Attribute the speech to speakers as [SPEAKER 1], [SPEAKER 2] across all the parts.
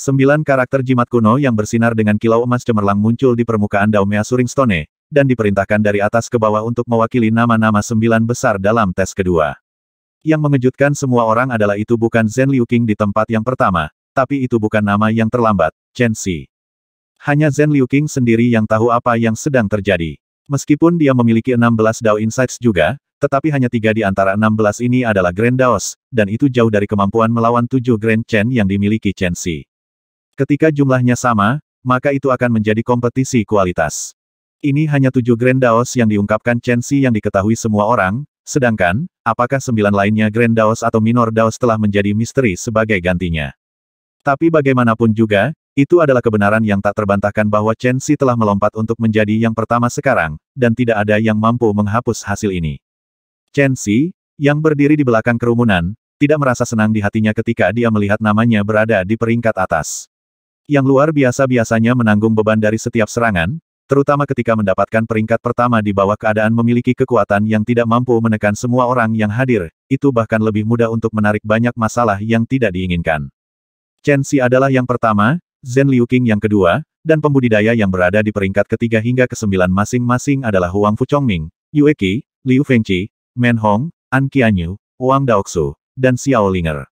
[SPEAKER 1] Sembilan karakter jimat kuno yang bersinar dengan kilau emas cemerlang muncul di permukaan Daumea Suringstone, dan diperintahkan dari atas ke bawah untuk mewakili nama-nama sembilan besar dalam tes kedua. Yang mengejutkan semua orang adalah itu bukan Zen Liu King di tempat yang pertama, tapi itu bukan nama yang terlambat, Chen Xi. Hanya Zen Liu King sendiri yang tahu apa yang sedang terjadi. Meskipun dia memiliki 16 Dao Insights juga, tetapi hanya tiga di antara 16 ini adalah Grand Daos, dan itu jauh dari kemampuan melawan tujuh Grand Chen yang dimiliki Chen Xi. Ketika jumlahnya sama, maka itu akan menjadi kompetisi kualitas. Ini hanya tujuh Grand Daos yang diungkapkan Chen Xi yang diketahui semua orang, sedangkan, apakah sembilan lainnya Grand Daos atau Minor Daos telah menjadi misteri sebagai gantinya. Tapi bagaimanapun juga, itu adalah kebenaran yang tak terbantahkan bahwa Chen Xi telah melompat untuk menjadi yang pertama sekarang, dan tidak ada yang mampu menghapus hasil ini. Chen Xi, yang berdiri di belakang kerumunan, tidak merasa senang di hatinya ketika dia melihat namanya berada di peringkat atas. Yang luar biasa biasanya menanggung beban dari setiap serangan, terutama ketika mendapatkan peringkat pertama di bawah keadaan memiliki kekuatan yang tidak mampu menekan semua orang yang hadir, itu bahkan lebih mudah untuk menarik banyak masalah yang tidak diinginkan. Chen Xi adalah yang pertama, Zen Liu Qing yang kedua, dan pembudidaya yang berada di peringkat ketiga hingga kesembilan masing-masing adalah Huang Fuchongming, Yue Qi, Liu Fengqi, Men Hong, An Qianyu, Wang Daoxu, dan Xiao Linger.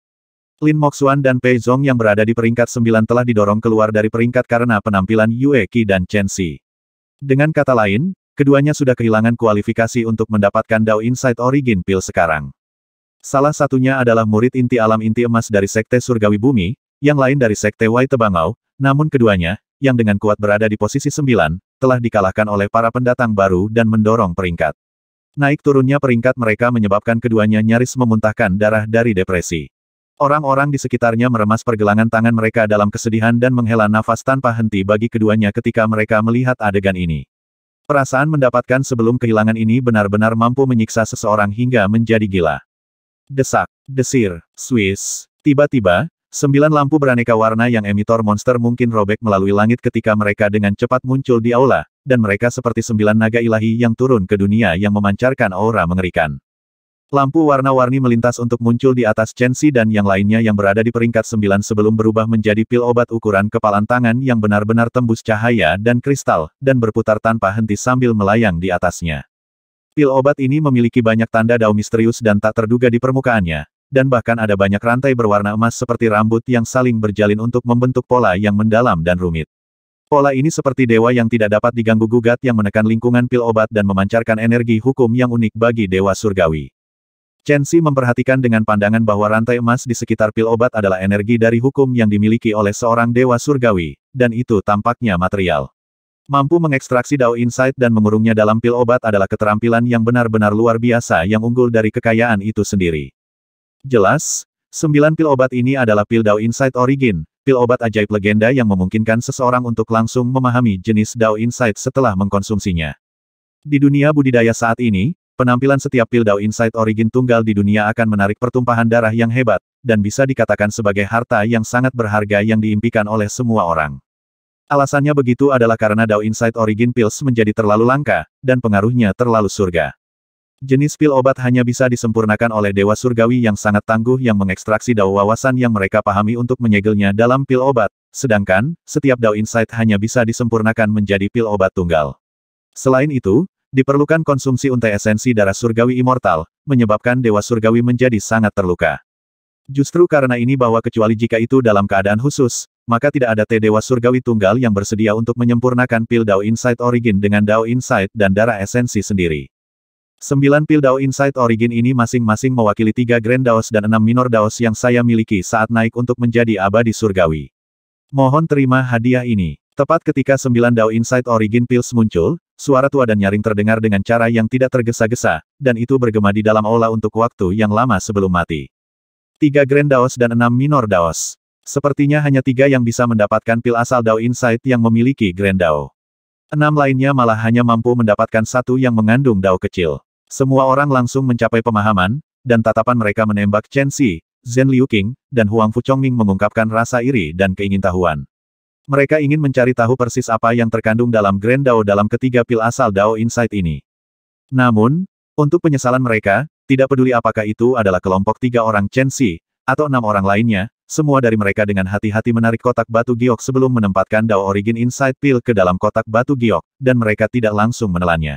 [SPEAKER 1] Lin Moxuan dan Pei Zong yang berada di peringkat 9 telah didorong keluar dari peringkat karena penampilan Yue Qi dan Chen Xi. Dengan kata lain, keduanya sudah kehilangan kualifikasi untuk mendapatkan Dao Insight Origin Pill sekarang. Salah satunya adalah murid inti alam inti emas dari Sekte Surgawi Bumi, yang lain dari Sekte Wai Tebangau, namun keduanya, yang dengan kuat berada di posisi 9, telah dikalahkan oleh para pendatang baru dan mendorong peringkat. Naik turunnya peringkat mereka menyebabkan keduanya nyaris memuntahkan darah dari depresi. Orang-orang di sekitarnya meremas pergelangan tangan mereka dalam kesedihan dan menghela nafas tanpa henti bagi keduanya ketika mereka melihat adegan ini. Perasaan mendapatkan sebelum kehilangan ini benar-benar mampu menyiksa seseorang hingga menjadi gila. Desak, desir, Swiss. Tiba-tiba, sembilan lampu beraneka warna yang emitor monster mungkin robek melalui langit ketika mereka dengan cepat muncul di aula, dan mereka seperti sembilan naga ilahi yang turun ke dunia yang memancarkan aura mengerikan. Lampu warna-warni melintas untuk muncul di atas Chen Xi dan yang lainnya yang berada di peringkat sembilan sebelum berubah menjadi pil obat ukuran kepalan tangan yang benar-benar tembus cahaya dan kristal, dan berputar tanpa henti sambil melayang di atasnya. Pil obat ini memiliki banyak tanda dao misterius dan tak terduga di permukaannya, dan bahkan ada banyak rantai berwarna emas seperti rambut yang saling berjalin untuk membentuk pola yang mendalam dan rumit. Pola ini seperti dewa yang tidak dapat diganggu gugat yang menekan lingkungan pil obat dan memancarkan energi hukum yang unik bagi dewa surgawi. Chen Xi memperhatikan dengan pandangan bahwa rantai emas di sekitar pil obat adalah energi dari hukum yang dimiliki oleh seorang dewa surgawi, dan itu tampaknya material. Mampu mengekstraksi Dao Insight dan mengurungnya dalam pil obat adalah keterampilan yang benar-benar luar biasa yang unggul dari kekayaan itu sendiri. Jelas, sembilan pil obat ini adalah pil Dao Insight Origin, pil obat ajaib legenda yang memungkinkan seseorang untuk langsung memahami jenis Dao Insight setelah mengkonsumsinya. Di dunia budidaya saat ini, Penampilan setiap pil Dao Insight Origin tunggal di dunia akan menarik pertumpahan darah yang hebat, dan bisa dikatakan sebagai harta yang sangat berharga yang diimpikan oleh semua orang. Alasannya begitu adalah karena Dao Insight Origin Pills menjadi terlalu langka, dan pengaruhnya terlalu surga. Jenis pil obat hanya bisa disempurnakan oleh Dewa Surgawi yang sangat tangguh yang mengekstraksi Dao wawasan yang mereka pahami untuk menyegelnya dalam pil obat, sedangkan, setiap Dao Insight hanya bisa disempurnakan menjadi pil obat tunggal. Selain itu, Diperlukan konsumsi untai esensi darah surgawi immortal, menyebabkan dewa surgawi menjadi sangat terluka. Justru karena ini bahwa kecuali jika itu dalam keadaan khusus, maka tidak ada teh dewa surgawi tunggal yang bersedia untuk menyempurnakan pil Dao Insight Origin dengan Dao Insight dan darah esensi sendiri. Sembilan pil Dao Insight Origin ini masing-masing mewakili tiga Grand Daos dan enam Minor Daos yang saya miliki saat naik untuk menjadi abadi surgawi. Mohon terima hadiah ini. Tepat ketika sembilan Dao Insight Origin Pills muncul, Suara tua dan nyaring terdengar dengan cara yang tidak tergesa-gesa, dan itu bergema di dalam aula untuk waktu yang lama sebelum mati. Tiga Grand Daos dan enam Minor Daos. Sepertinya hanya tiga yang bisa mendapatkan pil asal Dao Insight yang memiliki Grand Dao. Enam lainnya malah hanya mampu mendapatkan satu yang mengandung Dao kecil. Semua orang langsung mencapai pemahaman, dan tatapan mereka menembak Chen Xi, Zhen Liu Qing, dan Huang Fuchongming mengungkapkan rasa iri dan keingintahuan. Mereka ingin mencari tahu persis apa yang terkandung dalam Grand Dao dalam ketiga pil asal Dao Insight ini. Namun, untuk penyesalan mereka, tidak peduli apakah itu adalah kelompok tiga orang Chen Xi, atau enam orang lainnya, semua dari mereka dengan hati-hati menarik kotak batu giok sebelum menempatkan Dao Origin Inside Pill ke dalam kotak batu giok, dan mereka tidak langsung menelannya.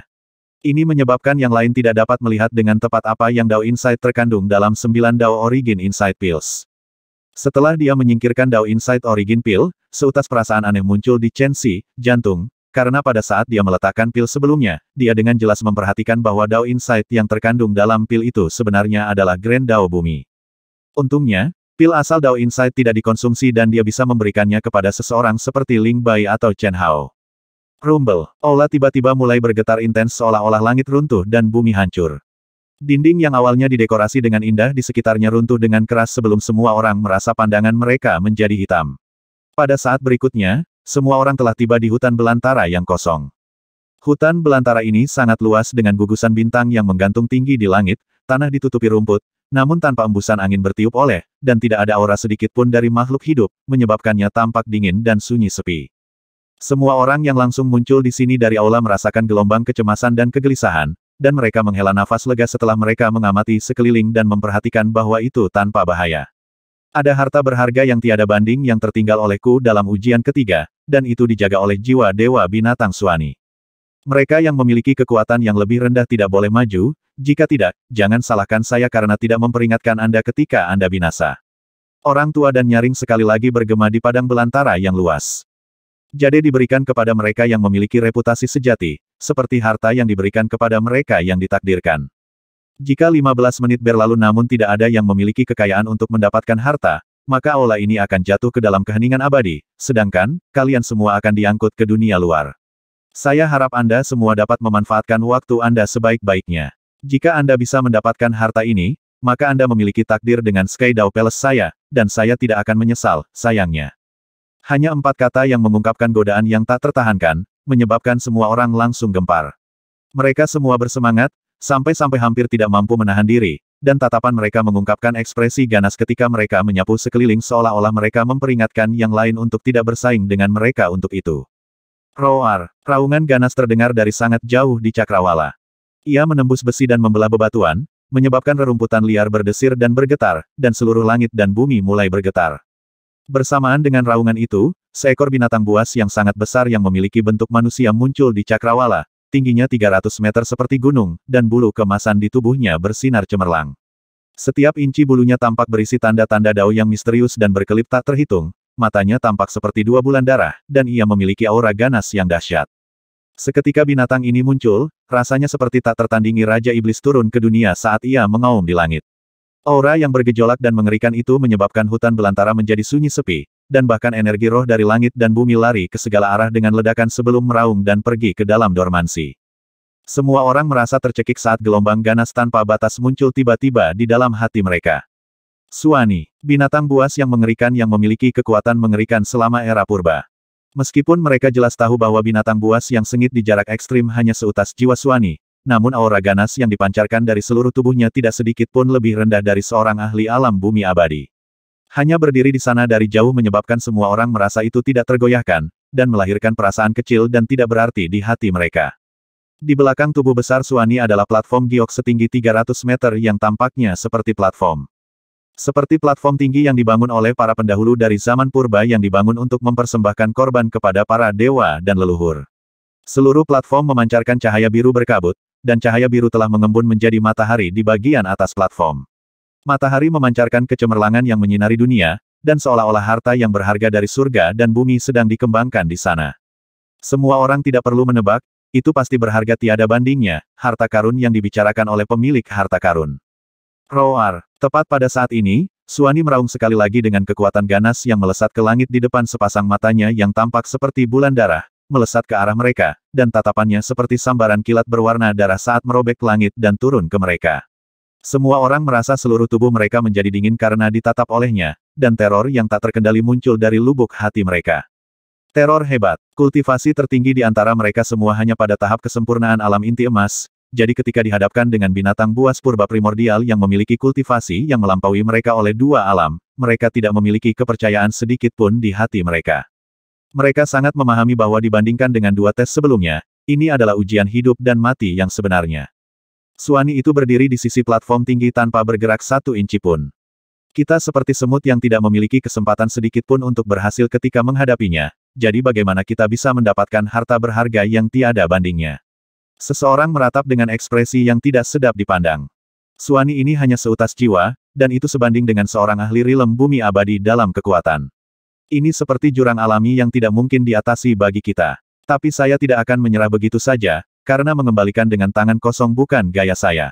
[SPEAKER 1] Ini menyebabkan yang lain tidak dapat melihat dengan tepat apa yang Dao Insight terkandung dalam sembilan Dao Origin Insight Pills. Setelah dia menyingkirkan Dao Insight Origin Pill, seutas perasaan aneh muncul di Chen Si, jantung, karena pada saat dia meletakkan pil sebelumnya, dia dengan jelas memperhatikan bahwa Dao Insight yang terkandung dalam pil itu sebenarnya adalah Grand Dao Bumi. Untungnya, pil asal Dao Insight tidak dikonsumsi dan dia bisa memberikannya kepada seseorang seperti Ling Bai atau Chen Hao. Rumble, Aula tiba-tiba mulai bergetar intens seolah-olah langit runtuh dan bumi hancur. Dinding yang awalnya didekorasi dengan indah di sekitarnya runtuh dengan keras sebelum semua orang merasa pandangan mereka menjadi hitam. Pada saat berikutnya, semua orang telah tiba di hutan belantara yang kosong. Hutan belantara ini sangat luas dengan gugusan bintang yang menggantung tinggi di langit, tanah ditutupi rumput, namun tanpa embusan angin bertiup oleh, dan tidak ada aura sedikit pun dari makhluk hidup, menyebabkannya tampak dingin dan sunyi sepi. Semua orang yang langsung muncul di sini dari aula merasakan gelombang kecemasan dan kegelisahan, dan mereka menghela nafas lega setelah mereka mengamati sekeliling dan memperhatikan bahwa itu tanpa bahaya. Ada harta berharga yang tiada banding yang tertinggal olehku dalam ujian ketiga, dan itu dijaga oleh jiwa dewa binatang Suani. Mereka yang memiliki kekuatan yang lebih rendah tidak boleh maju, jika tidak, jangan salahkan saya karena tidak memperingatkan Anda ketika Anda binasa. Orang tua dan nyaring sekali lagi bergema di padang belantara yang luas. Jade diberikan kepada mereka yang memiliki reputasi sejati, seperti harta yang diberikan kepada mereka yang ditakdirkan. Jika 15 menit berlalu namun tidak ada yang memiliki kekayaan untuk mendapatkan harta, maka aula ini akan jatuh ke dalam keheningan abadi, sedangkan, kalian semua akan diangkut ke dunia luar. Saya harap Anda semua dapat memanfaatkan waktu Anda sebaik-baiknya. Jika Anda bisa mendapatkan harta ini, maka Anda memiliki takdir dengan Sky Dao Palace saya, dan saya tidak akan menyesal, sayangnya. Hanya empat kata yang mengungkapkan godaan yang tak tertahankan, menyebabkan semua orang langsung gempar. Mereka semua bersemangat, sampai-sampai hampir tidak mampu menahan diri, dan tatapan mereka mengungkapkan ekspresi ganas ketika mereka menyapu sekeliling seolah-olah mereka memperingatkan yang lain untuk tidak bersaing dengan mereka untuk itu. Roar, raungan ganas terdengar dari sangat jauh di cakrawala. Ia menembus besi dan membelah bebatuan, menyebabkan rerumputan liar berdesir dan bergetar, dan seluruh langit dan bumi mulai bergetar. Bersamaan dengan raungan itu, seekor binatang buas yang sangat besar yang memiliki bentuk manusia muncul di cakrawala, tingginya 300 meter seperti gunung, dan bulu kemasan di tubuhnya bersinar cemerlang. Setiap inci bulunya tampak berisi tanda-tanda dao yang misterius dan berkelip tak terhitung, matanya tampak seperti dua bulan darah, dan ia memiliki aura ganas yang dahsyat. Seketika binatang ini muncul, rasanya seperti tak tertandingi Raja Iblis turun ke dunia saat ia mengaum di langit. Aura yang bergejolak dan mengerikan itu menyebabkan hutan belantara menjadi sunyi sepi, dan bahkan energi roh dari langit dan bumi lari ke segala arah dengan ledakan sebelum meraung dan pergi ke dalam dormansi. Semua orang merasa tercekik saat gelombang ganas tanpa batas muncul tiba-tiba di dalam hati mereka. Suani, binatang buas yang mengerikan yang memiliki kekuatan mengerikan selama era purba. Meskipun mereka jelas tahu bahwa binatang buas yang sengit di jarak ekstrim hanya seutas jiwa Suani, namun aura ganas yang dipancarkan dari seluruh tubuhnya tidak sedikit pun lebih rendah dari seorang ahli alam bumi abadi. Hanya berdiri di sana dari jauh menyebabkan semua orang merasa itu tidak tergoyahkan, dan melahirkan perasaan kecil dan tidak berarti di hati mereka. Di belakang tubuh besar Suani adalah platform giok setinggi 300 meter yang tampaknya seperti platform. Seperti platform tinggi yang dibangun oleh para pendahulu dari zaman purba yang dibangun untuk mempersembahkan korban kepada para dewa dan leluhur. Seluruh platform memancarkan cahaya biru berkabut, dan cahaya biru telah mengembun menjadi matahari di bagian atas platform. Matahari memancarkan kecemerlangan yang menyinari dunia, dan seolah-olah harta yang berharga dari surga dan bumi sedang dikembangkan di sana. Semua orang tidak perlu menebak, itu pasti berharga tiada bandingnya, harta karun yang dibicarakan oleh pemilik harta karun. Roar, tepat pada saat ini, Suani meraung sekali lagi dengan kekuatan ganas yang melesat ke langit di depan sepasang matanya yang tampak seperti bulan darah, melesat ke arah mereka, dan tatapannya seperti sambaran kilat berwarna darah saat merobek langit dan turun ke mereka. Semua orang merasa seluruh tubuh mereka menjadi dingin karena ditatap olehnya, dan teror yang tak terkendali muncul dari lubuk hati mereka. Teror hebat, kultivasi tertinggi di antara mereka semua hanya pada tahap kesempurnaan alam inti emas, jadi ketika dihadapkan dengan binatang buas purba primordial yang memiliki kultivasi yang melampaui mereka oleh dua alam, mereka tidak memiliki kepercayaan sedikit pun di hati mereka. Mereka sangat memahami bahwa dibandingkan dengan dua tes sebelumnya, ini adalah ujian hidup dan mati yang sebenarnya. Suani itu berdiri di sisi platform tinggi tanpa bergerak satu inci pun. Kita seperti semut yang tidak memiliki kesempatan sedikit pun untuk berhasil ketika menghadapinya, jadi bagaimana kita bisa mendapatkan harta berharga yang tiada bandingnya. Seseorang meratap dengan ekspresi yang tidak sedap dipandang. Suani ini hanya seutas jiwa, dan itu sebanding dengan seorang ahli rilem bumi abadi dalam kekuatan. Ini seperti jurang alami yang tidak mungkin diatasi bagi kita. Tapi saya tidak akan menyerah begitu saja, karena mengembalikan dengan tangan kosong bukan gaya saya.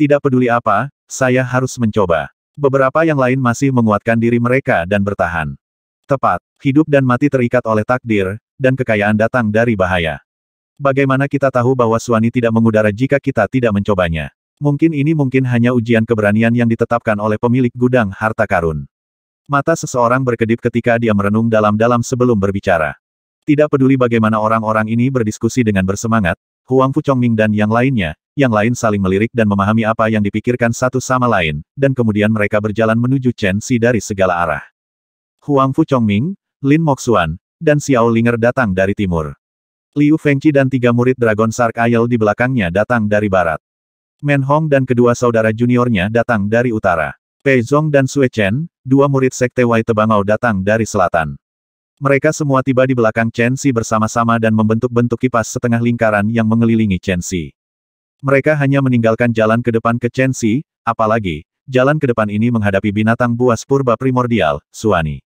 [SPEAKER 1] Tidak peduli apa, saya harus mencoba. Beberapa yang lain masih menguatkan diri mereka dan bertahan. Tepat, hidup dan mati terikat oleh takdir, dan kekayaan datang dari bahaya. Bagaimana kita tahu bahwa Suani tidak mengudara jika kita tidak mencobanya? Mungkin ini mungkin hanya ujian keberanian yang ditetapkan oleh pemilik gudang harta karun. Mata seseorang berkedip ketika dia merenung dalam-dalam sebelum berbicara. Tidak peduli bagaimana orang-orang ini berdiskusi dengan bersemangat, Huang Fuchongming dan yang lainnya, yang lain saling melirik dan memahami apa yang dipikirkan satu sama lain, dan kemudian mereka berjalan menuju Chen Si dari segala arah. Huang Fuchongming, Lin Moxuan, dan Xiao Linger datang dari timur. Liu Fengqi dan tiga murid Dragon Sark Isle di belakangnya datang dari barat. Men Hong dan kedua saudara juniornya datang dari utara. Pei Zong dan Sue Chen, dua murid Sekte Wai Tebangau datang dari selatan. Mereka semua tiba di belakang Chen Si bersama-sama dan membentuk-bentuk kipas setengah lingkaran yang mengelilingi Chen Si. Mereka hanya meninggalkan jalan ke depan ke Chen Si, apalagi, jalan ke depan ini menghadapi binatang buas purba primordial, Suani.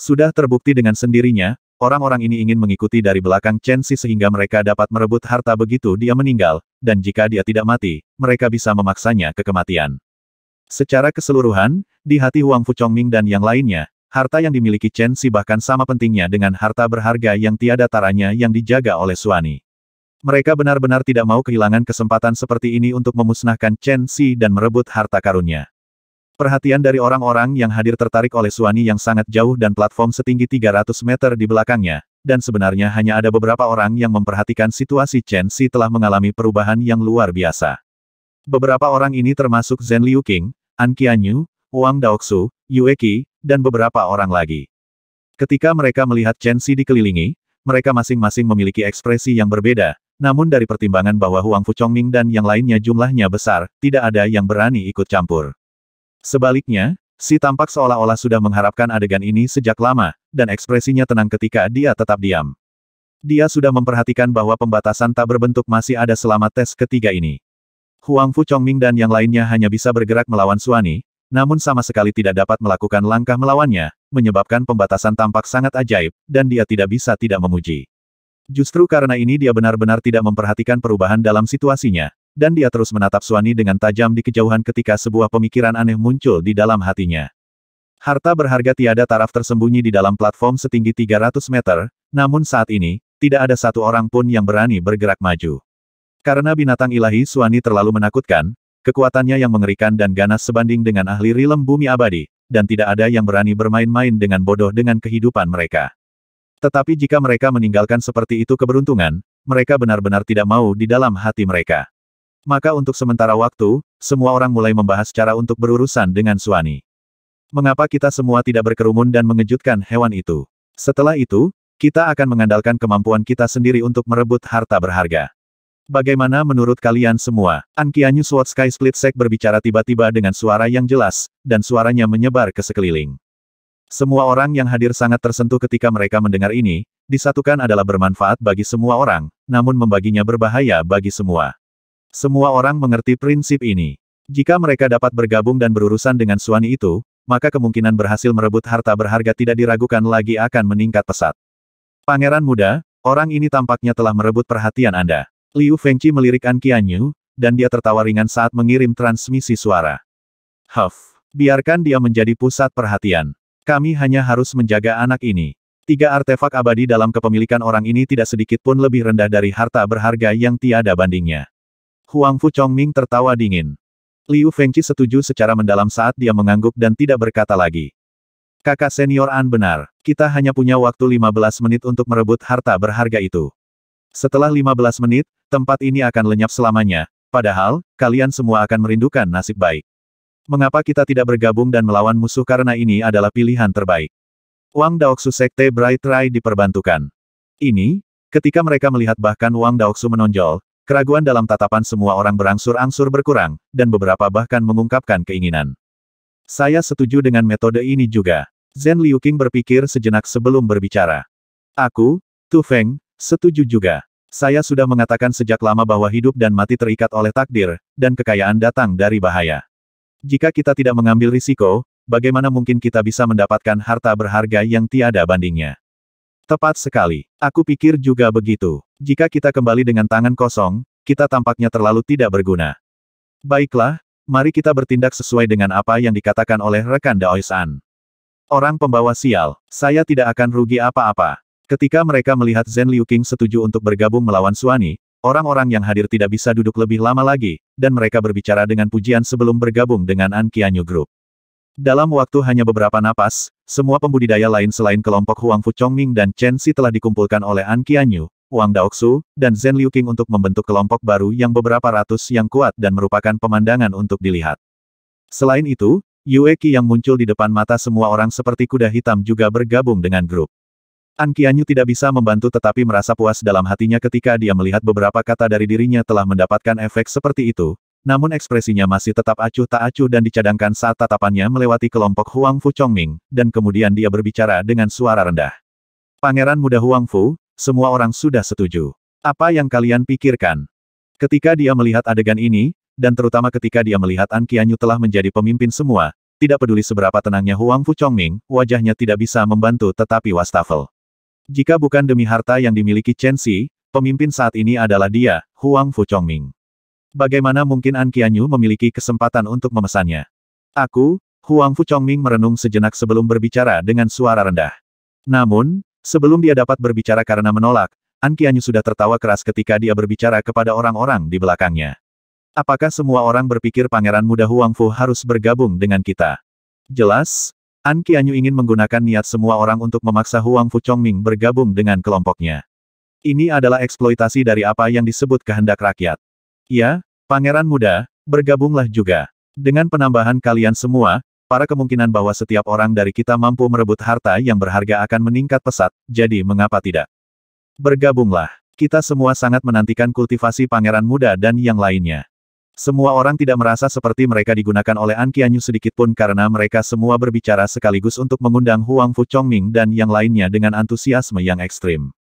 [SPEAKER 1] Sudah terbukti dengan sendirinya, orang-orang ini ingin mengikuti dari belakang Chen Si sehingga mereka dapat merebut harta begitu dia meninggal, dan jika dia tidak mati, mereka bisa memaksanya ke kematian. Secara keseluruhan, di hati Huang Fuchongming dan yang lainnya, Harta yang dimiliki Chen Si bahkan sama pentingnya dengan harta berharga yang tiada taranya yang dijaga oleh Suani. Mereka benar-benar tidak mau kehilangan kesempatan seperti ini untuk memusnahkan Chen Si dan merebut harta karunnya. Perhatian dari orang-orang yang hadir tertarik oleh Suani yang sangat jauh dan platform setinggi 300 meter di belakangnya, dan sebenarnya hanya ada beberapa orang yang memperhatikan situasi Chen Si telah mengalami perubahan yang luar biasa. Beberapa orang ini termasuk Zhen Liuqing, An Qianyu, Wang Daoxu, Yue Qi, dan beberapa orang lagi. Ketika mereka melihat Chen Si dikelilingi, mereka masing-masing memiliki ekspresi yang berbeda, namun dari pertimbangan bahwa Huang Fuchongming dan yang lainnya jumlahnya besar, tidak ada yang berani ikut campur. Sebaliknya, Si tampak seolah-olah sudah mengharapkan adegan ini sejak lama, dan ekspresinya tenang ketika dia tetap diam. Dia sudah memperhatikan bahwa pembatasan tak berbentuk masih ada selama tes ketiga ini. Huang Fuchongming dan yang lainnya hanya bisa bergerak melawan Suani, namun sama sekali tidak dapat melakukan langkah melawannya, menyebabkan pembatasan tampak sangat ajaib, dan dia tidak bisa tidak memuji. Justru karena ini dia benar-benar tidak memperhatikan perubahan dalam situasinya, dan dia terus menatap Suani dengan tajam di kejauhan ketika sebuah pemikiran aneh muncul di dalam hatinya. Harta berharga tiada taraf tersembunyi di dalam platform setinggi 300 meter, namun saat ini, tidak ada satu orang pun yang berani bergerak maju. Karena binatang ilahi Suani terlalu menakutkan, Kekuatannya yang mengerikan dan ganas sebanding dengan ahli rilem bumi abadi, dan tidak ada yang berani bermain-main dengan bodoh dengan kehidupan mereka. Tetapi jika mereka meninggalkan seperti itu keberuntungan, mereka benar-benar tidak mau di dalam hati mereka. Maka untuk sementara waktu, semua orang mulai membahas cara untuk berurusan dengan Suani. Mengapa kita semua tidak berkerumun dan mengejutkan hewan itu? Setelah itu, kita akan mengandalkan kemampuan kita sendiri untuk merebut harta berharga. Bagaimana menurut kalian semua? Ankianyu Sword Sky Split Sek berbicara tiba-tiba dengan suara yang jelas, dan suaranya menyebar ke sekeliling. Semua orang yang hadir sangat tersentuh ketika mereka mendengar ini, disatukan adalah bermanfaat bagi semua orang, namun membaginya berbahaya bagi semua. Semua orang mengerti prinsip ini. Jika mereka dapat bergabung dan berurusan dengan suami itu, maka kemungkinan berhasil merebut harta berharga tidak diragukan lagi akan meningkat pesat. Pangeran muda, orang ini tampaknya telah merebut perhatian Anda. Liu Fengqi melirik An Qianyu, dan dia tertawa ringan saat mengirim transmisi suara. Huff, biarkan dia menjadi pusat perhatian. Kami hanya harus menjaga anak ini. Tiga artefak abadi dalam kepemilikan orang ini tidak sedikit pun lebih rendah dari harta berharga yang tiada bandingnya. Huang Fu Chongming tertawa dingin. Liu Fengqi setuju secara mendalam saat dia mengangguk dan tidak berkata lagi. Kakak senior An benar, kita hanya punya waktu 15 menit untuk merebut harta berharga itu. Setelah 15 menit, tempat ini akan lenyap selamanya, padahal, kalian semua akan merindukan nasib baik. Mengapa kita tidak bergabung dan melawan musuh karena ini adalah pilihan terbaik. Wang Daoxu Sekte Bright Rai diperbantukan. Ini, ketika mereka melihat bahkan Wang Daoxu menonjol, keraguan dalam tatapan semua orang berangsur-angsur berkurang, dan beberapa bahkan mengungkapkan keinginan. Saya setuju dengan metode ini juga. Zen Liuqing berpikir sejenak sebelum berbicara. Aku, Tu Feng, setuju juga. Saya sudah mengatakan sejak lama bahwa hidup dan mati terikat oleh takdir, dan kekayaan datang dari bahaya. Jika kita tidak mengambil risiko, bagaimana mungkin kita bisa mendapatkan harta berharga yang tiada bandingnya? Tepat sekali. Aku pikir juga begitu. Jika kita kembali dengan tangan kosong, kita tampaknya terlalu tidak berguna. Baiklah, mari kita bertindak sesuai dengan apa yang dikatakan oleh rekan Daoisan. Orang pembawa sial, saya tidak akan rugi apa-apa. Ketika mereka melihat Zen Liuqing setuju untuk bergabung melawan Suani, orang-orang yang hadir tidak bisa duduk lebih lama lagi, dan mereka berbicara dengan pujian sebelum bergabung dengan An Qianyu Group. Dalam waktu hanya beberapa napas, semua pembudidaya lain selain kelompok Huang Fu Chongming dan Chen Si telah dikumpulkan oleh An Qianyu, Wang Daoxu, dan Zen Liuqing untuk membentuk kelompok baru yang beberapa ratus yang kuat dan merupakan pemandangan untuk dilihat. Selain itu, Yue Qi yang muncul di depan mata semua orang seperti kuda hitam juga bergabung dengan grup. An Qianyu tidak bisa membantu tetapi merasa puas dalam hatinya ketika dia melihat beberapa kata dari dirinya telah mendapatkan efek seperti itu, namun ekspresinya masih tetap acuh tak acuh dan dicadangkan saat tatapannya melewati kelompok Huang Fu Chongming, dan kemudian dia berbicara dengan suara rendah. Pangeran muda Huang Fu, semua orang sudah setuju. Apa yang kalian pikirkan? Ketika dia melihat adegan ini, dan terutama ketika dia melihat An Qianyu telah menjadi pemimpin semua, tidak peduli seberapa tenangnya Huang Fu Chongming, wajahnya tidak bisa membantu tetapi wastafel. Jika bukan demi harta yang dimiliki Chen Si, pemimpin saat ini adalah dia, Huang Fu Chongming. Bagaimana mungkin An Qianyu memiliki kesempatan untuk memesannya? Aku, Huang Fu Chongming merenung sejenak sebelum berbicara dengan suara rendah. Namun, Sebelum dia dapat berbicara karena menolak, An Qianyu sudah tertawa keras ketika dia berbicara kepada orang-orang di belakangnya. Apakah semua orang berpikir Pangeran Muda Huang Fu harus bergabung dengan kita? Jelas, An Qianyu ingin menggunakan niat semua orang untuk memaksa Huang Fu Chongming bergabung dengan kelompoknya. Ini adalah eksploitasi dari apa yang disebut kehendak rakyat. Ya, Pangeran Muda, bergabunglah juga. Dengan penambahan kalian semua, para kemungkinan bahwa setiap orang dari kita mampu merebut harta yang berharga akan meningkat pesat, jadi mengapa tidak? Bergabunglah. Kita semua sangat menantikan kultivasi pangeran muda dan yang lainnya. Semua orang tidak merasa seperti mereka digunakan oleh An Qianyu sedikitpun karena mereka semua berbicara sekaligus untuk mengundang Huang Fu Chongming dan yang lainnya dengan antusiasme yang ekstrim.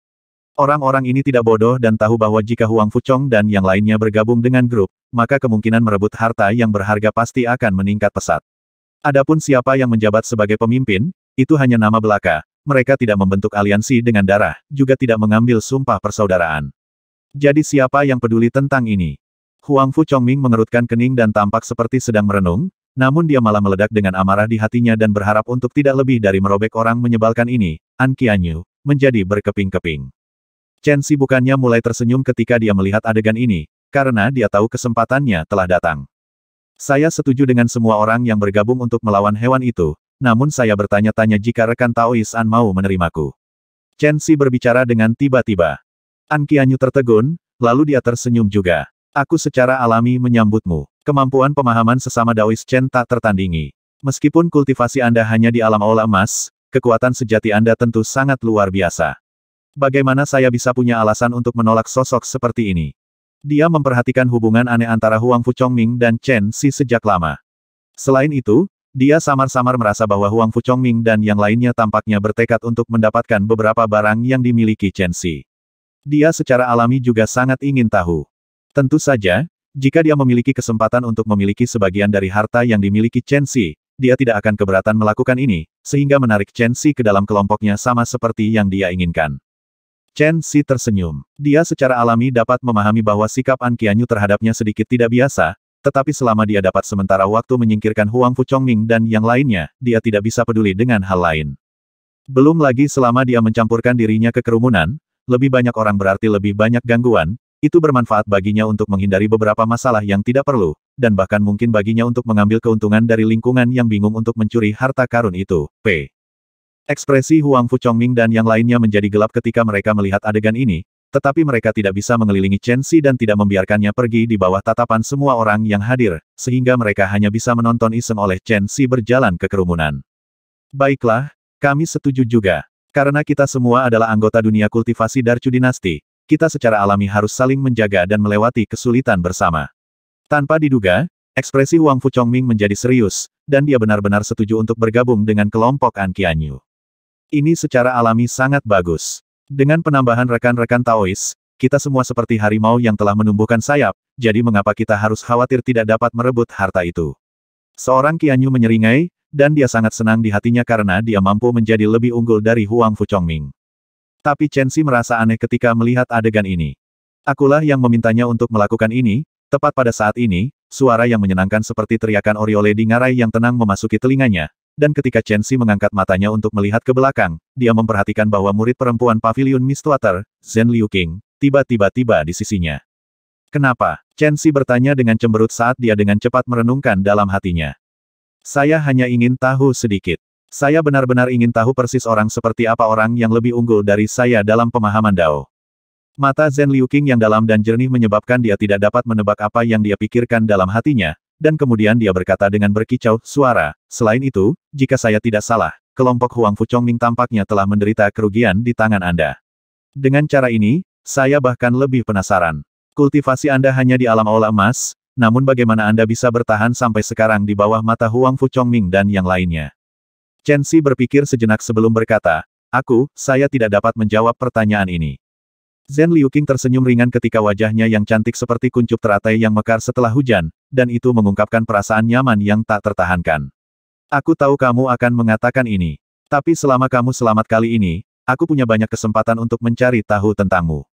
[SPEAKER 1] Orang-orang ini tidak bodoh dan tahu bahwa jika Huang Fu Chong dan yang lainnya bergabung dengan grup, maka kemungkinan merebut harta yang berharga pasti akan meningkat pesat. Adapun siapa yang menjabat sebagai pemimpin, itu hanya nama belaka. Mereka tidak membentuk aliansi dengan darah, juga tidak mengambil sumpah persaudaraan. Jadi siapa yang peduli tentang ini? Huang Fu Chongming mengerutkan kening dan tampak seperti sedang merenung, namun dia malah meledak dengan amarah di hatinya dan berharap untuk tidak lebih dari merobek orang menyebalkan ini, An Qianyu, menjadi berkeping-keping. Chen Si bukannya mulai tersenyum ketika dia melihat adegan ini, karena dia tahu kesempatannya telah datang. Saya setuju dengan semua orang yang bergabung untuk melawan hewan itu, namun saya bertanya-tanya jika rekan Taois An mau menerimaku. Chen Si berbicara dengan tiba-tiba. An Qianyu tertegun, lalu dia tersenyum juga. Aku secara alami menyambutmu. Kemampuan pemahaman sesama Daois Chen tak tertandingi. Meskipun kultivasi Anda hanya di alam aula emas, kekuatan sejati Anda tentu sangat luar biasa. Bagaimana saya bisa punya alasan untuk menolak sosok seperti ini? Dia memperhatikan hubungan aneh antara Huang Fu Chongming dan Chen Si sejak lama. Selain itu, dia samar-samar merasa bahwa Huang Fu Chongming dan yang lainnya tampaknya bertekad untuk mendapatkan beberapa barang yang dimiliki Chen Si. Dia secara alami juga sangat ingin tahu. Tentu saja, jika dia memiliki kesempatan untuk memiliki sebagian dari harta yang dimiliki Chen Si, dia tidak akan keberatan melakukan ini, sehingga menarik Chen Si ke dalam kelompoknya sama seperti yang dia inginkan. Chen Si tersenyum. Dia secara alami dapat memahami bahwa sikap An Qianyu terhadapnya sedikit tidak biasa, tetapi selama dia dapat sementara waktu menyingkirkan Huang Fu Chongming dan yang lainnya, dia tidak bisa peduli dengan hal lain. Belum lagi selama dia mencampurkan dirinya ke kerumunan, lebih banyak orang berarti lebih banyak gangguan, itu bermanfaat baginya untuk menghindari beberapa masalah yang tidak perlu, dan bahkan mungkin baginya untuk mengambil keuntungan dari lingkungan yang bingung untuk mencuri harta karun itu. P. Ekspresi Huang Fu Chongming dan yang lainnya menjadi gelap ketika mereka melihat adegan ini, tetapi mereka tidak bisa mengelilingi Chen Si dan tidak membiarkannya pergi di bawah tatapan semua orang yang hadir, sehingga mereka hanya bisa menonton iseng oleh Chen Si berjalan ke kerumunan. Baiklah, kami setuju juga. Karena kita semua adalah anggota dunia kultivasi Darcu Dinasti, kita secara alami harus saling menjaga dan melewati kesulitan bersama. Tanpa diduga, Ekspresi Wang Fuchongming menjadi serius, dan dia benar-benar setuju untuk bergabung dengan kelompok An Qianyu. Ini secara alami sangat bagus. Dengan penambahan rekan-rekan Taois, kita semua seperti harimau yang telah menumbuhkan sayap, jadi mengapa kita harus khawatir tidak dapat merebut harta itu? Seorang Qianyu menyeringai, dan dia sangat senang di hatinya karena dia mampu menjadi lebih unggul dari Huang Fuchongming. Tapi Chen Xi merasa aneh ketika melihat adegan ini. Akulah yang memintanya untuk melakukan ini, tepat pada saat ini, Suara yang menyenangkan seperti teriakan Oriole di ngarai yang tenang memasuki telinganya, dan ketika Chen Xi mengangkat matanya untuk melihat ke belakang, dia memperhatikan bahwa murid perempuan pavilion Mistwater, Zhen Liu Qing, tiba-tiba tiba di sisinya. Kenapa? Chen Xi bertanya dengan cemberut saat dia dengan cepat merenungkan dalam hatinya. Saya hanya ingin tahu sedikit. Saya benar-benar ingin tahu persis orang seperti apa orang yang lebih unggul dari saya dalam pemahaman Dao. Mata Zen Liu Qing yang dalam dan jernih menyebabkan dia tidak dapat menebak apa yang dia pikirkan dalam hatinya, dan kemudian dia berkata dengan berkicau suara, selain itu, jika saya tidak salah, kelompok Huang Fuchongming tampaknya telah menderita kerugian di tangan Anda. Dengan cara ini, saya bahkan lebih penasaran. Kultivasi Anda hanya di alam aula emas, namun bagaimana Anda bisa bertahan sampai sekarang di bawah mata Huang Fuchongming dan yang lainnya? Chen Xi berpikir sejenak sebelum berkata, Aku, saya tidak dapat menjawab pertanyaan ini. Zen Liuqing tersenyum ringan ketika wajahnya yang cantik seperti kuncup teratai yang mekar setelah hujan, dan itu mengungkapkan perasaan nyaman yang tak tertahankan. Aku tahu kamu akan mengatakan ini. Tapi selama kamu selamat kali ini, aku punya banyak kesempatan untuk mencari tahu tentangmu.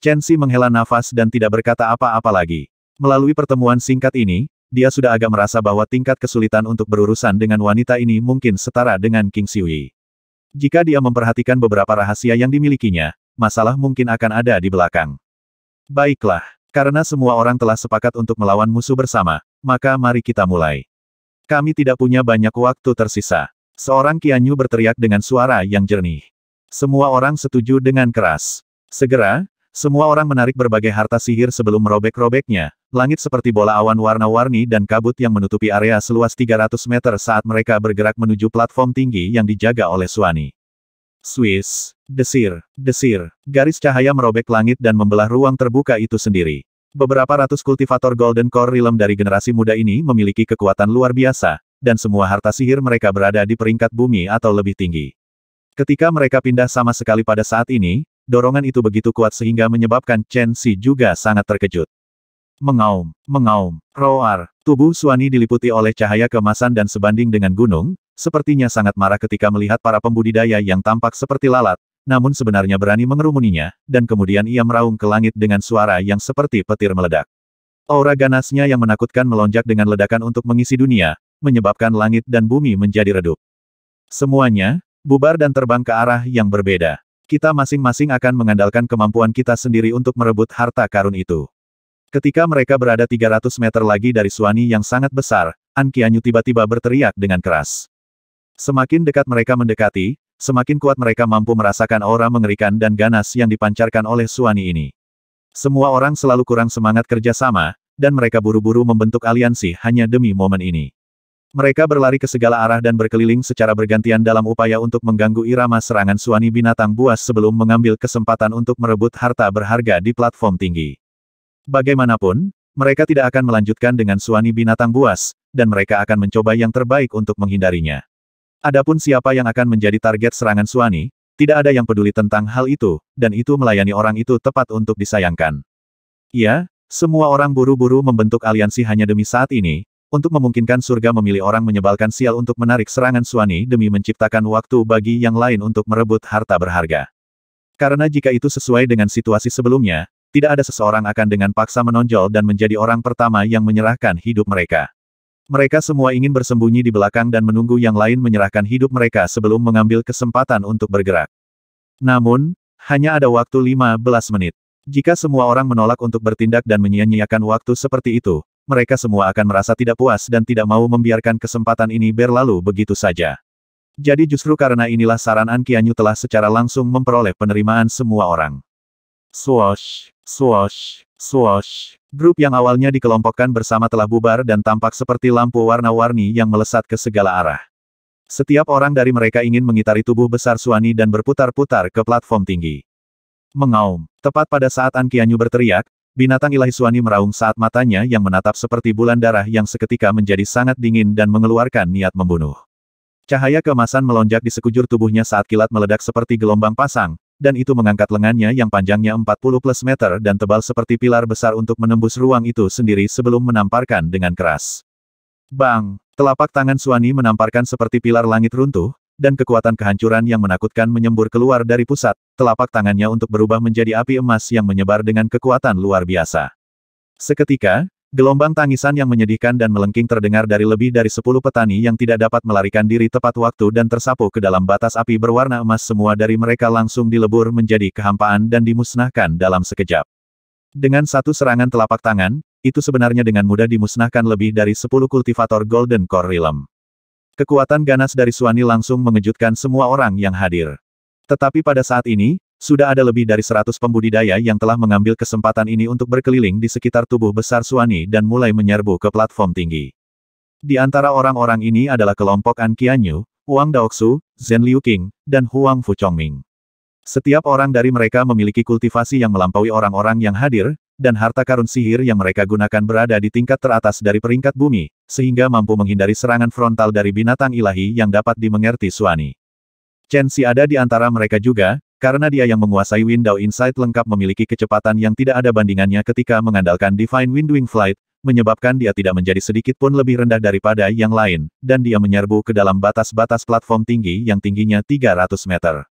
[SPEAKER 1] Chen Xi menghela nafas dan tidak berkata apa-apa lagi. Melalui pertemuan singkat ini, dia sudah agak merasa bahwa tingkat kesulitan untuk berurusan dengan wanita ini mungkin setara dengan King Xiui. Jika dia memperhatikan beberapa rahasia yang dimilikinya, masalah mungkin akan ada di belakang. Baiklah, karena semua orang telah sepakat untuk melawan musuh bersama, maka mari kita mulai. Kami tidak punya banyak waktu tersisa. Seorang Kianyu berteriak dengan suara yang jernih. Semua orang setuju dengan keras. Segera, semua orang menarik berbagai harta sihir sebelum merobek-robeknya. Langit seperti bola awan warna-warni dan kabut yang menutupi area seluas 300 meter saat mereka bergerak menuju platform tinggi yang dijaga oleh Suani. Swiss. Desir. Desir. Garis cahaya merobek langit dan membelah ruang terbuka itu sendiri. Beberapa ratus kultivator Golden Core Realm dari generasi muda ini memiliki kekuatan luar biasa, dan semua harta sihir mereka berada di peringkat bumi atau lebih tinggi. Ketika mereka pindah sama sekali pada saat ini, dorongan itu begitu kuat sehingga menyebabkan Chen Xi juga sangat terkejut. Mengaum, mengaum, roar, tubuh Suani diliputi oleh cahaya kemasan dan sebanding dengan gunung, sepertinya sangat marah ketika melihat para pembudidaya yang tampak seperti lalat, namun sebenarnya berani mengerumuninya, dan kemudian ia meraung ke langit dengan suara yang seperti petir meledak. Aura ganasnya yang menakutkan melonjak dengan ledakan untuk mengisi dunia, menyebabkan langit dan bumi menjadi redup. Semuanya, bubar dan terbang ke arah yang berbeda. Kita masing-masing akan mengandalkan kemampuan kita sendiri untuk merebut harta karun itu. Ketika mereka berada 300 meter lagi dari Suani yang sangat besar, An tiba-tiba berteriak dengan keras. Semakin dekat mereka mendekati, semakin kuat mereka mampu merasakan aura mengerikan dan ganas yang dipancarkan oleh Suani ini. Semua orang selalu kurang semangat kerjasama, dan mereka buru-buru membentuk aliansi hanya demi momen ini. Mereka berlari ke segala arah dan berkeliling secara bergantian dalam upaya untuk mengganggu irama serangan Suani binatang buas sebelum mengambil kesempatan untuk merebut harta berharga di platform tinggi. Bagaimanapun, mereka tidak akan melanjutkan dengan suani binatang buas, dan mereka akan mencoba yang terbaik untuk menghindarinya. Adapun siapa yang akan menjadi target serangan suani, tidak ada yang peduli tentang hal itu, dan itu melayani orang itu tepat untuk disayangkan. Ya, semua orang buru-buru membentuk aliansi hanya demi saat ini, untuk memungkinkan surga memilih orang menyebalkan sial untuk menarik serangan suani demi menciptakan waktu bagi yang lain untuk merebut harta berharga. Karena jika itu sesuai dengan situasi sebelumnya, tidak ada seseorang akan dengan paksa menonjol dan menjadi orang pertama yang menyerahkan hidup mereka. Mereka semua ingin bersembunyi di belakang dan menunggu yang lain menyerahkan hidup mereka sebelum mengambil kesempatan untuk bergerak. Namun, hanya ada waktu 15 menit. Jika semua orang menolak untuk bertindak dan menyia-nyiakan waktu seperti itu, mereka semua akan merasa tidak puas dan tidak mau membiarkan kesempatan ini berlalu begitu saja. Jadi justru karena inilah saran An Qianyu telah secara langsung memperoleh penerimaan semua orang. Swoosh, swoosh, swoosh. Grup yang awalnya dikelompokkan bersama telah bubar dan tampak seperti lampu warna-warni yang melesat ke segala arah. Setiap orang dari mereka ingin mengitari tubuh besar Suani dan berputar-putar ke platform tinggi. Mengaum. Tepat pada saat An Qianyu berteriak, binatang ilahi Suani meraung saat matanya yang menatap seperti bulan darah yang seketika menjadi sangat dingin dan mengeluarkan niat membunuh. Cahaya keemasan melonjak di sekujur tubuhnya saat kilat meledak seperti gelombang pasang, dan itu mengangkat lengannya yang panjangnya 40 plus meter dan tebal seperti pilar besar untuk menembus ruang itu sendiri sebelum menamparkan dengan keras. Bang! Telapak tangan Suani menamparkan seperti pilar langit runtuh, dan kekuatan kehancuran yang menakutkan menyembur keluar dari pusat, telapak tangannya untuk berubah menjadi api emas yang menyebar dengan kekuatan luar biasa. Seketika, gelombang tangisan yang menyedihkan dan melengking terdengar dari lebih dari sepuluh petani yang tidak dapat melarikan diri tepat waktu dan tersapu ke dalam batas api berwarna emas semua dari mereka langsung dilebur menjadi kehampaan dan dimusnahkan dalam sekejap. Dengan satu serangan telapak tangan, itu sebenarnya dengan mudah dimusnahkan lebih dari 10 kultivator Golden Core Realm. Kekuatan ganas dari Suani langsung mengejutkan semua orang yang hadir. Tetapi pada saat ini, sudah ada lebih dari 100 pembudidaya yang telah mengambil kesempatan ini untuk berkeliling di sekitar tubuh besar Suani dan mulai menyerbu ke platform tinggi. Di antara orang-orang ini adalah kelompok An Qianyu, Wang Daoxu, Zhen Liuqing, dan Huang Fuchongming. Setiap orang dari mereka memiliki kultivasi yang melampaui orang-orang yang hadir, dan harta karun sihir yang mereka gunakan berada di tingkat teratas dari peringkat bumi, sehingga mampu menghindari serangan frontal dari binatang ilahi yang dapat dimengerti Suani. Chen Si ada di antara mereka juga, karena dia yang menguasai Window Insight lengkap memiliki kecepatan yang tidak ada bandingannya ketika mengandalkan Divine Windwing Flight, menyebabkan dia tidak menjadi sedikit pun lebih rendah daripada yang lain, dan dia menyerbu ke dalam batas-batas platform tinggi yang tingginya 300 meter.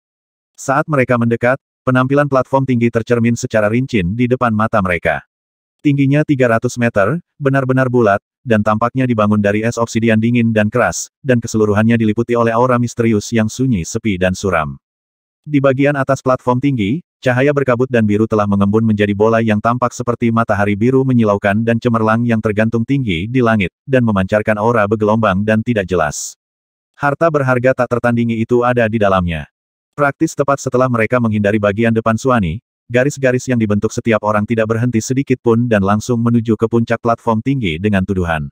[SPEAKER 1] Saat mereka mendekat, Penampilan platform tinggi tercermin secara rincin di depan mata mereka. Tingginya 300 meter, benar-benar bulat, dan tampaknya dibangun dari es obsidian dingin dan keras, dan keseluruhannya diliputi oleh aura misterius yang sunyi sepi dan suram. Di bagian atas platform tinggi, cahaya berkabut dan biru telah mengembun menjadi bola yang tampak seperti matahari biru menyilaukan dan cemerlang yang tergantung tinggi di langit, dan memancarkan aura bergelombang dan tidak jelas. Harta berharga tak tertandingi itu ada di dalamnya. Praktis tepat setelah mereka menghindari bagian depan Suani, garis-garis yang dibentuk setiap orang tidak berhenti sedikit pun dan langsung menuju ke puncak platform tinggi dengan tuduhan.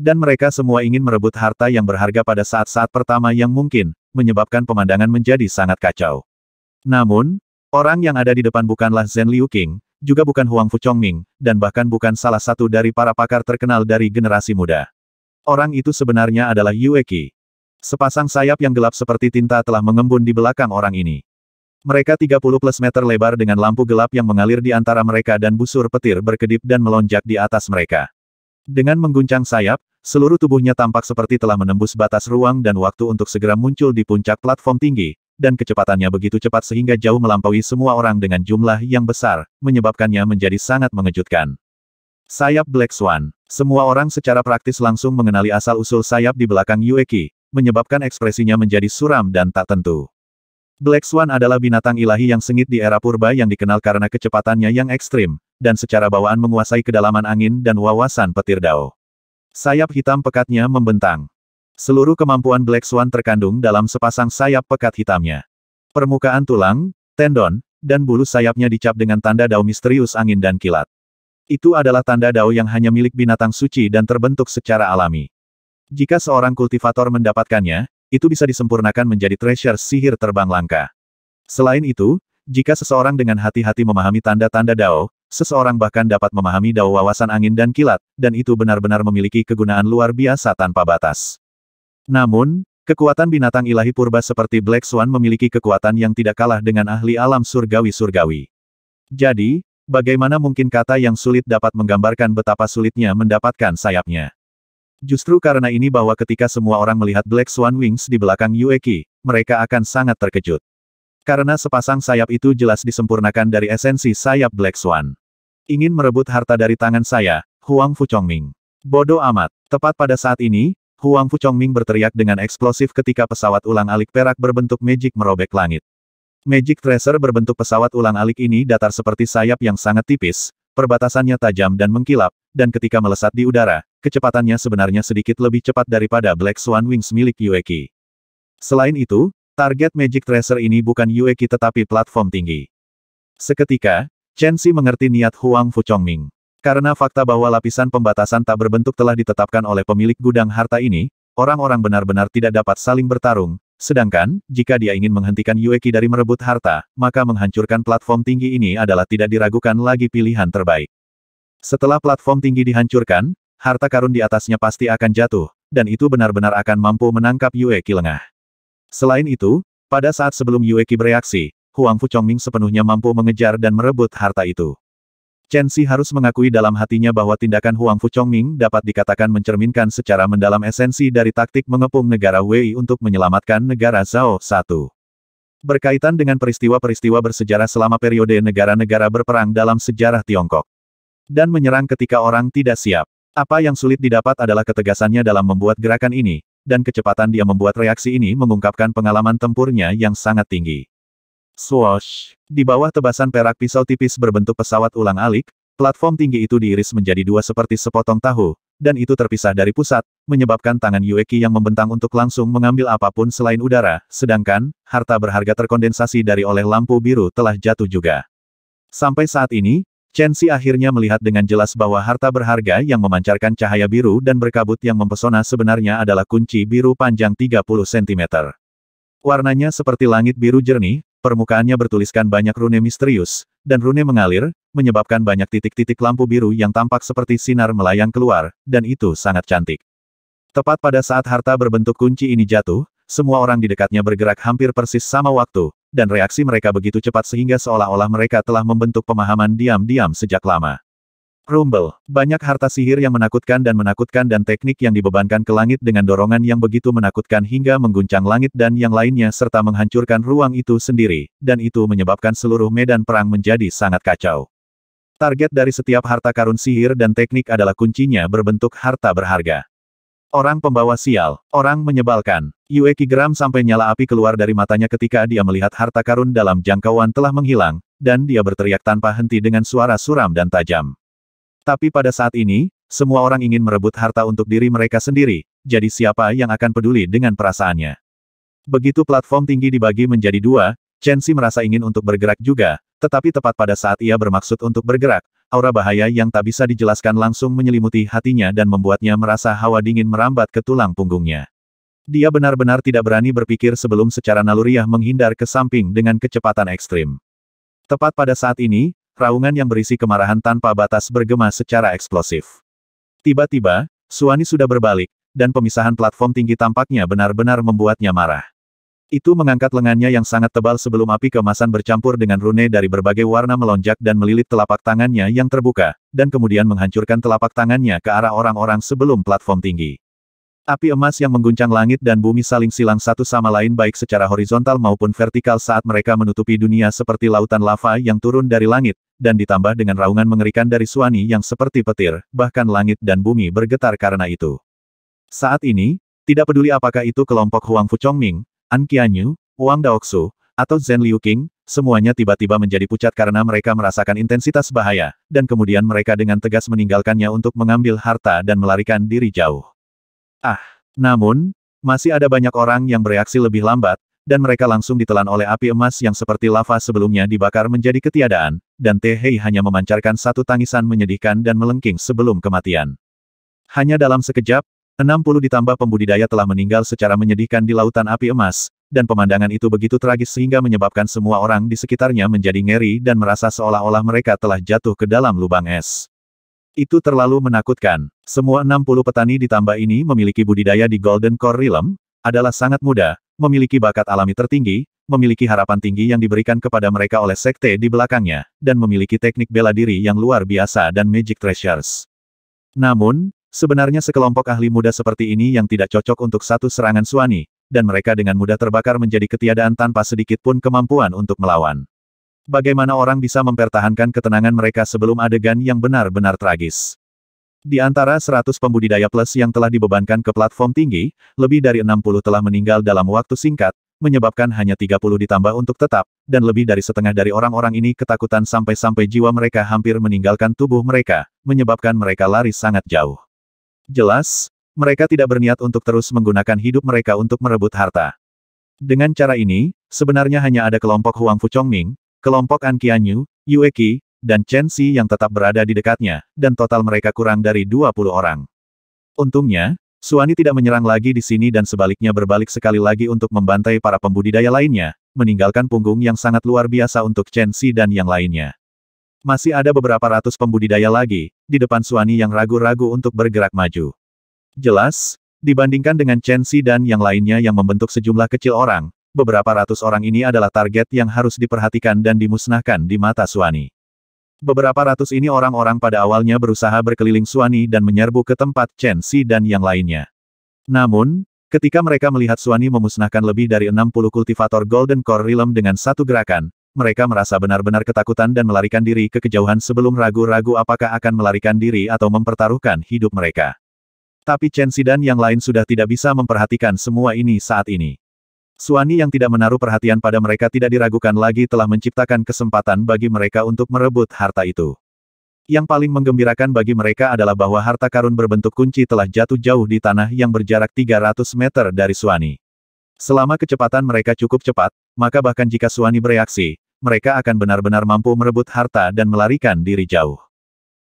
[SPEAKER 1] Dan mereka semua ingin merebut harta yang berharga pada saat-saat pertama yang mungkin, menyebabkan pemandangan menjadi sangat kacau. Namun, orang yang ada di depan bukanlah Zhen Liuqing, juga bukan Huang Fuchongming, dan bahkan bukan salah satu dari para pakar terkenal dari generasi muda. Orang itu sebenarnya adalah Yue Qi. Sepasang sayap yang gelap seperti tinta telah mengembun di belakang orang ini. Mereka 30 plus meter lebar dengan lampu gelap yang mengalir di antara mereka dan busur petir berkedip dan melonjak di atas mereka. Dengan mengguncang sayap, seluruh tubuhnya tampak seperti telah menembus batas ruang dan waktu untuk segera muncul di puncak platform tinggi, dan kecepatannya begitu cepat sehingga jauh melampaui semua orang dengan jumlah yang besar, menyebabkannya menjadi sangat mengejutkan. Sayap Black Swan. Semua orang secara praktis langsung mengenali asal-usul sayap di belakang Yueki, menyebabkan ekspresinya menjadi suram dan tak tentu. Black Swan adalah binatang ilahi yang sengit di era purba yang dikenal karena kecepatannya yang ekstrim, dan secara bawaan menguasai kedalaman angin dan wawasan petir dao. Sayap hitam pekatnya membentang. Seluruh kemampuan Black Swan terkandung dalam sepasang sayap pekat hitamnya. Permukaan tulang, tendon, dan bulu sayapnya dicap dengan tanda dao misterius angin dan kilat. Itu adalah tanda dao yang hanya milik binatang suci dan terbentuk secara alami. Jika seorang kultivator mendapatkannya, itu bisa disempurnakan menjadi treasure sihir terbang langka. Selain itu, jika seseorang dengan hati-hati memahami tanda-tanda Dao, seseorang bahkan dapat memahami Dao wawasan angin dan kilat, dan itu benar-benar memiliki kegunaan luar biasa tanpa batas. Namun, kekuatan binatang ilahi purba seperti Black Swan memiliki kekuatan yang tidak kalah dengan ahli alam surgawi-surgawi. Jadi, bagaimana mungkin kata yang sulit dapat menggambarkan betapa sulitnya mendapatkan sayapnya? Justru karena ini bahwa ketika semua orang melihat Black Swan Wings di belakang Yueki, mereka akan sangat terkejut. Karena sepasang sayap itu jelas disempurnakan dari esensi sayap Black Swan. Ingin merebut harta dari tangan saya, Huang Fuchongming. Bodoh amat. Tepat pada saat ini, Huang Fuchongming berteriak dengan eksplosif ketika pesawat ulang-alik perak berbentuk magic merobek langit. Magic Tracer berbentuk pesawat ulang-alik ini datar seperti sayap yang sangat tipis, perbatasannya tajam dan mengkilap, dan ketika melesat di udara, kecepatannya sebenarnya sedikit lebih cepat daripada Black Swan Wings milik Yueki. Selain itu, target Magic Tracer ini bukan Yueki tetapi platform tinggi. Seketika, Chen Xi mengerti niat Huang Fuchongming. Karena fakta bahwa lapisan pembatasan tak berbentuk telah ditetapkan oleh pemilik gudang harta ini, orang-orang benar-benar tidak dapat saling bertarung, Sedangkan, jika dia ingin menghentikan Yueki dari merebut harta, maka menghancurkan platform tinggi ini adalah tidak diragukan lagi pilihan terbaik. Setelah platform tinggi dihancurkan, harta karun di atasnya pasti akan jatuh, dan itu benar-benar akan mampu menangkap Yueki lengah. Selain itu, pada saat sebelum Yueki bereaksi, Huang Fuchongming sepenuhnya mampu mengejar dan merebut harta itu. Chen Xi harus mengakui dalam hatinya bahwa tindakan Huang Fuchongming dapat dikatakan mencerminkan secara mendalam esensi dari taktik mengepung negara Wei untuk menyelamatkan negara Zhao I. Berkaitan dengan peristiwa-peristiwa bersejarah selama periode negara-negara berperang dalam sejarah Tiongkok. Dan menyerang ketika orang tidak siap. Apa yang sulit didapat adalah ketegasannya dalam membuat gerakan ini, dan kecepatan dia membuat reaksi ini mengungkapkan pengalaman tempurnya yang sangat tinggi. Swoosh! Di bawah tebasan perak pisau tipis berbentuk pesawat ulang-alik, platform tinggi itu diiris menjadi dua seperti sepotong tahu, dan itu terpisah dari pusat, menyebabkan tangan Yueki yang membentang untuk langsung mengambil apa pun selain udara, sedangkan, harta berharga terkondensasi dari oleh lampu biru telah jatuh juga. Sampai saat ini, Chen Xi akhirnya melihat dengan jelas bahwa harta berharga yang memancarkan cahaya biru dan berkabut yang mempesona sebenarnya adalah kunci biru panjang 30 cm. Warnanya seperti langit biru jernih, Permukaannya bertuliskan banyak rune misterius, dan rune mengalir, menyebabkan banyak titik-titik lampu biru yang tampak seperti sinar melayang keluar, dan itu sangat cantik. Tepat pada saat harta berbentuk kunci ini jatuh, semua orang di dekatnya bergerak hampir persis sama waktu, dan reaksi mereka begitu cepat sehingga seolah-olah mereka telah membentuk pemahaman diam-diam sejak lama. Rumble, banyak harta sihir yang menakutkan dan menakutkan dan teknik yang dibebankan ke langit dengan dorongan yang begitu menakutkan hingga mengguncang langit dan yang lainnya serta menghancurkan ruang itu sendiri, dan itu menyebabkan seluruh medan perang menjadi sangat kacau. Target dari setiap harta karun sihir dan teknik adalah kuncinya berbentuk harta berharga. Orang pembawa sial, orang menyebalkan. Yueki geram sampai nyala api keluar dari matanya ketika dia melihat harta karun dalam jangkauan telah menghilang, dan dia berteriak tanpa henti dengan suara suram dan tajam. Tapi pada saat ini, semua orang ingin merebut harta untuk diri mereka sendiri, jadi siapa yang akan peduli dengan perasaannya? Begitu platform tinggi dibagi menjadi dua, Chen Xi merasa ingin untuk bergerak juga, tetapi tepat pada saat ia bermaksud untuk bergerak, aura bahaya yang tak bisa dijelaskan langsung menyelimuti hatinya dan membuatnya merasa hawa dingin merambat ke tulang punggungnya. Dia benar-benar tidak berani berpikir sebelum secara naluriah menghindar ke samping dengan kecepatan ekstrim. Tepat pada saat ini, raungan yang berisi kemarahan tanpa batas bergema secara eksplosif. Tiba-tiba, Suani sudah berbalik, dan pemisahan platform tinggi tampaknya benar-benar membuatnya marah. Itu mengangkat lengannya yang sangat tebal sebelum api kemasan bercampur dengan rune dari berbagai warna melonjak dan melilit telapak tangannya yang terbuka, dan kemudian menghancurkan telapak tangannya ke arah orang-orang sebelum platform tinggi. Api emas yang mengguncang langit dan bumi saling silang satu sama lain baik secara horizontal maupun vertikal saat mereka menutupi dunia seperti lautan lava yang turun dari langit, dan ditambah dengan raungan mengerikan dari Suani yang seperti petir, bahkan langit dan bumi bergetar karena itu. Saat ini, tidak peduli apakah itu kelompok Huang Fuchongming, An Qianyu, Wang Daoxu, atau Zhen Liuqing, semuanya tiba-tiba menjadi pucat karena mereka merasakan intensitas bahaya, dan kemudian mereka dengan tegas meninggalkannya untuk mengambil harta dan melarikan diri jauh. Ah, namun, masih ada banyak orang yang bereaksi lebih lambat, dan mereka langsung ditelan oleh api emas yang seperti lava sebelumnya dibakar menjadi ketiadaan, dan Teh Hei hanya memancarkan satu tangisan menyedihkan dan melengking sebelum kematian. Hanya dalam sekejap, 60 ditambah pembudidaya telah meninggal secara menyedihkan di lautan api emas, dan pemandangan itu begitu tragis sehingga menyebabkan semua orang di sekitarnya menjadi ngeri dan merasa seolah-olah mereka telah jatuh ke dalam lubang es. Itu terlalu menakutkan. Semua 60 petani ditambah ini memiliki budidaya di Golden Core Realm, adalah sangat muda, memiliki bakat alami tertinggi, memiliki harapan tinggi yang diberikan kepada mereka oleh sekte di belakangnya, dan memiliki teknik bela diri yang luar biasa dan magic treasures. Namun, sebenarnya sekelompok ahli muda seperti ini yang tidak cocok untuk satu serangan suani, dan mereka dengan mudah terbakar menjadi ketiadaan tanpa sedikit pun kemampuan untuk melawan. Bagaimana orang bisa mempertahankan ketenangan mereka sebelum adegan yang benar-benar tragis? Di antara 100 pembudidaya plus yang telah dibebankan ke platform tinggi, lebih dari 60 telah meninggal dalam waktu singkat, menyebabkan hanya 30 ditambah untuk tetap, dan lebih dari setengah dari orang-orang ini ketakutan sampai-sampai jiwa mereka hampir meninggalkan tubuh mereka, menyebabkan mereka lari sangat jauh. Jelas, mereka tidak berniat untuk terus menggunakan hidup mereka untuk merebut harta. Dengan cara ini, sebenarnya hanya ada kelompok Huang Fuchongming, kelompok An Qianyu, Yue Qi, dan Chen Xi yang tetap berada di dekatnya, dan total mereka kurang dari 20 orang. Untungnya, Suani tidak menyerang lagi di sini dan sebaliknya berbalik sekali lagi untuk membantai para pembudidaya lainnya, meninggalkan punggung yang sangat luar biasa untuk Chen Si dan yang lainnya. Masih ada beberapa ratus pembudidaya lagi, di depan Suani yang ragu-ragu untuk bergerak maju. Jelas, dibandingkan dengan Chen Si dan yang lainnya yang membentuk sejumlah kecil orang, beberapa ratus orang ini adalah target yang harus diperhatikan dan dimusnahkan di mata Suani. Beberapa ratus ini orang-orang pada awalnya berusaha berkeliling Suani dan menyerbu ke tempat Chen Si dan yang lainnya. Namun, ketika mereka melihat Suani memusnahkan lebih dari 60 kultivator Golden Core Realm dengan satu gerakan, mereka merasa benar-benar ketakutan dan melarikan diri ke kejauhan sebelum ragu-ragu apakah akan melarikan diri atau mempertaruhkan hidup mereka. Tapi Chen Si dan yang lain sudah tidak bisa memperhatikan semua ini saat ini. Suani yang tidak menaruh perhatian pada mereka tidak diragukan lagi telah menciptakan kesempatan bagi mereka untuk merebut harta itu. Yang paling menggembirakan bagi mereka adalah bahwa harta karun berbentuk kunci telah jatuh jauh di tanah yang berjarak 300 meter dari Suani. Selama kecepatan mereka cukup cepat, maka bahkan jika Suani bereaksi, mereka akan benar-benar mampu merebut harta dan melarikan diri jauh.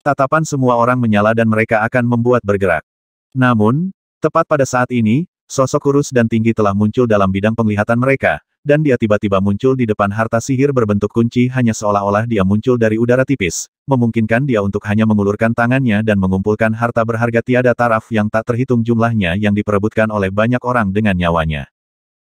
[SPEAKER 1] Tatapan semua orang menyala dan mereka akan membuat bergerak. Namun, tepat pada saat ini, Sosok kurus dan tinggi telah muncul dalam bidang penglihatan mereka, dan dia tiba-tiba muncul di depan harta sihir berbentuk kunci hanya seolah-olah dia muncul dari udara tipis, memungkinkan dia untuk hanya mengulurkan tangannya dan mengumpulkan harta berharga tiada taraf yang tak terhitung jumlahnya yang diperebutkan oleh banyak orang dengan nyawanya.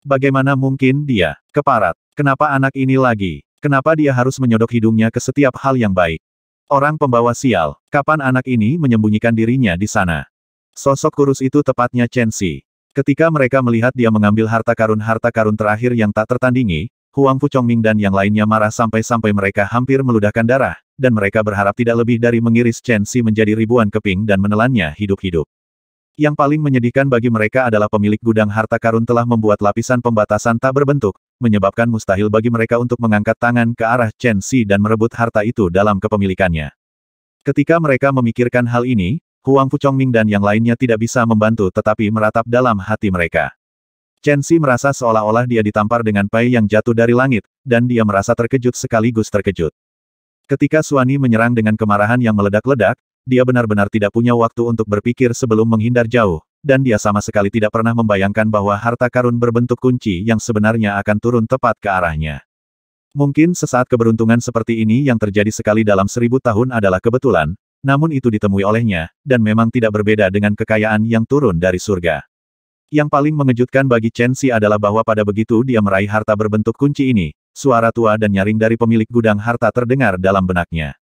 [SPEAKER 1] Bagaimana mungkin dia, keparat, kenapa anak ini lagi, kenapa dia harus menyodok hidungnya ke setiap hal yang baik? Orang pembawa sial, kapan anak ini menyembunyikan dirinya di sana? Sosok kurus itu tepatnya Chen Si. Ketika mereka melihat dia mengambil harta karun-harta karun terakhir yang tak tertandingi, Huang Fuchongming dan yang lainnya marah sampai-sampai mereka hampir meludahkan darah, dan mereka berharap tidak lebih dari mengiris Chen Si menjadi ribuan keping dan menelannya hidup-hidup. Yang paling menyedihkan bagi mereka adalah pemilik gudang harta karun telah membuat lapisan pembatasan tak berbentuk, menyebabkan mustahil bagi mereka untuk mengangkat tangan ke arah Chen Si dan merebut harta itu dalam kepemilikannya. Ketika mereka memikirkan hal ini, Huang Fuchongming dan yang lainnya tidak bisa membantu tetapi meratap dalam hati mereka. Chen Xi merasa seolah-olah dia ditampar dengan pai yang jatuh dari langit, dan dia merasa terkejut sekaligus terkejut. Ketika Suani menyerang dengan kemarahan yang meledak-ledak, dia benar-benar tidak punya waktu untuk berpikir sebelum menghindar jauh, dan dia sama sekali tidak pernah membayangkan bahwa harta karun berbentuk kunci yang sebenarnya akan turun tepat ke arahnya. Mungkin sesaat keberuntungan seperti ini yang terjadi sekali dalam seribu tahun adalah kebetulan, namun itu ditemui olehnya, dan memang tidak berbeda dengan kekayaan yang turun dari surga. Yang paling mengejutkan bagi Chen Xi adalah bahwa pada begitu dia meraih harta berbentuk kunci ini, suara tua dan nyaring dari pemilik gudang harta terdengar dalam benaknya.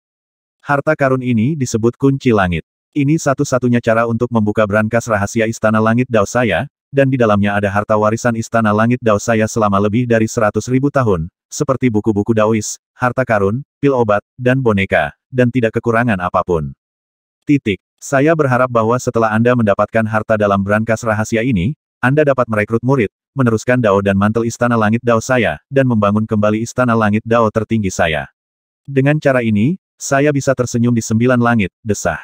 [SPEAKER 1] Harta karun ini disebut kunci langit. Ini satu-satunya cara untuk membuka brankas rahasia istana langit Dao saya, dan di dalamnya ada harta warisan istana langit Dao saya selama lebih dari seratus ribu tahun, seperti buku-buku Daois, harta karun, pil obat, dan boneka, dan tidak kekurangan apa pun. Titik. Saya berharap bahwa setelah Anda mendapatkan harta dalam brankas rahasia ini, Anda dapat merekrut murid, meneruskan Dao dan mantel Istana Langit Dao saya, dan membangun kembali Istana Langit Dao tertinggi saya. Dengan cara ini, saya bisa tersenyum di sembilan langit, desah.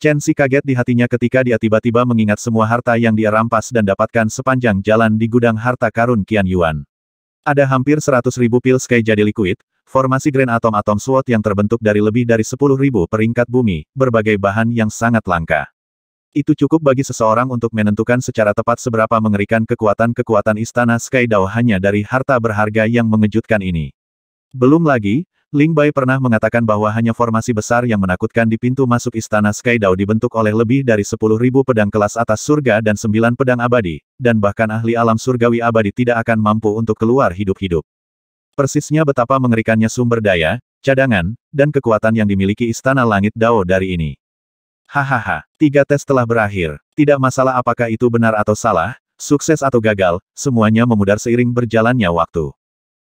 [SPEAKER 1] Chen Si kaget di hatinya ketika dia tiba-tiba mengingat semua harta yang dia rampas dan dapatkan sepanjang jalan di gudang harta karun Qian Yuan. Ada hampir 100 ribu pil sky jadi liquid, formasi Grand Atom-Atom SWOT yang terbentuk dari lebih dari 10 ribu peringkat bumi, berbagai bahan yang sangat langka. Itu cukup bagi seseorang untuk menentukan secara tepat seberapa mengerikan kekuatan-kekuatan Istana Sky Dao hanya dari harta berharga yang mengejutkan ini. Belum lagi, Ling Bai pernah mengatakan bahwa hanya formasi besar yang menakutkan di pintu masuk istana Skydao dibentuk oleh lebih dari 10.000 pedang kelas atas surga dan 9 pedang abadi, dan bahkan ahli alam surgawi abadi tidak akan mampu untuk keluar hidup-hidup. Persisnya betapa mengerikannya sumber daya, cadangan, dan kekuatan yang dimiliki istana langit Dao dari ini. Hahaha, tiga tes telah berakhir, tidak masalah apakah itu benar atau salah, sukses atau gagal, semuanya memudar seiring berjalannya waktu.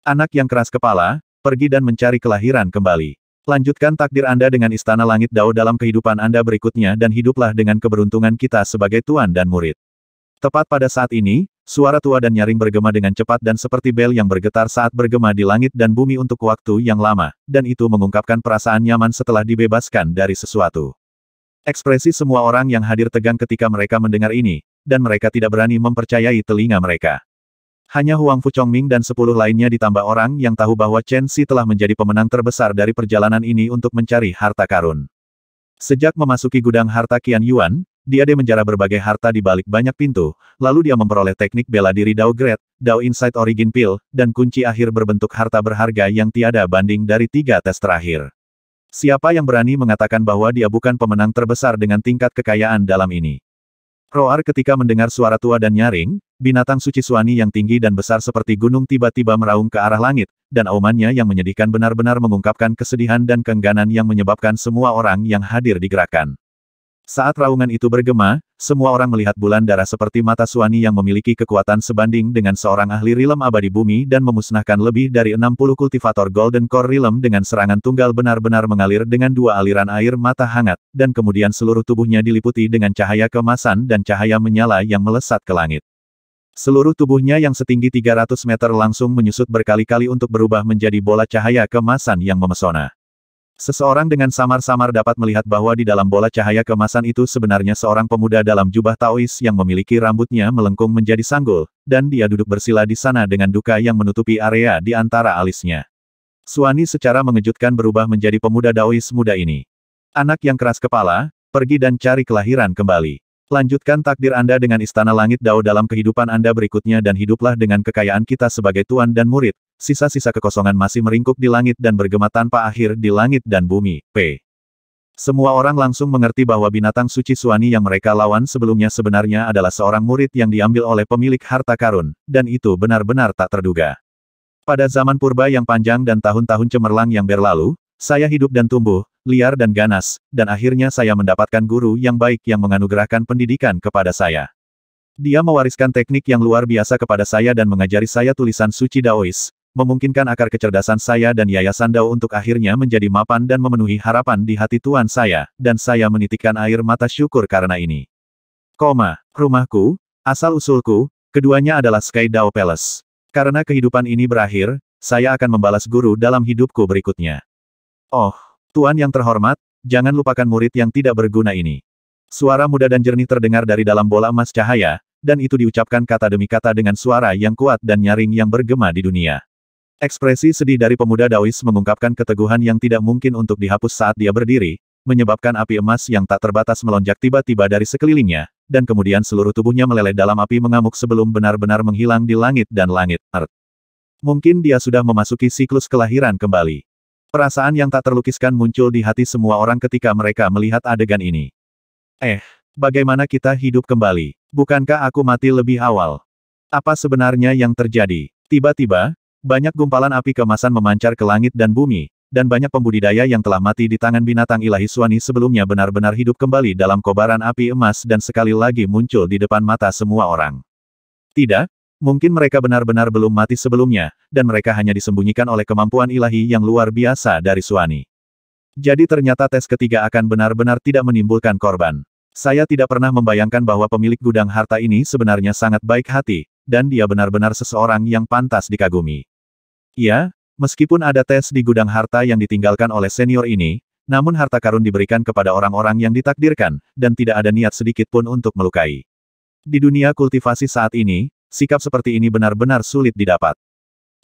[SPEAKER 1] Anak yang keras kepala, pergi dan mencari kelahiran kembali. Lanjutkan takdir Anda dengan istana langit Dao dalam kehidupan Anda berikutnya dan hiduplah dengan keberuntungan kita sebagai tuan dan murid. Tepat pada saat ini, suara tua dan nyaring bergema dengan cepat dan seperti bel yang bergetar saat bergema di langit dan bumi untuk waktu yang lama, dan itu mengungkapkan perasaan nyaman setelah dibebaskan dari sesuatu. Ekspresi semua orang yang hadir tegang ketika mereka mendengar ini, dan mereka tidak berani mempercayai telinga mereka. Hanya Huang Fuchongming dan sepuluh lainnya ditambah orang yang tahu bahwa Chen Si telah menjadi pemenang terbesar dari perjalanan ini untuk mencari harta karun. Sejak memasuki gudang harta Qian Yuan, dia de menjarah berbagai harta di balik banyak pintu, lalu dia memperoleh teknik bela diri Dao Great, Dao Insight Origin Pill, dan kunci akhir berbentuk harta berharga yang tiada banding dari tiga tes terakhir. Siapa yang berani mengatakan bahwa dia bukan pemenang terbesar dengan tingkat kekayaan dalam ini? Roar ketika mendengar suara tua dan nyaring, binatang suci Suani yang tinggi dan besar seperti gunung tiba-tiba meraung ke arah langit, dan aumannya yang menyedihkan benar-benar mengungkapkan kesedihan dan keengganan yang menyebabkan semua orang yang hadir digerakkan. Saat raungan itu bergema, semua orang melihat bulan darah seperti mata Suani yang memiliki kekuatan sebanding dengan seorang ahli rilem abadi bumi dan memusnahkan lebih dari 60 kultivator Golden Core Rilem dengan serangan tunggal benar-benar mengalir dengan dua aliran air mata hangat, dan kemudian seluruh tubuhnya diliputi dengan cahaya kemasan dan cahaya menyala yang melesat ke langit. Seluruh tubuhnya yang setinggi 300 meter langsung menyusut berkali-kali untuk berubah menjadi bola cahaya kemasan yang memesona. Seseorang dengan samar-samar dapat melihat bahwa di dalam bola cahaya kemasan itu sebenarnya seorang pemuda dalam jubah Taois yang memiliki rambutnya melengkung menjadi sanggul, dan dia duduk bersila di sana dengan duka yang menutupi area di antara alisnya. Suani secara mengejutkan berubah menjadi pemuda Daois muda ini. Anak yang keras kepala, pergi dan cari kelahiran kembali. Lanjutkan takdir Anda dengan istana langit Dao dalam kehidupan Anda berikutnya dan hiduplah dengan kekayaan kita sebagai tuan dan murid. Sisa-sisa kekosongan masih meringkuk di langit dan bergema tanpa akhir di langit dan bumi. P. Semua orang langsung mengerti bahwa binatang suci Suani yang mereka lawan sebelumnya sebenarnya adalah seorang murid yang diambil oleh pemilik harta karun, dan itu benar-benar tak terduga. Pada zaman purba yang panjang dan tahun-tahun cemerlang yang berlalu, saya hidup dan tumbuh, liar dan ganas, dan akhirnya saya mendapatkan guru yang baik yang menganugerahkan pendidikan kepada saya. Dia mewariskan teknik yang luar biasa kepada saya dan mengajari saya tulisan suci Daois, memungkinkan akar kecerdasan saya dan yayasan Dao untuk akhirnya menjadi mapan dan memenuhi harapan di hati Tuan saya, dan saya menitikkan air mata syukur karena ini. Koma, rumahku, asal-usulku, keduanya adalah Sky Dao Palace. Karena kehidupan ini berakhir, saya akan membalas guru dalam hidupku berikutnya. Oh, Tuan yang terhormat, jangan lupakan murid yang tidak berguna ini. Suara muda dan jernih terdengar dari dalam bola emas cahaya, dan itu diucapkan kata demi kata dengan suara yang kuat dan nyaring yang bergema di dunia. Ekspresi sedih dari pemuda Dawis mengungkapkan keteguhan yang tidak mungkin untuk dihapus saat dia berdiri, menyebabkan api emas yang tak terbatas melonjak tiba-tiba dari sekelilingnya, dan kemudian seluruh tubuhnya meleleh dalam api mengamuk sebelum benar-benar menghilang di langit dan langit. Mungkin dia sudah memasuki siklus kelahiran kembali. Perasaan yang tak terlukiskan muncul di hati semua orang ketika mereka melihat adegan ini. Eh, bagaimana kita hidup kembali? Bukankah aku mati lebih awal? Apa sebenarnya yang terjadi? Tiba-tiba, banyak gumpalan api kemasan memancar ke langit dan bumi, dan banyak pembudidaya yang telah mati di tangan binatang ilahi Suani sebelumnya benar-benar hidup kembali dalam kobaran api emas dan sekali lagi muncul di depan mata semua orang. Tidak, Mungkin mereka benar-benar belum mati sebelumnya, dan mereka hanya disembunyikan oleh kemampuan ilahi yang luar biasa dari Suani. Jadi ternyata tes ketiga akan benar-benar tidak menimbulkan korban. Saya tidak pernah membayangkan bahwa pemilik gudang harta ini sebenarnya sangat baik hati, dan dia benar-benar seseorang yang pantas dikagumi. Ya, meskipun ada tes di gudang harta yang ditinggalkan oleh senior ini, namun harta karun diberikan kepada orang-orang yang ditakdirkan, dan tidak ada niat sedikit pun untuk melukai. Di dunia kultivasi saat ini, Sikap seperti ini benar-benar sulit didapat.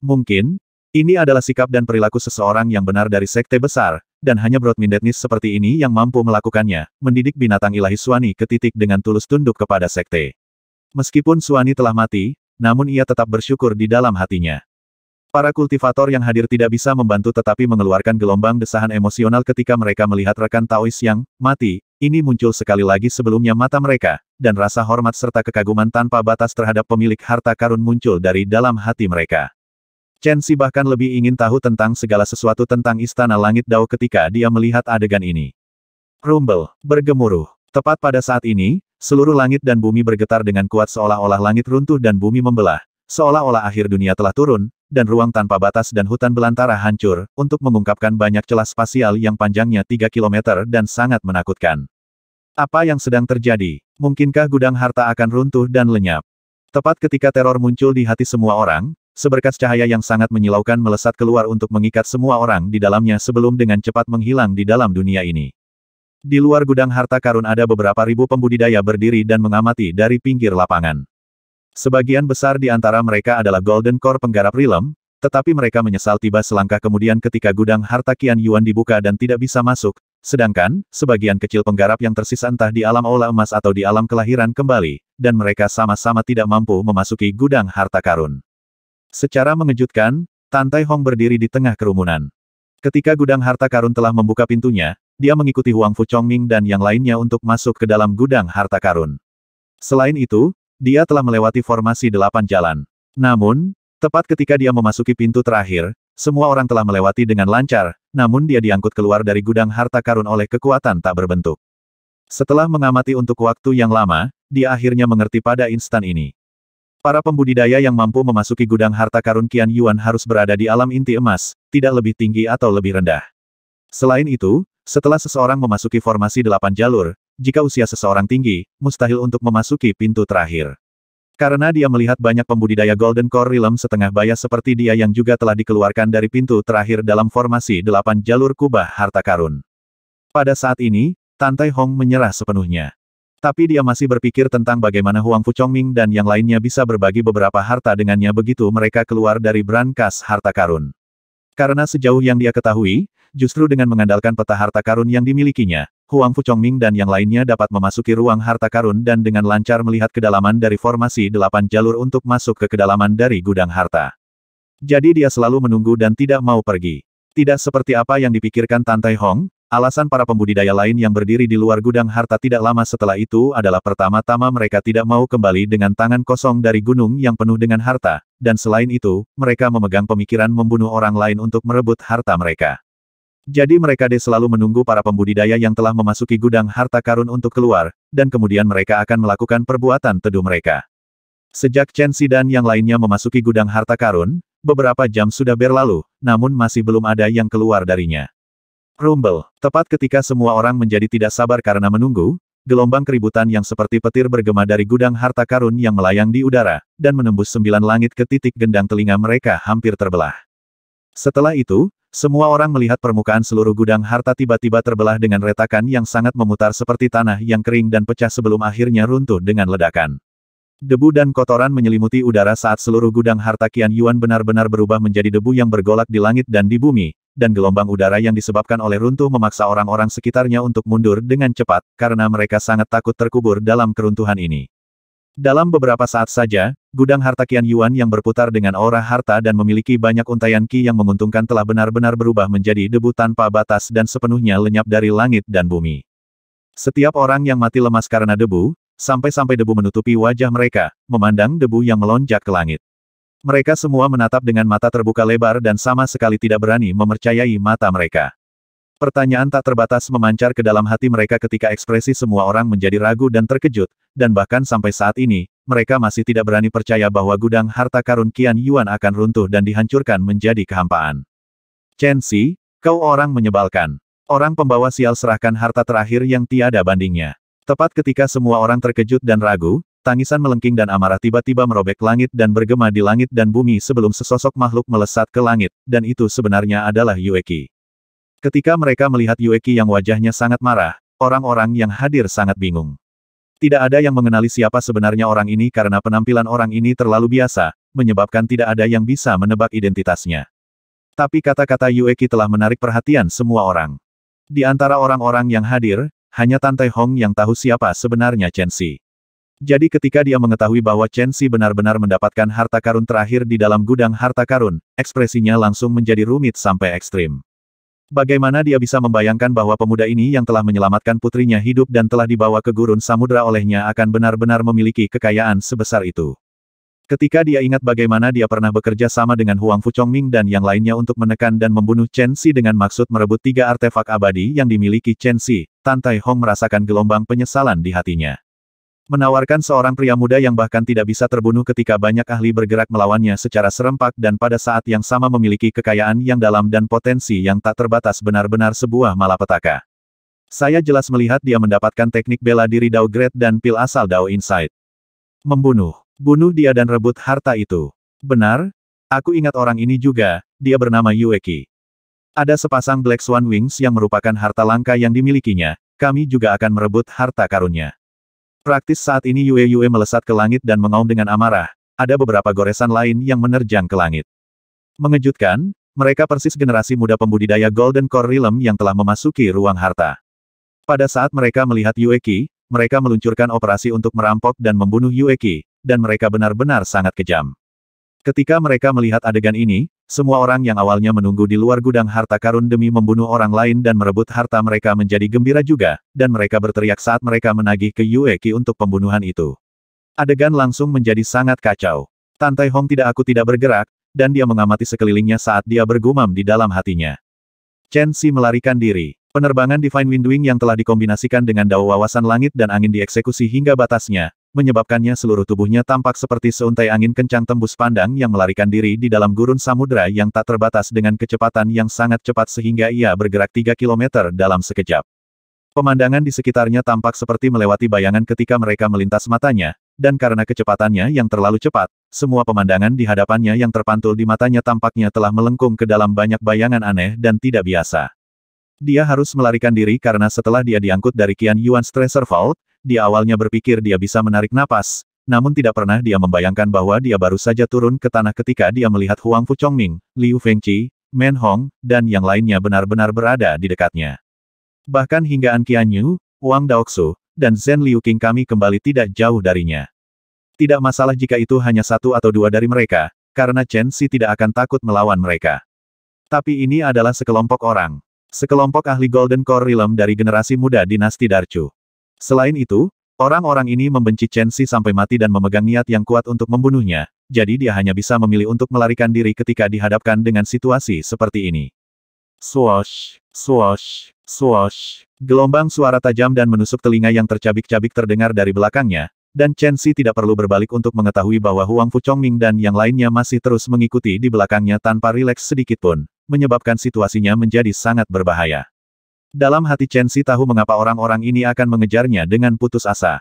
[SPEAKER 1] Mungkin, ini adalah sikap dan perilaku seseorang yang benar dari sekte besar, dan hanya Broadmindetnis seperti ini yang mampu melakukannya, mendidik binatang ilahi Suani ke titik dengan tulus tunduk kepada sekte. Meskipun Suani telah mati, namun ia tetap bersyukur di dalam hatinya. Para kultivator yang hadir tidak bisa membantu tetapi mengeluarkan gelombang desahan emosional ketika mereka melihat rekan Taois yang mati, ini muncul sekali lagi sebelumnya mata mereka, dan rasa hormat serta kekaguman tanpa batas terhadap pemilik harta karun muncul dari dalam hati mereka. Chen Si bahkan lebih ingin tahu tentang segala sesuatu tentang Istana Langit Dao ketika dia melihat adegan ini. Rumble, bergemuruh. Tepat pada saat ini, seluruh langit dan bumi bergetar dengan kuat seolah-olah langit runtuh dan bumi membelah, seolah-olah akhir dunia telah turun, dan ruang tanpa batas dan hutan belantara hancur, untuk mengungkapkan banyak celah spasial yang panjangnya 3 km dan sangat menakutkan. Apa yang sedang terjadi? Mungkinkah gudang harta akan runtuh dan lenyap? Tepat ketika teror muncul di hati semua orang, seberkas cahaya yang sangat menyilaukan melesat keluar untuk mengikat semua orang di dalamnya sebelum dengan cepat menghilang di dalam dunia ini. Di luar gudang harta karun ada beberapa ribu pembudidaya berdiri dan mengamati dari pinggir lapangan. Sebagian besar di antara mereka adalah Golden Core penggarap Rilem, tetapi mereka menyesal tiba selangkah kemudian ketika gudang harta Kian Yuan dibuka dan tidak bisa masuk, sedangkan, sebagian kecil penggarap yang tersisa entah di alam aula emas atau di alam kelahiran kembali, dan mereka sama-sama tidak mampu memasuki gudang harta karun. Secara mengejutkan, Tantai Hong berdiri di tengah kerumunan. Ketika gudang harta karun telah membuka pintunya, dia mengikuti Huang Fu Chongming dan yang lainnya untuk masuk ke dalam gudang harta karun. Selain itu, dia telah melewati formasi delapan jalan. Namun, tepat ketika dia memasuki pintu terakhir, semua orang telah melewati dengan lancar, namun dia diangkut keluar dari gudang harta karun oleh kekuatan tak berbentuk. Setelah mengamati untuk waktu yang lama, dia akhirnya mengerti pada instan ini. Para pembudidaya yang mampu memasuki gudang harta karun Kian Yuan harus berada di alam inti emas, tidak lebih tinggi atau lebih rendah. Selain itu, setelah seseorang memasuki formasi delapan jalur, jika usia seseorang tinggi, mustahil untuk memasuki pintu terakhir. Karena dia melihat banyak pembudidaya Golden Core Realm setengah bayar seperti dia yang juga telah dikeluarkan dari pintu terakhir dalam formasi delapan jalur kubah harta karun. Pada saat ini, Tantai Hong menyerah sepenuhnya. Tapi dia masih berpikir tentang bagaimana Huang Fuchongming dan yang lainnya bisa berbagi beberapa harta dengannya begitu mereka keluar dari brankas harta karun. Karena sejauh yang dia ketahui, justru dengan mengandalkan peta harta karun yang dimilikinya, Huang Fuchongming dan yang lainnya dapat memasuki ruang harta karun dan dengan lancar melihat kedalaman dari formasi delapan jalur untuk masuk ke kedalaman dari gudang harta. Jadi dia selalu menunggu dan tidak mau pergi. Tidak seperti apa yang dipikirkan Tantai Hong, alasan para pembudidaya lain yang berdiri di luar gudang harta tidak lama setelah itu adalah pertama-tama mereka tidak mau kembali dengan tangan kosong dari gunung yang penuh dengan harta, dan selain itu, mereka memegang pemikiran membunuh orang lain untuk merebut harta mereka. Jadi mereka de selalu menunggu para pembudidaya yang telah memasuki gudang harta karun untuk keluar, dan kemudian mereka akan melakukan perbuatan teduh mereka. Sejak Chen Si dan yang lainnya memasuki gudang harta karun, beberapa jam sudah berlalu, namun masih belum ada yang keluar darinya. Rumble, tepat ketika semua orang menjadi tidak sabar karena menunggu, gelombang keributan yang seperti petir bergema dari gudang harta karun yang melayang di udara, dan menembus sembilan langit ke titik gendang telinga mereka hampir terbelah. Setelah itu, semua orang melihat permukaan seluruh gudang harta tiba-tiba terbelah dengan retakan yang sangat memutar seperti tanah yang kering dan pecah sebelum akhirnya runtuh dengan ledakan. Debu dan kotoran menyelimuti udara saat seluruh gudang harta Kian Yuan benar-benar berubah menjadi debu yang bergolak di langit dan di bumi, dan gelombang udara yang disebabkan oleh runtuh memaksa orang-orang sekitarnya untuk mundur dengan cepat, karena mereka sangat takut terkubur dalam keruntuhan ini. Dalam beberapa saat saja, gudang harta Kian Yuan yang berputar dengan aura harta dan memiliki banyak untayan ki yang menguntungkan telah benar-benar berubah menjadi debu tanpa batas dan sepenuhnya lenyap dari langit dan bumi. Setiap orang yang mati lemas karena debu, sampai-sampai debu menutupi wajah mereka, memandang debu yang melonjak ke langit. Mereka semua menatap dengan mata terbuka lebar dan sama sekali tidak berani mempercayai mata mereka. Pertanyaan tak terbatas memancar ke dalam hati mereka ketika ekspresi semua orang menjadi ragu dan terkejut, dan bahkan sampai saat ini, mereka masih tidak berani percaya bahwa gudang harta karun Kian Yuan akan runtuh dan dihancurkan menjadi kehampaan. Chen Si, kau orang menyebalkan. Orang pembawa sial serahkan harta terakhir yang tiada bandingnya. Tepat ketika semua orang terkejut dan ragu, tangisan melengking dan amarah tiba-tiba merobek langit dan bergema di langit dan bumi sebelum sesosok makhluk melesat ke langit, dan itu sebenarnya adalah Yueki. Ketika mereka melihat Yueki yang wajahnya sangat marah, orang-orang yang hadir sangat bingung. Tidak ada yang mengenali siapa sebenarnya orang ini karena penampilan orang ini terlalu biasa, menyebabkan tidak ada yang bisa menebak identitasnya. Tapi kata-kata Yueki telah menarik perhatian semua orang. Di antara orang-orang yang hadir, hanya Tante Hong yang tahu siapa sebenarnya Chen Si. Jadi ketika dia mengetahui bahwa Chen Si benar-benar mendapatkan harta karun terakhir di dalam gudang harta karun, ekspresinya langsung menjadi rumit sampai ekstrim. Bagaimana dia bisa membayangkan bahwa pemuda ini yang telah menyelamatkan putrinya hidup dan telah dibawa ke gurun samudera olehnya akan benar-benar memiliki kekayaan sebesar itu. Ketika dia ingat bagaimana dia pernah bekerja sama dengan Huang Fuchongming dan yang lainnya untuk menekan dan membunuh Chen Si dengan maksud merebut tiga artefak abadi yang dimiliki Chen Si, Tantai Hong merasakan gelombang penyesalan di hatinya. Menawarkan seorang pria muda yang bahkan tidak bisa terbunuh ketika banyak ahli bergerak melawannya secara serempak dan pada saat yang sama memiliki kekayaan yang dalam dan potensi yang tak terbatas benar-benar sebuah malapetaka. Saya jelas melihat dia mendapatkan teknik bela diri Dao Great dan pil asal Dao Insight. Membunuh. Bunuh dia dan rebut harta itu. Benar? Aku ingat orang ini juga, dia bernama Yueki. Ada sepasang Black Swan Wings yang merupakan harta langka yang dimilikinya, kami juga akan merebut harta karunnya. Praktis saat ini Yue Yue melesat ke langit dan mengaum dengan amarah, ada beberapa goresan lain yang menerjang ke langit. Mengejutkan, Mereka persis generasi muda pembudidaya Golden Core Realm yang telah memasuki ruang harta. Pada saat mereka melihat Yueki, mereka meluncurkan operasi untuk merampok dan membunuh Yueki, dan mereka benar-benar sangat kejam. Ketika mereka melihat adegan ini, semua orang yang awalnya menunggu di luar gudang harta karun demi membunuh orang lain dan merebut harta mereka menjadi gembira juga, dan mereka berteriak saat mereka menagih ke Yueki untuk pembunuhan itu. Adegan langsung menjadi sangat kacau. Tantai Hong tidak aku tidak bergerak, dan dia mengamati sekelilingnya saat dia bergumam di dalam hatinya. Chen Si melarikan diri. Penerbangan Divine Windwing yang telah dikombinasikan dengan dao wawasan langit dan angin dieksekusi hingga batasnya, menyebabkannya seluruh tubuhnya tampak seperti seuntai angin kencang tembus pandang yang melarikan diri di dalam gurun samudera yang tak terbatas dengan kecepatan yang sangat cepat sehingga ia bergerak 3 km dalam sekejap. Pemandangan di sekitarnya tampak seperti melewati bayangan ketika mereka melintas matanya, dan karena kecepatannya yang terlalu cepat, semua pemandangan di hadapannya yang terpantul di matanya tampaknya telah melengkung ke dalam banyak bayangan aneh dan tidak biasa. Dia harus melarikan diri karena setelah dia diangkut dari Qian Yuan Stressor Vault, dia awalnya berpikir dia bisa menarik napas, namun tidak pernah dia membayangkan bahwa dia baru saja turun ke tanah ketika dia melihat Huang Fu Chongming, Liu Fengqi, Men Hong, dan yang lainnya benar-benar berada di dekatnya. Bahkan hingga An Qianyu, Wang Daoxu, dan Zhen Liu King kami kembali tidak jauh darinya. Tidak masalah jika itu hanya satu atau dua dari mereka, karena Chen Si tidak akan takut melawan mereka. Tapi ini adalah sekelompok orang. Sekelompok ahli Golden Core Realm dari generasi muda dinasti Darchu. Selain itu, orang-orang ini membenci Chen Si sampai mati dan memegang niat yang kuat untuk membunuhnya, jadi dia hanya bisa memilih untuk melarikan diri ketika dihadapkan dengan situasi seperti ini. Swoosh, swoosh, swoosh. Gelombang suara tajam dan menusuk telinga yang tercabik-cabik terdengar dari belakangnya, dan Chen Xi tidak perlu berbalik untuk mengetahui bahwa Huang Fu Chongming dan yang lainnya masih terus mengikuti di belakangnya tanpa rileks sedikitpun, menyebabkan situasinya menjadi sangat berbahaya. Dalam hati Chen Xi tahu mengapa orang-orang ini akan mengejarnya dengan putus asa.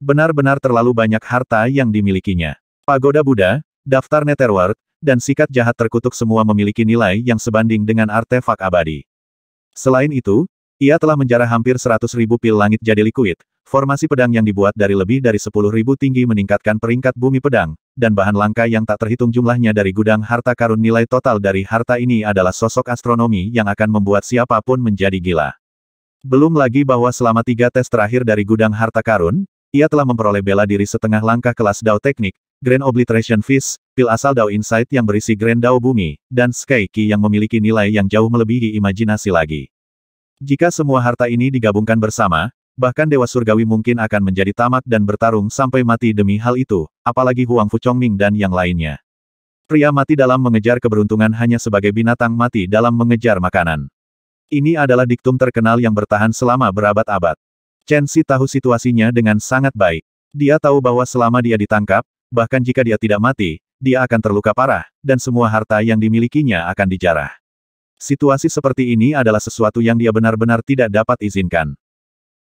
[SPEAKER 1] Benar-benar terlalu banyak harta yang dimilikinya. Pagoda Buddha, daftar Netherworld, dan sikat jahat terkutuk semua memiliki nilai yang sebanding dengan artefak abadi. Selain itu, ia telah menjarah hampir 100 ribu pil langit jadi liquid, Formasi pedang yang dibuat dari lebih dari 10.000 tinggi meningkatkan peringkat bumi pedang, dan bahan langka yang tak terhitung jumlahnya dari gudang harta karun nilai total dari harta ini adalah sosok astronomi yang akan membuat siapa pun menjadi gila. Belum lagi bahwa selama tiga tes terakhir dari gudang harta karun, ia telah memperoleh bela diri setengah langkah kelas Dao Teknik, Grand Obliteration Fish, pil asal Dao Insight yang berisi Grand Dao Bumi, dan Sky Key yang memiliki nilai yang jauh melebihi imajinasi lagi. Jika semua harta ini digabungkan bersama, Bahkan Dewa Surgawi mungkin akan menjadi tamak dan bertarung sampai mati demi hal itu, apalagi Huang Fu Chongming dan yang lainnya. Pria mati dalam mengejar keberuntungan hanya sebagai binatang mati dalam mengejar makanan. Ini adalah diktum terkenal yang bertahan selama berabad-abad. Chen Si tahu situasinya dengan sangat baik. Dia tahu bahwa selama dia ditangkap, bahkan jika dia tidak mati, dia akan terluka parah, dan semua harta yang dimilikinya akan dijarah. Situasi seperti ini adalah sesuatu yang dia benar-benar tidak dapat izinkan.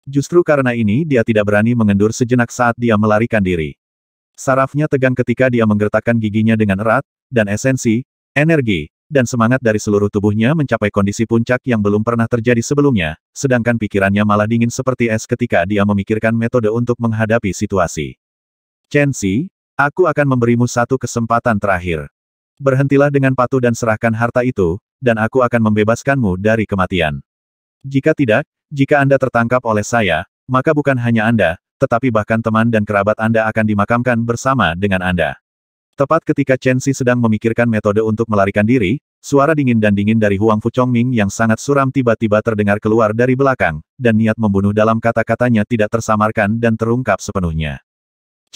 [SPEAKER 1] Justru karena ini dia tidak berani mengendur sejenak saat dia melarikan diri. Sarafnya tegang ketika dia menggertakkan giginya dengan erat, dan esensi, energi, dan semangat dari seluruh tubuhnya mencapai kondisi puncak yang belum pernah terjadi sebelumnya, sedangkan pikirannya malah dingin seperti es ketika dia memikirkan metode untuk menghadapi situasi. Chen Si, aku akan memberimu satu kesempatan terakhir. Berhentilah dengan patuh dan serahkan harta itu, dan aku akan membebaskanmu dari kematian. Jika tidak, jika Anda tertangkap oleh saya, maka bukan hanya Anda, tetapi bahkan teman dan kerabat Anda akan dimakamkan bersama dengan Anda. Tepat ketika Chen Xi sedang memikirkan metode untuk melarikan diri, suara dingin dan dingin dari Huang Fu Chongming yang sangat suram tiba-tiba terdengar keluar dari belakang, dan niat membunuh dalam kata-katanya tidak tersamarkan dan terungkap sepenuhnya.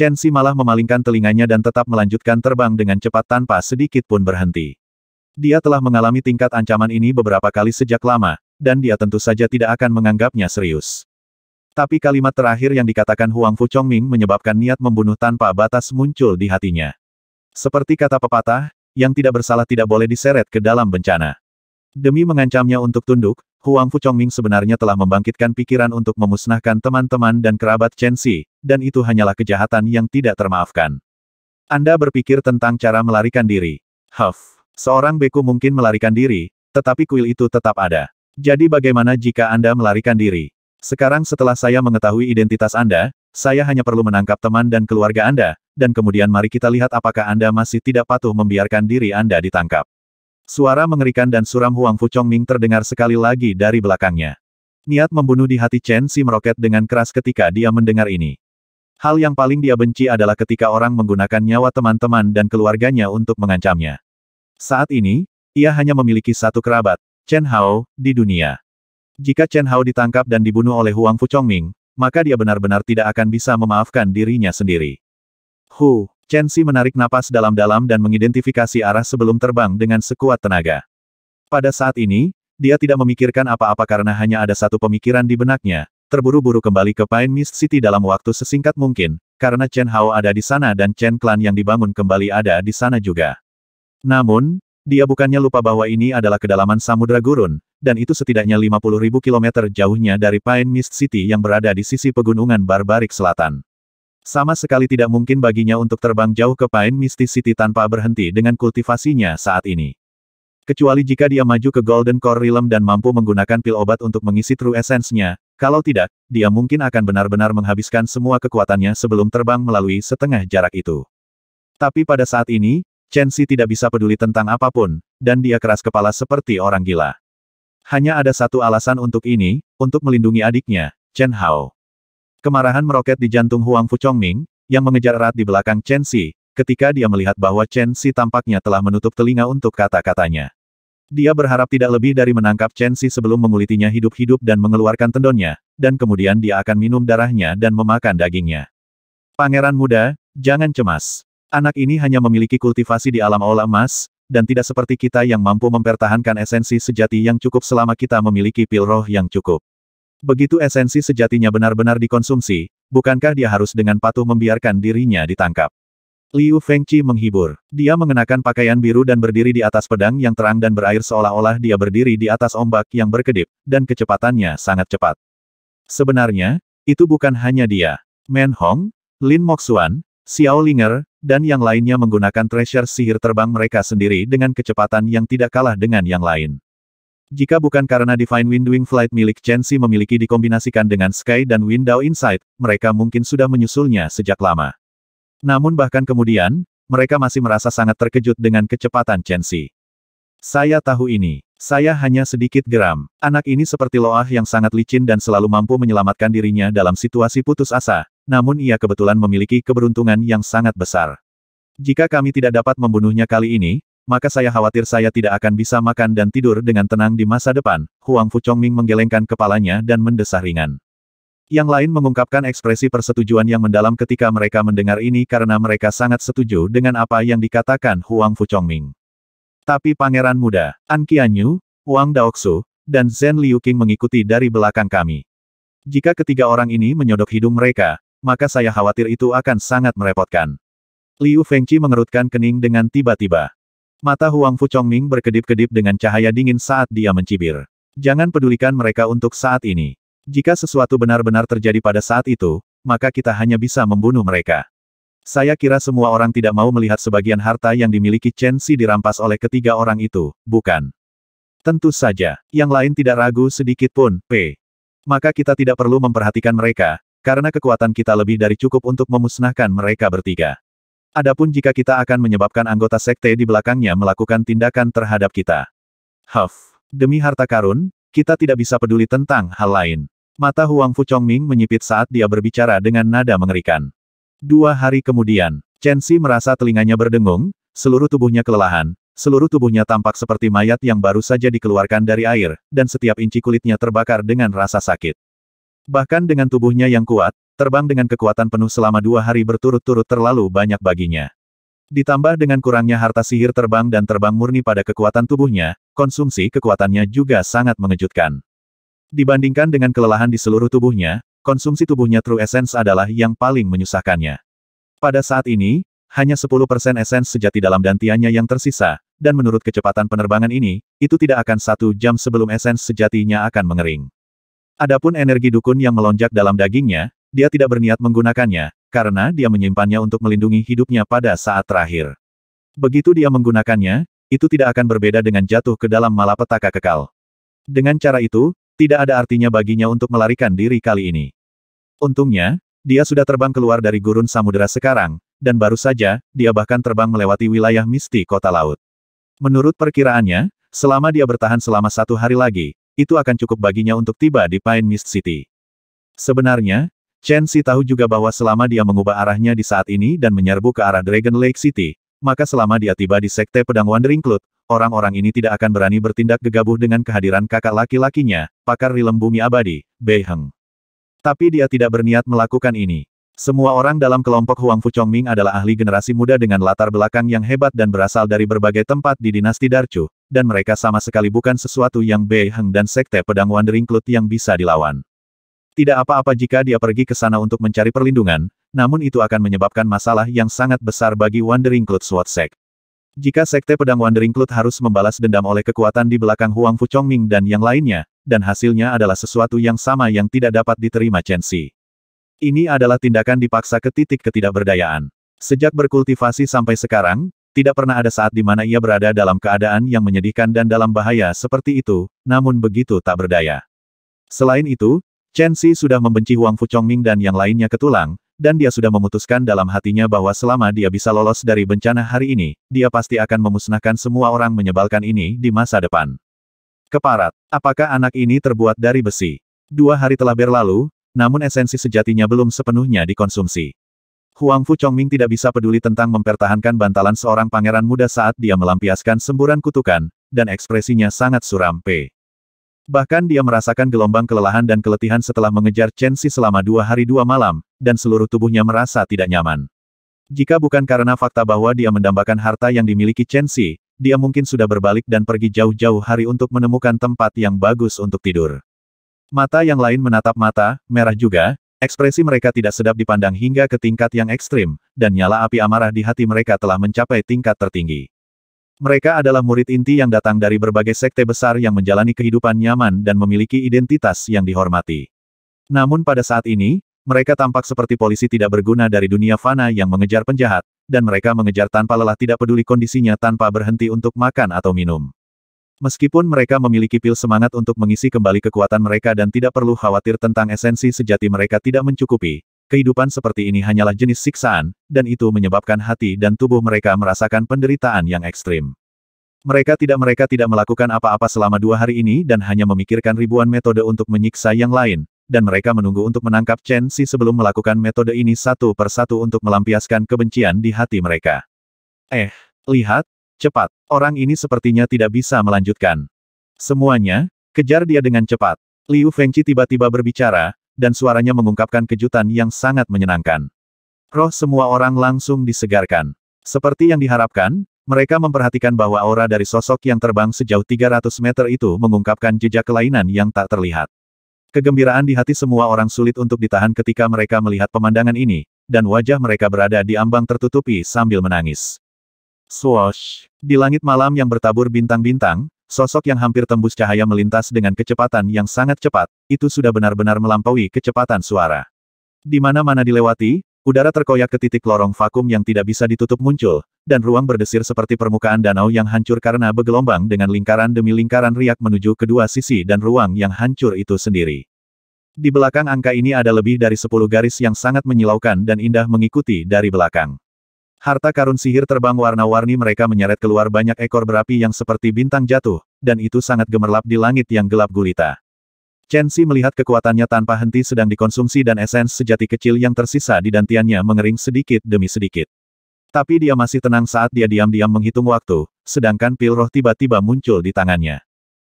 [SPEAKER 1] Chen Xi malah memalingkan telinganya dan tetap melanjutkan terbang dengan cepat tanpa sedikit pun berhenti. Dia telah mengalami tingkat ancaman ini beberapa kali sejak lama, dan dia tentu saja tidak akan menganggapnya serius. Tapi kalimat terakhir yang dikatakan Huang Fu Chongming menyebabkan niat membunuh tanpa batas muncul di hatinya. Seperti kata pepatah, yang tidak bersalah tidak boleh diseret ke dalam bencana. Demi mengancamnya untuk tunduk, Huang Fu Chongming sebenarnya telah membangkitkan pikiran untuk memusnahkan teman-teman dan kerabat Chen Xi, dan itu hanyalah kejahatan yang tidak termaafkan. Anda berpikir tentang cara melarikan diri. Huff. Seorang beku mungkin melarikan diri, tetapi kuil itu tetap ada. Jadi bagaimana jika Anda melarikan diri? Sekarang setelah saya mengetahui identitas Anda, saya hanya perlu menangkap teman dan keluarga Anda, dan kemudian mari kita lihat apakah Anda masih tidak patuh membiarkan diri Anda ditangkap. Suara mengerikan dan suram Huang Fu Chongming terdengar sekali lagi dari belakangnya. Niat membunuh di hati Chen Si meroket dengan keras ketika dia mendengar ini. Hal yang paling dia benci adalah ketika orang menggunakan nyawa teman-teman dan keluarganya untuk mengancamnya. Saat ini, ia hanya memiliki satu kerabat, Chen Hao, di dunia. Jika Chen Hao ditangkap dan dibunuh oleh Huang Fu Chongming, maka dia benar-benar tidak akan bisa memaafkan dirinya sendiri. Hu, Chen Si menarik napas dalam-dalam dan mengidentifikasi arah sebelum terbang dengan sekuat tenaga. Pada saat ini, dia tidak memikirkan apa-apa karena hanya ada satu pemikiran di benaknya, terburu-buru kembali ke Pine Mist City dalam waktu sesingkat mungkin, karena Chen Hao ada di sana dan Chen Clan yang dibangun kembali ada di sana juga. Namun, dia bukannya lupa bahwa ini adalah kedalaman Samudra Gurun, dan itu setidaknya 50.000 km jauhnya dari Pine Mist City yang berada di sisi pegunungan Barbarik Selatan. Sama sekali tidak mungkin baginya untuk terbang jauh ke Pine Misty City tanpa berhenti dengan kultivasinya saat ini. Kecuali jika dia maju ke Golden Core Realm dan mampu menggunakan pil obat untuk mengisi True Essence-nya, kalau tidak, dia mungkin akan benar-benar menghabiskan semua kekuatannya sebelum terbang melalui setengah jarak itu. Tapi pada saat ini, Chen Xi tidak bisa peduli tentang apa pun, dan dia keras kepala seperti orang gila. Hanya ada satu alasan untuk ini, untuk melindungi adiknya, Chen Hao. Kemarahan meroket di jantung Huang Fu Chongming, yang mengejar erat di belakang Chen Xi, ketika dia melihat bahwa Chen Xi tampaknya telah menutup telinga untuk kata-katanya. Dia berharap tidak lebih dari menangkap Chen Xi sebelum mengulitinya hidup-hidup dan mengeluarkan tendonnya, dan kemudian dia akan minum darahnya dan memakan dagingnya. Pangeran muda, jangan cemas. Anak ini hanya memiliki kultivasi di alam aula emas, dan tidak seperti kita yang mampu mempertahankan esensi sejati yang cukup selama kita memiliki pil roh yang cukup. Begitu esensi sejatinya benar-benar dikonsumsi, bukankah dia harus dengan patuh membiarkan dirinya ditangkap? Liu Fengqi menghibur. Dia mengenakan pakaian biru dan berdiri di atas pedang yang terang dan berair seolah-olah dia berdiri di atas ombak yang berkedip, dan kecepatannya sangat cepat. Sebenarnya, itu bukan hanya dia. Men Hong, Lin Moxuan, Xiao Linger, dan yang lainnya menggunakan treasure sihir terbang mereka sendiri dengan kecepatan yang tidak kalah dengan yang lain. Jika bukan karena Divine Wind Wing Flight milik Chen Xi memiliki dikombinasikan dengan Sky dan Wind Dao Insight, mereka mungkin sudah menyusulnya sejak lama. Namun bahkan kemudian, mereka masih merasa sangat terkejut dengan kecepatan Chen Xi. Saya tahu ini. Saya hanya sedikit geram. Anak ini seperti Loah yang sangat licin dan selalu mampu menyelamatkan dirinya dalam situasi putus asa, namun ia kebetulan memiliki keberuntungan yang sangat besar. Jika kami tidak dapat membunuhnya kali ini, maka saya khawatir saya tidak akan bisa makan dan tidur dengan tenang di masa depan. Huang Fu Chongming menggelengkan kepalanya dan mendesah ringan. Yang lain mengungkapkan ekspresi persetujuan yang mendalam ketika mereka mendengar ini karena mereka sangat setuju dengan apa yang dikatakan Huang Fu Chongming. Tapi Pangeran Muda, An Qianyu, Wang Daoxu, dan Zhen Liuqing mengikuti dari belakang kami. Jika ketiga orang ini menyodok hidung mereka, maka saya khawatir itu akan sangat merepotkan. Liu Fengqi mengerutkan kening dengan tiba-tiba. Mata Huang Fu Chongming berkedip-kedip dengan cahaya dingin saat dia mencibir. Jangan pedulikan mereka untuk saat ini. Jika sesuatu benar-benar terjadi pada saat itu, maka kita hanya bisa membunuh mereka. Saya kira semua orang tidak mau melihat sebagian harta yang dimiliki Chen Xi dirampas oleh ketiga orang itu, bukan? Tentu saja, yang lain tidak ragu sedikit pun, P. Maka kita tidak perlu memperhatikan mereka, karena kekuatan kita lebih dari cukup untuk memusnahkan mereka bertiga. Adapun jika kita akan menyebabkan anggota sekte di belakangnya melakukan tindakan terhadap kita. Huff, demi harta karun, kita tidak bisa peduli tentang hal lain. Mata Huang Fu Chongming menyipit saat dia berbicara dengan nada mengerikan. Dua hari kemudian, Chen Xi merasa telinganya berdengung, seluruh tubuhnya kelelahan, seluruh tubuhnya tampak seperti mayat yang baru saja dikeluarkan dari air, dan setiap inci kulitnya terbakar dengan rasa sakit. Bahkan dengan tubuhnya yang kuat, terbang dengan kekuatan penuh selama dua hari berturut-turut terlalu banyak baginya. Ditambah dengan kurangnya harta sihir terbang dan terbang murni pada kekuatan tubuhnya, konsumsi kekuatannya juga sangat mengejutkan. Dibandingkan dengan kelelahan di seluruh tubuhnya, konsumsi tubuhnya True Essence adalah yang paling menyusahkannya. Pada saat ini, hanya 10% esens sejati dalam dantiannya yang tersisa, dan menurut kecepatan penerbangan ini, itu tidak akan satu jam sebelum esens sejatinya akan mengering. Adapun energi dukun yang melonjak dalam dagingnya, dia tidak berniat menggunakannya, karena dia menyimpannya untuk melindungi hidupnya pada saat terakhir. Begitu dia menggunakannya, itu tidak akan berbeda dengan jatuh ke dalam malapetaka kekal. Dengan cara itu, tidak ada artinya baginya untuk melarikan diri kali ini. Untungnya, dia sudah terbang keluar dari gurun samudera sekarang, dan baru saja, dia bahkan terbang melewati wilayah misti kota laut. Menurut perkiraannya, selama dia bertahan selama satu hari lagi, itu akan cukup baginya untuk tiba di Pine Mist City. Sebenarnya, Chen Si tahu juga bahwa selama dia mengubah arahnya di saat ini dan menyerbu ke arah Dragon Lake City, maka selama dia tiba di Sekte Pedang Wandering Cloud, orang-orang ini tidak akan berani bertindak gegabah dengan kehadiran kakak laki-lakinya, pakar rilem bumi abadi, Bei Heng. Tapi dia tidak berniat melakukan ini. Semua orang dalam kelompok Huang Fuchongming adalah ahli generasi muda dengan latar belakang yang hebat dan berasal dari berbagai tempat di dinasti Darchu, dan mereka sama sekali bukan sesuatu yang Bei Heng dan Sekte Pedang Wandering Cloud yang bisa dilawan. Tidak apa-apa jika dia pergi ke sana untuk mencari perlindungan, namun itu akan menyebabkan masalah yang sangat besar bagi Wandering Cloud SWAT Sect. Jika Sekte Pedang Wandering Cloud harus membalas dendam oleh kekuatan di belakang Huang Fuchongming dan yang lainnya, dan hasilnya adalah sesuatu yang sama yang tidak dapat diterima Chen Xi. Ini adalah tindakan dipaksa ke titik ketidakberdayaan. Sejak berkultivasi sampai sekarang, tidak pernah ada saat di mana ia berada dalam keadaan yang menyedihkan dan dalam bahaya seperti itu, namun begitu tak berdaya. Selain itu, Chen Xi sudah membenci Huang Fuchongming dan yang lainnya ketulang, dan dia sudah memutuskan dalam hatinya bahwa selama dia bisa lolos dari bencana hari ini, dia pasti akan memusnahkan semua orang menyebalkan ini di masa depan. Keparat, apakah anak ini terbuat dari besi? Dua hari telah berlalu, namun esensi sejatinya belum sepenuhnya dikonsumsi. Huang Fuchongming tidak bisa peduli tentang mempertahankan bantalan seorang pangeran muda saat dia melampiaskan semburan kutukan, dan ekspresinya sangat suram P. Bahkan dia merasakan gelombang kelelahan dan keletihan setelah mengejar Chen Xi selama dua hari dua malam, dan seluruh tubuhnya merasa tidak nyaman. Jika bukan karena fakta bahwa dia mendambakan harta yang dimiliki Chen Xi, dia mungkin sudah berbalik dan pergi jauh-jauh hari untuk menemukan tempat yang bagus untuk tidur. Mata yang lain menatap mata, merah juga, ekspresi mereka tidak sedap dipandang hingga ke tingkat yang ekstrim, dan nyala api amarah di hati mereka telah mencapai tingkat tertinggi. Mereka adalah murid inti yang datang dari berbagai sekte besar yang menjalani kehidupan nyaman dan memiliki identitas yang dihormati. Namun pada saat ini, mereka tampak seperti polisi tidak berguna dari dunia fana yang mengejar penjahat, dan mereka mengejar tanpa lelah tidak peduli kondisinya tanpa berhenti untuk makan atau minum. Meskipun mereka memiliki pil semangat untuk mengisi kembali kekuatan mereka dan tidak perlu khawatir tentang esensi sejati mereka tidak mencukupi, kehidupan seperti ini hanyalah jenis siksaan, dan itu menyebabkan hati dan tubuh mereka merasakan penderitaan yang ekstrim. Mereka tidak mereka tidak melakukan apa-apa selama dua hari ini dan hanya memikirkan ribuan metode untuk menyiksa yang lain, dan mereka menunggu untuk menangkap Chen Si sebelum melakukan metode ini satu persatu untuk melampiaskan kebencian di hati mereka. Eh, lihat, cepat, orang ini sepertinya tidak bisa melanjutkan. Semuanya, kejar dia dengan cepat. Liu Fengqi tiba-tiba berbicara, dan suaranya mengungkapkan kejutan yang sangat menyenangkan. Roh semua orang langsung disegarkan. Seperti yang diharapkan, mereka memperhatikan bahwa aura dari sosok yang terbang sejauh 300 meter itu mengungkapkan jejak kelainan yang tak terlihat. Kegembiraan di hati semua orang sulit untuk ditahan ketika mereka melihat pemandangan ini, dan wajah mereka berada di ambang tertutupi sambil menangis. Swoosh! Di langit malam yang bertabur bintang-bintang, Sosok yang hampir tembus cahaya melintas dengan kecepatan yang sangat cepat, itu sudah benar-benar melampaui kecepatan suara. Di mana-mana dilewati, udara terkoyak ke titik lorong vakum yang tidak bisa ditutup muncul, dan ruang berdesir seperti permukaan danau yang hancur karena bergelombang dengan lingkaran demi lingkaran riak menuju kedua sisi dan ruang yang hancur itu sendiri. Di belakang angka ini ada lebih dari sepuluh garis yang sangat menyilaukan dan indah mengikuti dari belakang. Harta karun sihir terbang warna-warni mereka menyeret keluar banyak ekor berapi yang seperti bintang jatuh, dan itu sangat gemerlap di langit yang gelap gulita. Chen Xi melihat kekuatannya tanpa henti sedang dikonsumsi dan esens sejati kecil yang tersisa di dantiannya mengering sedikit demi sedikit. Tapi dia masih tenang saat dia diam-diam menghitung waktu, sedangkan pil roh tiba-tiba muncul di tangannya.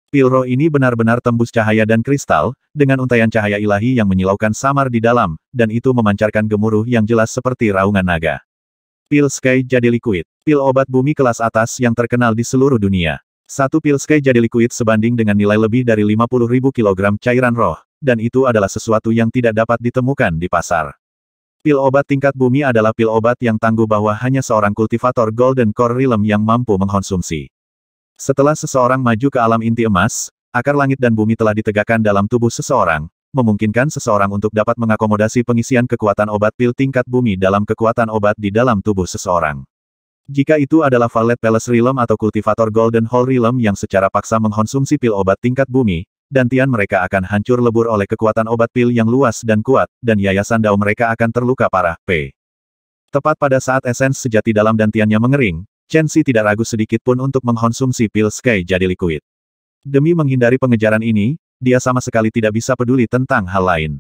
[SPEAKER 1] Pil roh ini benar-benar tembus cahaya dan kristal, dengan untaian cahaya ilahi yang menyilaukan samar di dalam, dan itu memancarkan gemuruh yang jelas seperti raungan naga. Pil Sky jadi liquid. Pil obat bumi kelas atas yang terkenal di seluruh dunia. Satu pil Sky jadi liquid sebanding dengan nilai lebih dari 50.000 kg cairan roh, dan itu adalah sesuatu yang tidak dapat ditemukan di pasar. Pil obat tingkat bumi adalah pil obat yang tangguh bahwa hanya seorang kultivator Golden Core Realm yang mampu mengkonsumsi. Setelah seseorang maju ke alam inti emas, akar langit dan bumi telah ditegakkan dalam tubuh seseorang, memungkinkan seseorang untuk dapat mengakomodasi pengisian kekuatan obat pil tingkat bumi dalam kekuatan obat di dalam tubuh seseorang. Jika itu adalah Valet Palace Realm atau kultivator Golden Hall Realm yang secara paksa mengkonsumsi pil obat tingkat bumi, dantian mereka akan hancur lebur oleh kekuatan obat pil yang luas dan kuat, dan yayasan dao mereka akan terluka parah. P. Tepat pada saat esens sejati dalam dantiannya mengering, Chen Xi tidak ragu sedikit pun untuk mengkonsumsi pil Sky jadi liquid. Demi menghindari pengejaran ini, dia sama sekali tidak bisa peduli tentang hal lain.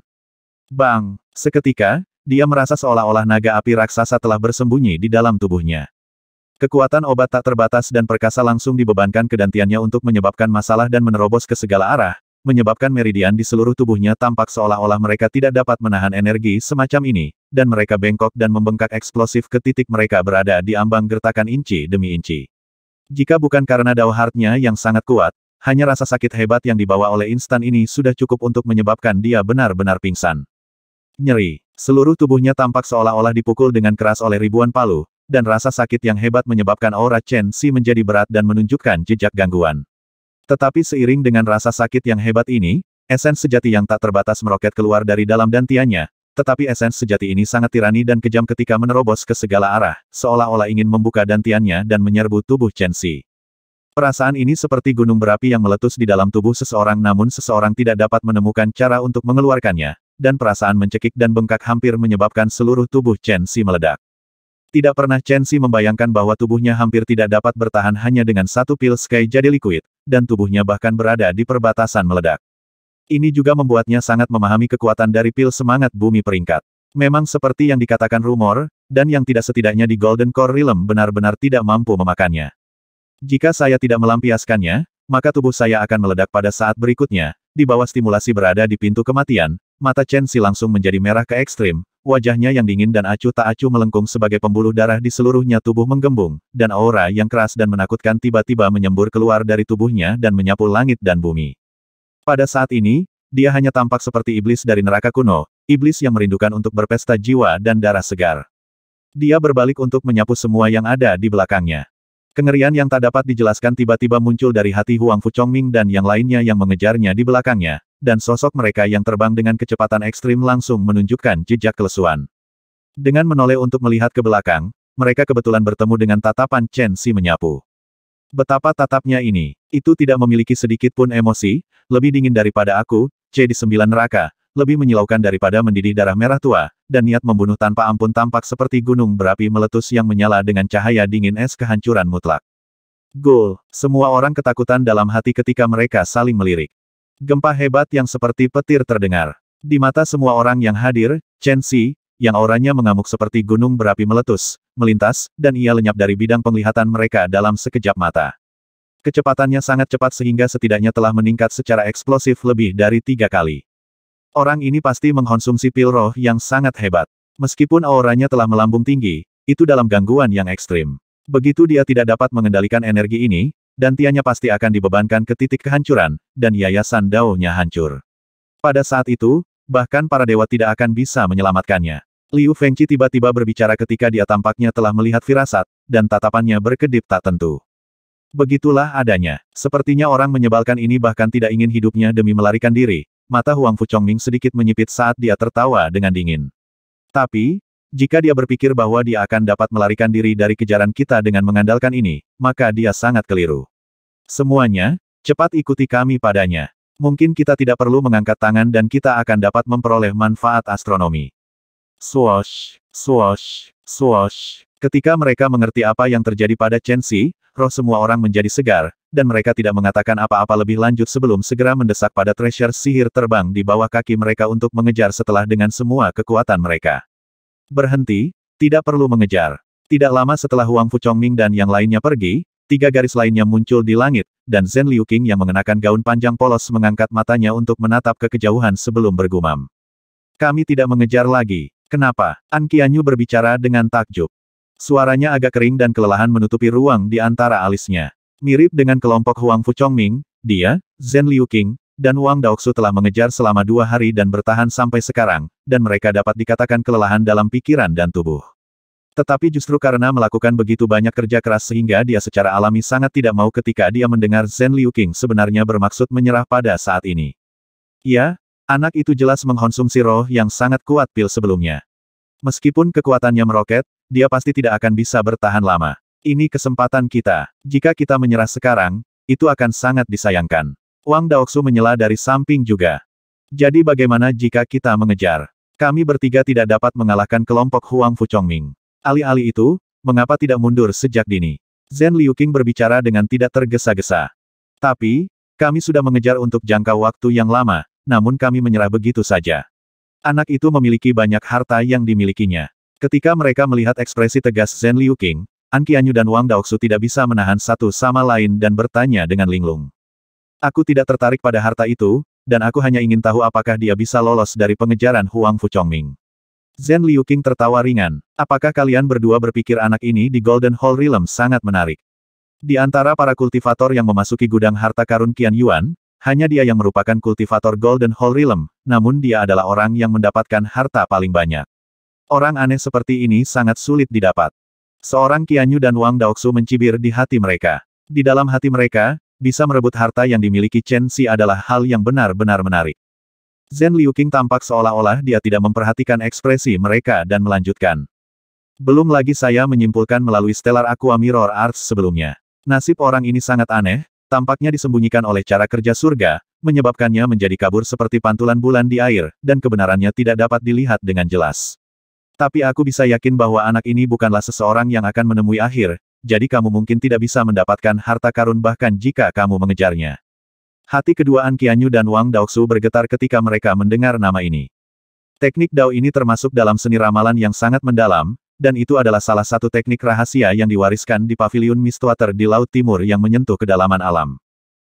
[SPEAKER 1] Bang! Seketika, dia merasa seolah-olah naga api raksasa telah bersembunyi di dalam tubuhnya. Kekuatan obat tak terbatas dan perkasa langsung dibebankan ke dantiannya untuk menyebabkan masalah dan menerobos ke segala arah, menyebabkan meridian di seluruh tubuhnya tampak seolah-olah mereka tidak dapat menahan energi semacam ini, dan mereka bengkok dan membengkak eksplosif ke titik mereka berada di ambang gertakan inci demi inci. Jika bukan karena dao heartnya yang sangat kuat, hanya rasa sakit hebat yang dibawa oleh instan ini sudah cukup untuk menyebabkan dia benar-benar pingsan. Nyeri. Seluruh tubuhnya tampak seolah-olah dipukul dengan keras oleh ribuan palu, dan rasa sakit yang hebat menyebabkan aura Chen Si menjadi berat dan menunjukkan jejak gangguan. Tetapi seiring dengan rasa sakit yang hebat ini, esens sejati yang tak terbatas meroket keluar dari dalam dantiannya, tetapi esens sejati ini sangat tirani dan kejam ketika menerobos ke segala arah, seolah-olah ingin membuka dantiannya dan menyerbu tubuh Chen Si. Perasaan ini seperti gunung berapi yang meletus di dalam tubuh seseorang namun seseorang tidak dapat menemukan cara untuk mengeluarkannya, dan perasaan mencekik dan bengkak hampir menyebabkan seluruh tubuh Chen Si meledak. Tidak pernah Chen Xi membayangkan bahwa tubuhnya hampir tidak dapat bertahan hanya dengan satu pil Sky jadi liquid, dan tubuhnya bahkan berada di perbatasan meledak. Ini juga membuatnya sangat memahami kekuatan dari pil semangat bumi peringkat. Memang seperti yang dikatakan rumor, dan yang tidak setidaknya di Golden Core Realm benar-benar tidak mampu memakannya. Jika saya tidak melampiaskannya, maka tubuh saya akan meledak pada saat berikutnya, di bawah stimulasi berada di pintu kematian, mata Chen Xi langsung menjadi merah ke ekstrim, Wajahnya yang dingin dan acuh tak acuh melengkung sebagai pembuluh darah di seluruhnya tubuh menggembung, dan aura yang keras dan menakutkan tiba-tiba menyembur keluar dari tubuhnya dan menyapu langit dan bumi. Pada saat ini, dia hanya tampak seperti iblis dari neraka kuno, iblis yang merindukan untuk berpesta jiwa dan darah segar. Dia berbalik untuk menyapu semua yang ada di belakangnya. Kengerian yang tak dapat dijelaskan tiba-tiba muncul dari hati Huang Fuchongming dan yang lainnya yang mengejarnya di belakangnya, dan sosok mereka yang terbang dengan kecepatan ekstrim langsung menunjukkan jejak kelesuan. Dengan menoleh untuk melihat ke belakang, mereka kebetulan bertemu dengan tatapan Chen Si menyapu. Betapa tatapnya ini, itu tidak memiliki sedikit pun emosi, lebih dingin daripada aku, C di sembilan neraka, lebih menyilaukan daripada mendidih darah merah tua, dan niat membunuh tanpa ampun tampak seperti gunung berapi meletus yang menyala dengan cahaya dingin es kehancuran mutlak. Gul, semua orang ketakutan dalam hati ketika mereka saling melirik. Gempa hebat yang seperti petir terdengar. Di mata semua orang yang hadir, Chen Xi, yang auranya mengamuk seperti gunung berapi meletus, melintas, dan ia lenyap dari bidang penglihatan mereka dalam sekejap mata. Kecepatannya sangat cepat sehingga setidaknya telah meningkat secara eksplosif lebih dari tiga kali. Orang ini pasti mengkonsumsi pil roh yang sangat hebat. Meskipun auranya telah melambung tinggi, itu dalam gangguan yang ekstrim. Begitu dia tidak dapat mengendalikan energi ini, dan tianya pasti akan dibebankan ke titik kehancuran, dan yayasan Dao-nya hancur. Pada saat itu, bahkan para dewa tidak akan bisa menyelamatkannya. Liu Fengqi tiba-tiba berbicara ketika dia tampaknya telah melihat firasat, dan tatapannya berkedip tak tentu. Begitulah adanya. Sepertinya orang menyebalkan ini bahkan tidak ingin hidupnya demi melarikan diri. Mata Huang Fuchongming sedikit menyipit saat dia tertawa dengan dingin. Tapi, jika dia berpikir bahwa dia akan dapat melarikan diri dari kejaran kita dengan mengandalkan ini, maka dia sangat keliru. Semuanya, cepat ikuti kami padanya. Mungkin kita tidak perlu mengangkat tangan dan kita akan dapat memperoleh manfaat astronomi. Swoosh, swoosh, swoosh. Ketika mereka mengerti apa yang terjadi pada Chen Xi, roh semua orang menjadi segar, dan mereka tidak mengatakan apa-apa lebih lanjut sebelum segera mendesak pada treasure sihir terbang di bawah kaki mereka untuk mengejar setelah dengan semua kekuatan mereka. Berhenti, tidak perlu mengejar. Tidak lama setelah Huang Fuchongming dan yang lainnya pergi, tiga garis lainnya muncul di langit, dan Zhen Liuqing yang mengenakan gaun panjang polos mengangkat matanya untuk menatap ke kejauhan sebelum bergumam. Kami tidak mengejar lagi. Kenapa? An Qianyu berbicara dengan takjub. Suaranya agak kering dan kelelahan menutupi ruang di antara alisnya. Mirip dengan kelompok Huang Fuchongming, dia, Zhen Liuqing, dan Wang Daoxu telah mengejar selama dua hari dan bertahan sampai sekarang, dan mereka dapat dikatakan kelelahan dalam pikiran dan tubuh. Tetapi justru karena melakukan begitu banyak kerja keras sehingga dia secara alami sangat tidak mau ketika dia mendengar Zen Liu Qing sebenarnya bermaksud menyerah pada saat ini. Ya, anak itu jelas mengkonsumsi roh yang sangat kuat pil sebelumnya. Meskipun kekuatannya meroket, dia pasti tidak akan bisa bertahan lama. Ini kesempatan kita. Jika kita menyerah sekarang, itu akan sangat disayangkan. Wang Daoxu menyela dari samping juga. Jadi bagaimana jika kita mengejar? Kami bertiga tidak dapat mengalahkan kelompok Huang Fuchongming. Alih-alih itu, mengapa tidak mundur sejak dini? Zen Liuqing berbicara dengan tidak tergesa-gesa. Tapi, kami sudah mengejar untuk jangka waktu yang lama, namun kami menyerah begitu saja. Anak itu memiliki banyak harta yang dimilikinya. Ketika mereka melihat ekspresi tegas Zen Liuqing, An Qianyu dan Wang Daoxu tidak bisa menahan satu sama lain dan bertanya dengan linglung. Aku tidak tertarik pada harta itu, dan aku hanya ingin tahu apakah dia bisa lolos dari pengejaran Huang Fuchongming. Zen Liuqing tertawa ringan. Apakah kalian berdua berpikir anak ini di Golden Hall Realm sangat menarik? Di antara para kultivator yang memasuki gudang harta karun Qian Yuan, hanya dia yang merupakan kultivator Golden Hall Realm, namun dia adalah orang yang mendapatkan harta paling banyak. Orang aneh seperti ini sangat sulit didapat. Seorang Qian Yu dan Wang Daoxu mencibir di hati mereka. Di dalam hati mereka, bisa merebut harta yang dimiliki Chen Xi adalah hal yang benar-benar menarik. Zen Liuqing tampak seolah-olah dia tidak memperhatikan ekspresi mereka dan melanjutkan. Belum lagi saya menyimpulkan melalui Stellar Aqua Mirror Arts sebelumnya. Nasib orang ini sangat aneh, tampaknya disembunyikan oleh cara kerja surga, menyebabkannya menjadi kabur seperti pantulan bulan di air, dan kebenarannya tidak dapat dilihat dengan jelas. Tapi aku bisa yakin bahwa anak ini bukanlah seseorang yang akan menemui akhir, jadi kamu mungkin tidak bisa mendapatkan harta karun bahkan jika kamu mengejarnya. Hati kedua An Qianyu dan Wang Daoxu bergetar ketika mereka mendengar nama ini. Teknik Dao ini termasuk dalam seni ramalan yang sangat mendalam, dan itu adalah salah satu teknik rahasia yang diwariskan di Pavilion Mistwater di Laut Timur yang menyentuh kedalaman alam.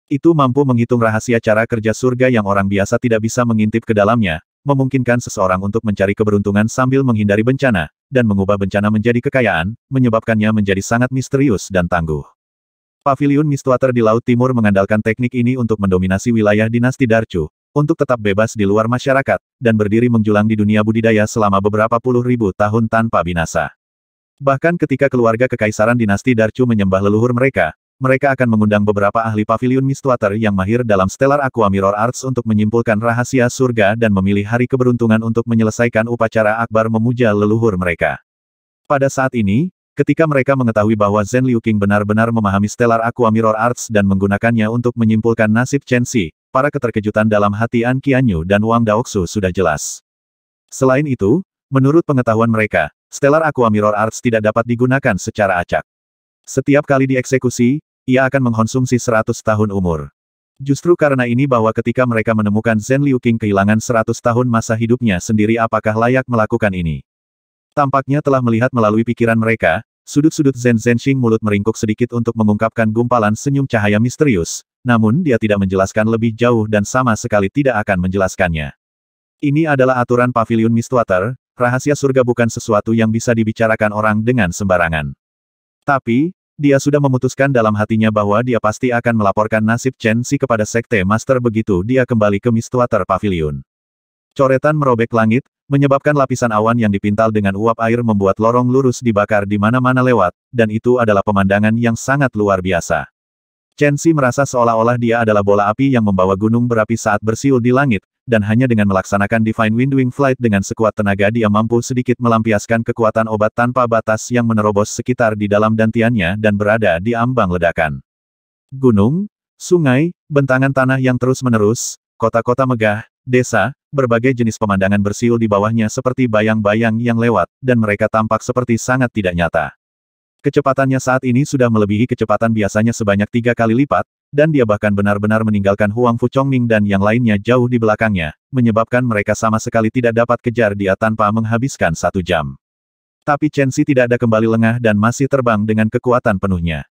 [SPEAKER 1] Itu mampu menghitung rahasia cara kerja surga yang orang biasa tidak bisa mengintip ke dalamnya, memungkinkan seseorang untuk mencari keberuntungan sambil menghindari bencana, dan mengubah bencana menjadi kekayaan, menyebabkannya menjadi sangat misterius dan tangguh. Pavilion Mistwater di Laut Timur mengandalkan teknik ini untuk mendominasi wilayah dinasti Darchu, untuk tetap bebas di luar masyarakat, dan berdiri menjulang di dunia budidaya selama beberapa puluh ribu tahun tanpa binasa. Bahkan ketika keluarga kekaisaran dinasti Darchu menyembah leluhur mereka, mereka akan mengundang beberapa ahli Pavilion Mistwater yang mahir dalam Stellar Aqua Mirror Arts untuk menyimpulkan rahasia surga dan memilih hari keberuntungan untuk menyelesaikan upacara akbar memuja leluhur mereka. Pada saat ini, Ketika mereka mengetahui bahwa Zen Liuqing benar-benar memahami Stellar Aqua Mirror Arts dan menggunakannya untuk menyimpulkan nasib Chen Xi, para keterkejutan dalam hati An Qianyu dan Wang Daoxu sudah jelas. Selain itu, menurut pengetahuan mereka, Stellar Aqua Mirror Arts tidak dapat digunakan secara acak. Setiap kali dieksekusi, ia akan mengkonsumsi 100 tahun umur. Justru karena ini bahwa ketika mereka menemukan Zen Liuqing kehilangan 100 tahun masa hidupnya sendiri apakah layak melakukan ini. Tampaknya telah melihat melalui pikiran mereka, sudut-sudut Zen Zhenxing mulut meringkuk sedikit untuk mengungkapkan gumpalan senyum cahaya misterius, namun dia tidak menjelaskan lebih jauh dan sama sekali tidak akan menjelaskannya. Ini adalah aturan Pavilion Mistwater, rahasia surga bukan sesuatu yang bisa dibicarakan orang dengan sembarangan. Tapi, dia sudah memutuskan dalam hatinya bahwa dia pasti akan melaporkan nasib Chen Si kepada Sekte Master begitu dia kembali ke Mistwater Pavilion. Coretan merobek langit, menyebabkan lapisan awan yang dipintal dengan uap air membuat lorong lurus dibakar di mana-mana lewat, dan itu adalah pemandangan yang sangat luar biasa. Chen Xi merasa seolah-olah dia adalah bola api yang membawa gunung berapi saat bersiul di langit, dan hanya dengan melaksanakan Divine Windwing Flight dengan sekuat tenaga dia mampu sedikit melampiaskan kekuatan obat tanpa batas yang menerobos sekitar di dalam dantiannya dan berada di ambang ledakan. Gunung, sungai, bentangan tanah yang terus-menerus, kota-kota megah, desa, berbagai jenis pemandangan bersiul di bawahnya seperti bayang-bayang yang lewat, dan mereka tampak seperti sangat tidak nyata. Kecepatannya saat ini sudah melebihi kecepatan biasanya sebanyak tiga kali lipat, dan dia bahkan benar-benar meninggalkan Huang Fuchongming dan yang lainnya jauh di belakangnya, menyebabkan mereka sama sekali tidak dapat kejar dia tanpa menghabiskan satu jam. Tapi Chen Xi tidak ada kembali lengah dan masih terbang dengan kekuatan penuhnya.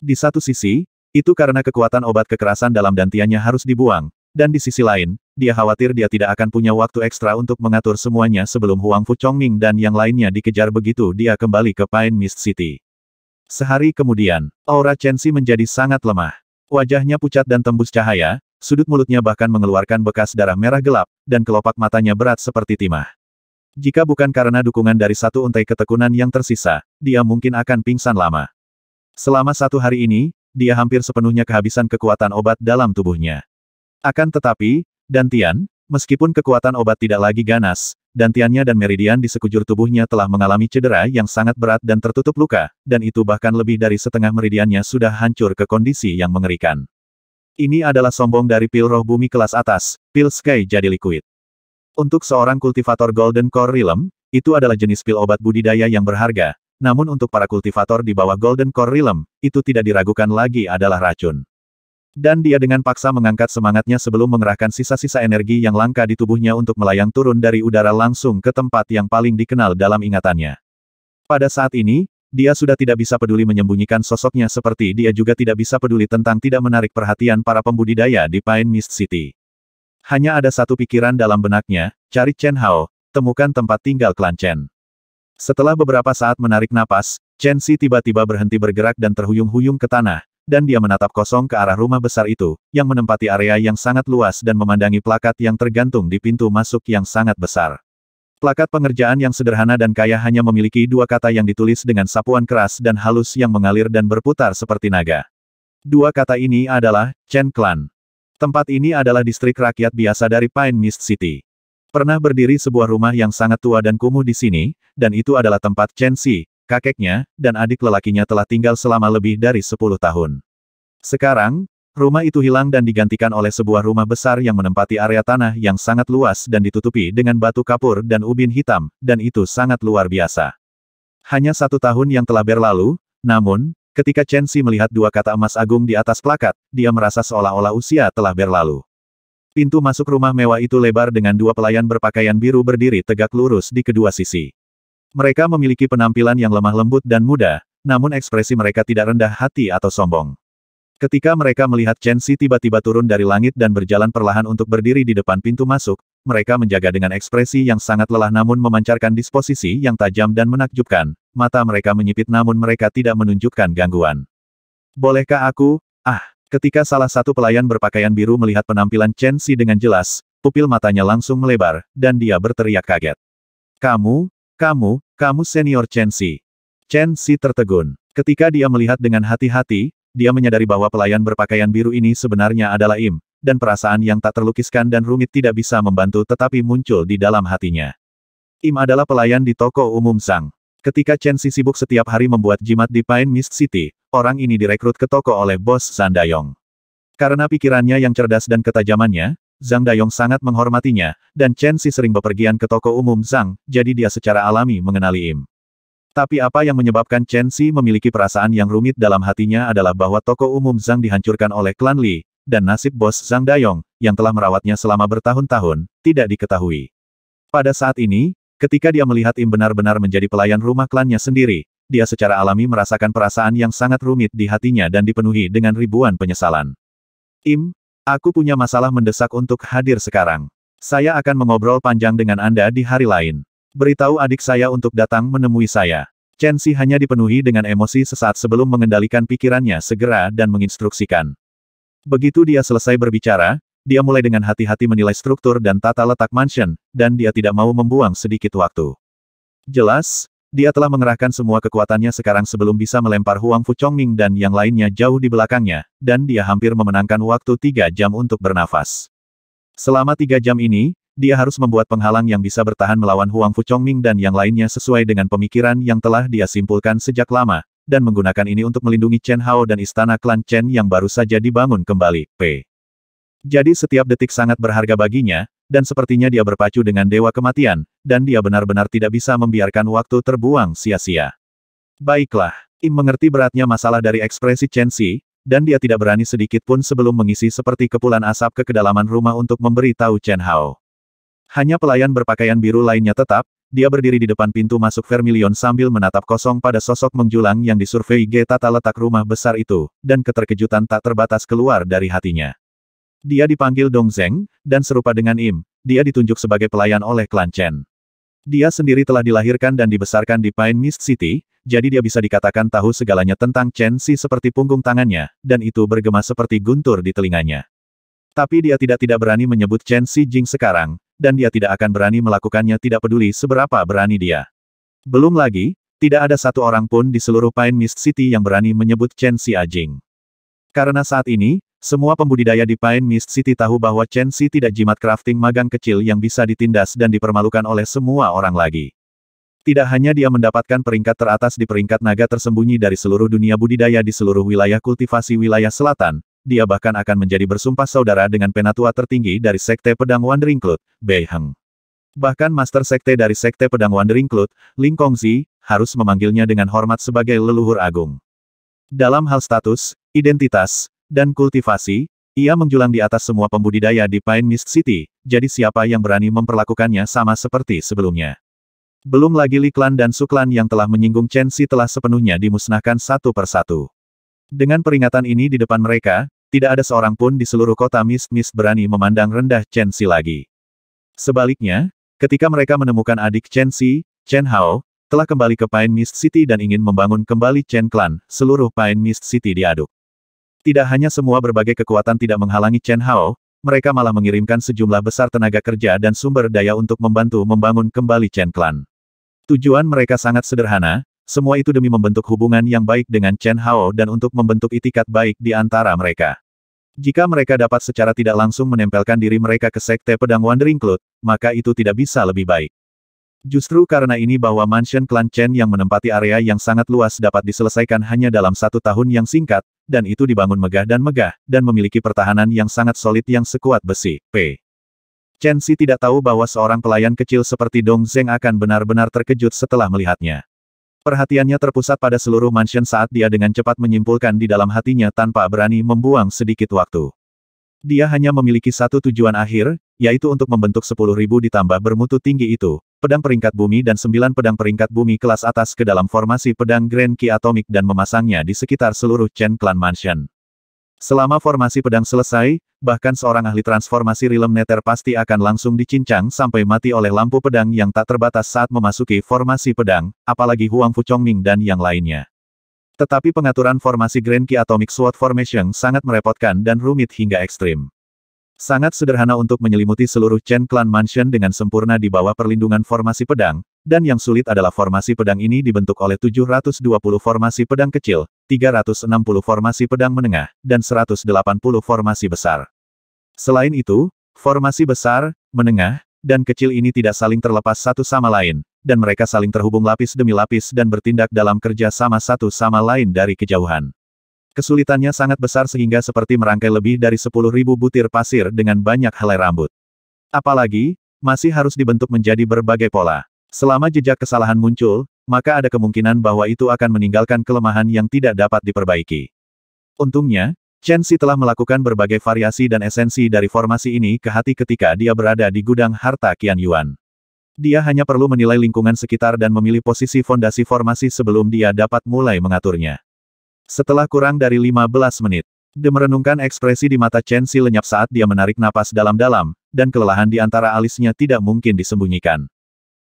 [SPEAKER 1] Di satu sisi, itu karena kekuatan obat kekerasan dalam dantiannya harus dibuang, dan di sisi lain, dia khawatir dia tidak akan punya waktu ekstra untuk mengatur semuanya sebelum Huang Fuchongming dan yang lainnya dikejar begitu dia kembali ke Pine Mist City. Sehari kemudian, aura Chen Xi menjadi sangat lemah. Wajahnya pucat dan tembus cahaya, sudut mulutnya bahkan mengeluarkan bekas darah merah gelap, dan kelopak matanya berat seperti timah. Jika bukan karena dukungan dari satu untai ketekunan yang tersisa, dia mungkin akan pingsan lama. Selama satu hari ini, dia hampir sepenuhnya kehabisan kekuatan obat dalam tubuhnya. Akan tetapi, Dantian, meskipun kekuatan obat tidak lagi ganas, Dantiannya dan meridian di sekujur tubuhnya telah mengalami cedera yang sangat berat dan tertutup luka, dan itu bahkan lebih dari setengah meridiannya sudah hancur ke kondisi yang mengerikan. Ini adalah sombong dari pil roh bumi kelas atas, pil sky jadi liquid. Untuk seorang kultivator Golden Core Realm, itu adalah jenis pil obat budidaya yang berharga, namun untuk para kultivator di bawah Golden Core Realm, itu tidak diragukan lagi adalah racun. Dan dia dengan paksa mengangkat semangatnya sebelum mengerahkan sisa-sisa energi yang langka di tubuhnya untuk melayang turun dari udara langsung ke tempat yang paling dikenal dalam ingatannya. Pada saat ini, dia sudah tidak bisa peduli menyembunyikan sosoknya seperti dia juga tidak bisa peduli tentang tidak menarik perhatian para pembudidaya di Pine Mist City. Hanya ada satu pikiran dalam benaknya, cari Chen Hao, temukan tempat tinggal klan Chen. Setelah beberapa saat menarik napas, Chen Si tiba-tiba berhenti bergerak dan terhuyung-huyung ke tanah, dan dia menatap kosong ke arah rumah besar itu, yang menempati area yang sangat luas dan memandangi plakat yang tergantung di pintu masuk yang sangat besar. Plakat pengerjaan yang sederhana dan kaya hanya memiliki dua kata yang ditulis dengan sapuan keras dan halus yang mengalir dan berputar seperti naga. Dua kata ini adalah, Chen Clan. Tempat ini adalah distrik rakyat biasa dari Pine Mist City. Pernah berdiri sebuah rumah yang sangat tua dan kumuh di sini, dan itu adalah tempat Chen Si, kakeknya, dan adik lelakinya telah tinggal selama lebih dari 10 tahun. Sekarang, rumah itu hilang dan digantikan oleh sebuah rumah besar yang menempati area tanah yang sangat luas dan ditutupi dengan batu kapur dan ubin hitam, dan itu sangat luar biasa. Hanya satu tahun yang telah berlalu, namun, ketika Chen Si melihat dua kata emas agung di atas plakat, dia merasa seolah-olah usia telah berlalu. Pintu masuk rumah mewah itu lebar dengan dua pelayan berpakaian biru berdiri tegak lurus di kedua sisi. Mereka memiliki penampilan yang lemah lembut dan muda, namun ekspresi mereka tidak rendah hati atau sombong. Ketika mereka melihat Chen Si tiba-tiba turun dari langit dan berjalan perlahan untuk berdiri di depan pintu masuk, mereka menjaga dengan ekspresi yang sangat lelah namun memancarkan disposisi yang tajam dan menakjubkan. Mata mereka menyipit namun mereka tidak menunjukkan gangguan. Bolehkah aku? Ah, Ketika salah satu pelayan berpakaian biru melihat penampilan Chen Si dengan jelas, pupil matanya langsung melebar, dan dia berteriak kaget. Kamu, kamu, kamu senior Chen Si. Chen Si tertegun. Ketika dia melihat dengan hati-hati, dia menyadari bahwa pelayan berpakaian biru ini sebenarnya adalah Im, dan perasaan yang tak terlukiskan dan rumit tidak bisa membantu tetapi muncul di dalam hatinya. Im adalah pelayan di toko umum Zhang. Ketika Chen Si sibuk setiap hari membuat jimat di Pine Mist City, orang ini direkrut ke toko oleh bos Zhang Dayong. Karena pikirannya yang cerdas dan ketajamannya, Zhang Dayong sangat menghormatinya, dan Chen Si sering bepergian ke toko umum Zhang, jadi dia secara alami mengenali Im. Tapi apa yang menyebabkan Chen Si memiliki perasaan yang rumit dalam hatinya adalah bahwa toko umum Zhang dihancurkan oleh klan Li, dan nasib bos Zhang Dayong, yang telah merawatnya selama bertahun-tahun, tidak diketahui. Pada saat ini, Ketika dia melihat Im benar-benar menjadi pelayan rumah klannya sendiri, dia secara alami merasakan perasaan yang sangat rumit di hatinya dan dipenuhi dengan ribuan penyesalan. Im, aku punya masalah mendesak untuk hadir sekarang. Saya akan mengobrol panjang dengan Anda di hari lain. Beritahu adik saya untuk datang menemui saya. Chen Si hanya dipenuhi dengan emosi sesaat sebelum mengendalikan pikirannya segera dan menginstruksikan. Begitu dia selesai berbicara, dia mulai dengan hati-hati menilai struktur dan tata letak mansion, dan dia tidak mau membuang sedikit waktu. Jelas, dia telah mengerahkan semua kekuatannya sekarang sebelum bisa melempar Huang Fu Chongming dan yang lainnya jauh di belakangnya, dan dia hampir memenangkan waktu tiga jam untuk bernafas. Selama tiga jam ini, dia harus membuat penghalang yang bisa bertahan melawan Huang Fu Chongming dan yang lainnya sesuai dengan pemikiran yang telah dia simpulkan sejak lama, dan menggunakan ini untuk melindungi Chen Hao dan istana klan Chen yang baru saja dibangun kembali. P. Jadi setiap detik sangat berharga baginya, dan sepertinya dia berpacu dengan dewa kematian, dan dia benar-benar tidak bisa membiarkan waktu terbuang sia-sia. Baiklah, Im mengerti beratnya masalah dari ekspresi Chen Xi, dan dia tidak berani sedikit pun sebelum mengisi seperti kepulan asap ke kedalaman rumah untuk memberi tahu Chen Hao. Hanya pelayan berpakaian biru lainnya tetap, dia berdiri di depan pintu masuk Vermilion sambil menatap kosong pada sosok menjulang yang disurvei G tata letak rumah besar itu, dan keterkejutan tak terbatas keluar dari hatinya. Dia dipanggil Dong Zeng, dan serupa dengan Im, dia ditunjuk sebagai pelayan oleh klan Chen. Dia sendiri telah dilahirkan dan dibesarkan di Pine Mist City, jadi dia bisa dikatakan tahu segalanya tentang Chen Si seperti punggung tangannya, dan itu bergema seperti guntur di telinganya. Tapi dia tidak tidak berani menyebut Chen Si Jing sekarang, dan dia tidak akan berani melakukannya tidak peduli seberapa berani dia. Belum lagi, tidak ada satu orang pun di seluruh Pine Mist City yang berani menyebut Chen Si Ajing. Karena saat ini, semua pembudidaya di Pine Mist City tahu bahwa Chen Si tidak jimat crafting magang kecil yang bisa ditindas dan dipermalukan oleh semua orang lagi. Tidak hanya dia mendapatkan peringkat teratas di peringkat naga tersembunyi dari seluruh dunia budidaya di seluruh wilayah kultivasi wilayah selatan, dia bahkan akan menjadi bersumpah saudara dengan penatua tertinggi dari Sekte Pedang Wandering Cloud, Bei Heng. Bahkan Master Sekte dari Sekte Pedang Wandering Cloud, Ling Kongzi, harus memanggilnya dengan hormat sebagai leluhur agung. Dalam hal status, identitas, dan kultivasi, ia menjulang di atas semua pembudidaya di Pine Mist City, jadi siapa yang berani memperlakukannya sama seperti sebelumnya. Belum lagi Liklan dan Suklan yang telah menyinggung Chen Si telah sepenuhnya dimusnahkan satu persatu. Dengan peringatan ini di depan mereka, tidak ada seorang pun di seluruh kota Mist Mist berani memandang rendah Chen Si lagi. Sebaliknya, ketika mereka menemukan adik Chen Si, Chen Hao, telah kembali ke Pine Mist City dan ingin membangun kembali Chen Clan, seluruh Pine Mist City diaduk. Tidak hanya semua berbagai kekuatan tidak menghalangi Chen Hao, mereka malah mengirimkan sejumlah besar tenaga kerja dan sumber daya untuk membantu membangun kembali Chen Clan. Tujuan mereka sangat sederhana, semua itu demi membentuk hubungan yang baik dengan Chen Hao dan untuk membentuk itikat baik di antara mereka. Jika mereka dapat secara tidak langsung menempelkan diri mereka ke Sekte Pedang Wandering Cloud, maka itu tidak bisa lebih baik. Justru karena ini bahwa Mansion Clan Chen yang menempati area yang sangat luas dapat diselesaikan hanya dalam satu tahun yang singkat, dan itu dibangun megah dan megah, dan memiliki pertahanan yang sangat solid yang sekuat besi. P. Chen Si tidak tahu bahwa seorang pelayan kecil seperti Dong Zeng akan benar-benar terkejut setelah melihatnya. Perhatiannya terpusat pada seluruh mansion saat dia dengan cepat menyimpulkan di dalam hatinya tanpa berani membuang sedikit waktu. Dia hanya memiliki satu tujuan akhir, yaitu untuk membentuk 10.000 ditambah bermutu tinggi itu, pedang peringkat bumi dan sembilan pedang peringkat bumi kelas atas ke dalam formasi pedang Grand Ki Atomik dan memasangnya di sekitar seluruh Chen Clan Mansion. Selama formasi pedang selesai, bahkan seorang ahli transformasi Rilem Neter pasti akan langsung dicincang sampai mati oleh lampu pedang yang tak terbatas saat memasuki formasi pedang, apalagi Huang Fu Chongming dan yang lainnya. Tetapi pengaturan formasi Grand Ki Atomic Sword Formation sangat merepotkan dan rumit hingga ekstrim. Sangat sederhana untuk menyelimuti seluruh Chen Clan Mansion dengan sempurna di bawah perlindungan formasi pedang, dan yang sulit adalah formasi pedang ini dibentuk oleh 720 formasi pedang kecil, 360 formasi pedang menengah, dan 180 formasi besar. Selain itu, formasi besar, menengah, dan kecil ini tidak saling terlepas satu sama lain, dan mereka saling terhubung lapis demi lapis dan bertindak dalam kerja sama satu sama lain dari kejauhan. Kesulitannya sangat besar sehingga seperti merangkai lebih dari 10.000 butir pasir dengan banyak helai rambut. Apalagi, masih harus dibentuk menjadi berbagai pola. Selama jejak kesalahan muncul, maka ada kemungkinan bahwa itu akan meninggalkan kelemahan yang tidak dapat diperbaiki. Untungnya, Chen Xi telah melakukan berbagai variasi dan esensi dari formasi ini ke hati ketika dia berada di gudang harta Qian Yuan. Dia hanya perlu menilai lingkungan sekitar dan memilih posisi fondasi formasi sebelum dia dapat mulai mengaturnya. Setelah kurang dari 15 menit, De merenungkan ekspresi di mata Chen Si lenyap saat dia menarik napas dalam-dalam, dan kelelahan di antara alisnya tidak mungkin disembunyikan.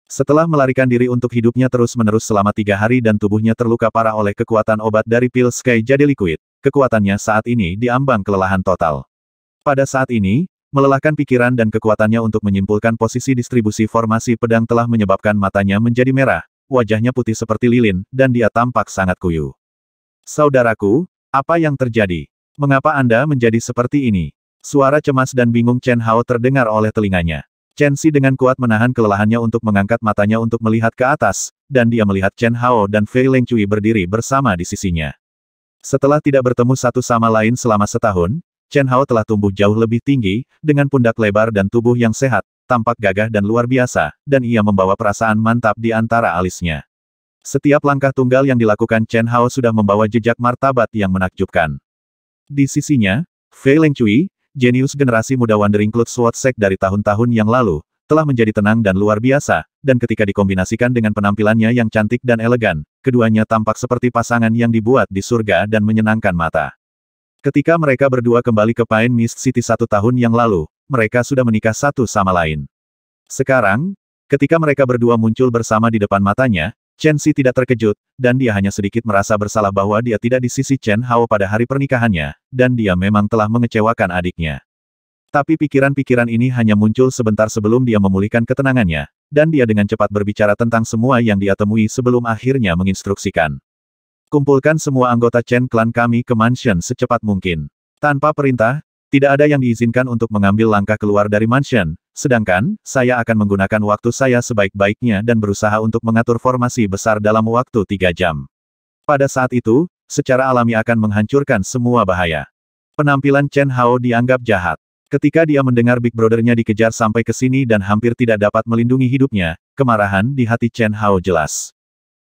[SPEAKER 1] Setelah melarikan diri untuk hidupnya terus-menerus selama tiga hari dan tubuhnya terluka parah oleh kekuatan obat dari pil Sky jadi liquid, kekuatannya saat ini diambang kelelahan total. Pada saat ini, melelahkan pikiran dan kekuatannya untuk menyimpulkan posisi distribusi formasi pedang telah menyebabkan matanya menjadi merah, wajahnya putih seperti lilin, dan dia tampak sangat kuyu. Saudaraku, apa yang terjadi? Mengapa Anda menjadi seperti ini? Suara cemas dan bingung Chen Hao terdengar oleh telinganya. Chen Si dengan kuat menahan kelelahannya untuk mengangkat matanya untuk melihat ke atas, dan dia melihat Chen Hao dan Fei Leng Cui berdiri bersama di sisinya. Setelah tidak bertemu satu sama lain selama setahun, Chen Hao telah tumbuh jauh lebih tinggi, dengan pundak lebar dan tubuh yang sehat, tampak gagah dan luar biasa, dan ia membawa perasaan mantap di antara alisnya. Setiap langkah tunggal yang dilakukan Chen Hao sudah membawa jejak martabat yang menakjubkan. Di sisinya, Fei Leng Cui, jenius generasi muda Wandering Cloud Sword Sect dari tahun-tahun yang lalu, telah menjadi tenang dan luar biasa, dan ketika dikombinasikan dengan penampilannya yang cantik dan elegan, keduanya tampak seperti pasangan yang dibuat di surga dan menyenangkan mata. Ketika mereka berdua kembali ke Pine Mist City satu tahun yang lalu, mereka sudah menikah satu sama lain. Sekarang, ketika mereka berdua muncul bersama di depan matanya, Chen Si tidak terkejut, dan dia hanya sedikit merasa bersalah bahwa dia tidak di sisi Chen Hao pada hari pernikahannya, dan dia memang telah mengecewakan adiknya. Tapi pikiran-pikiran ini hanya muncul sebentar sebelum dia memulihkan ketenangannya, dan dia dengan cepat berbicara tentang semua yang dia temui sebelum akhirnya menginstruksikan. Kumpulkan semua anggota Chen klan kami ke mansion secepat mungkin. Tanpa perintah, tidak ada yang diizinkan untuk mengambil langkah keluar dari mansion, sedangkan, saya akan menggunakan waktu saya sebaik-baiknya dan berusaha untuk mengatur formasi besar dalam waktu tiga jam. Pada saat itu, secara alami akan menghancurkan semua bahaya. Penampilan Chen Hao dianggap jahat. Ketika dia mendengar Big Brother-nya dikejar sampai ke sini dan hampir tidak dapat melindungi hidupnya, kemarahan di hati Chen Hao jelas.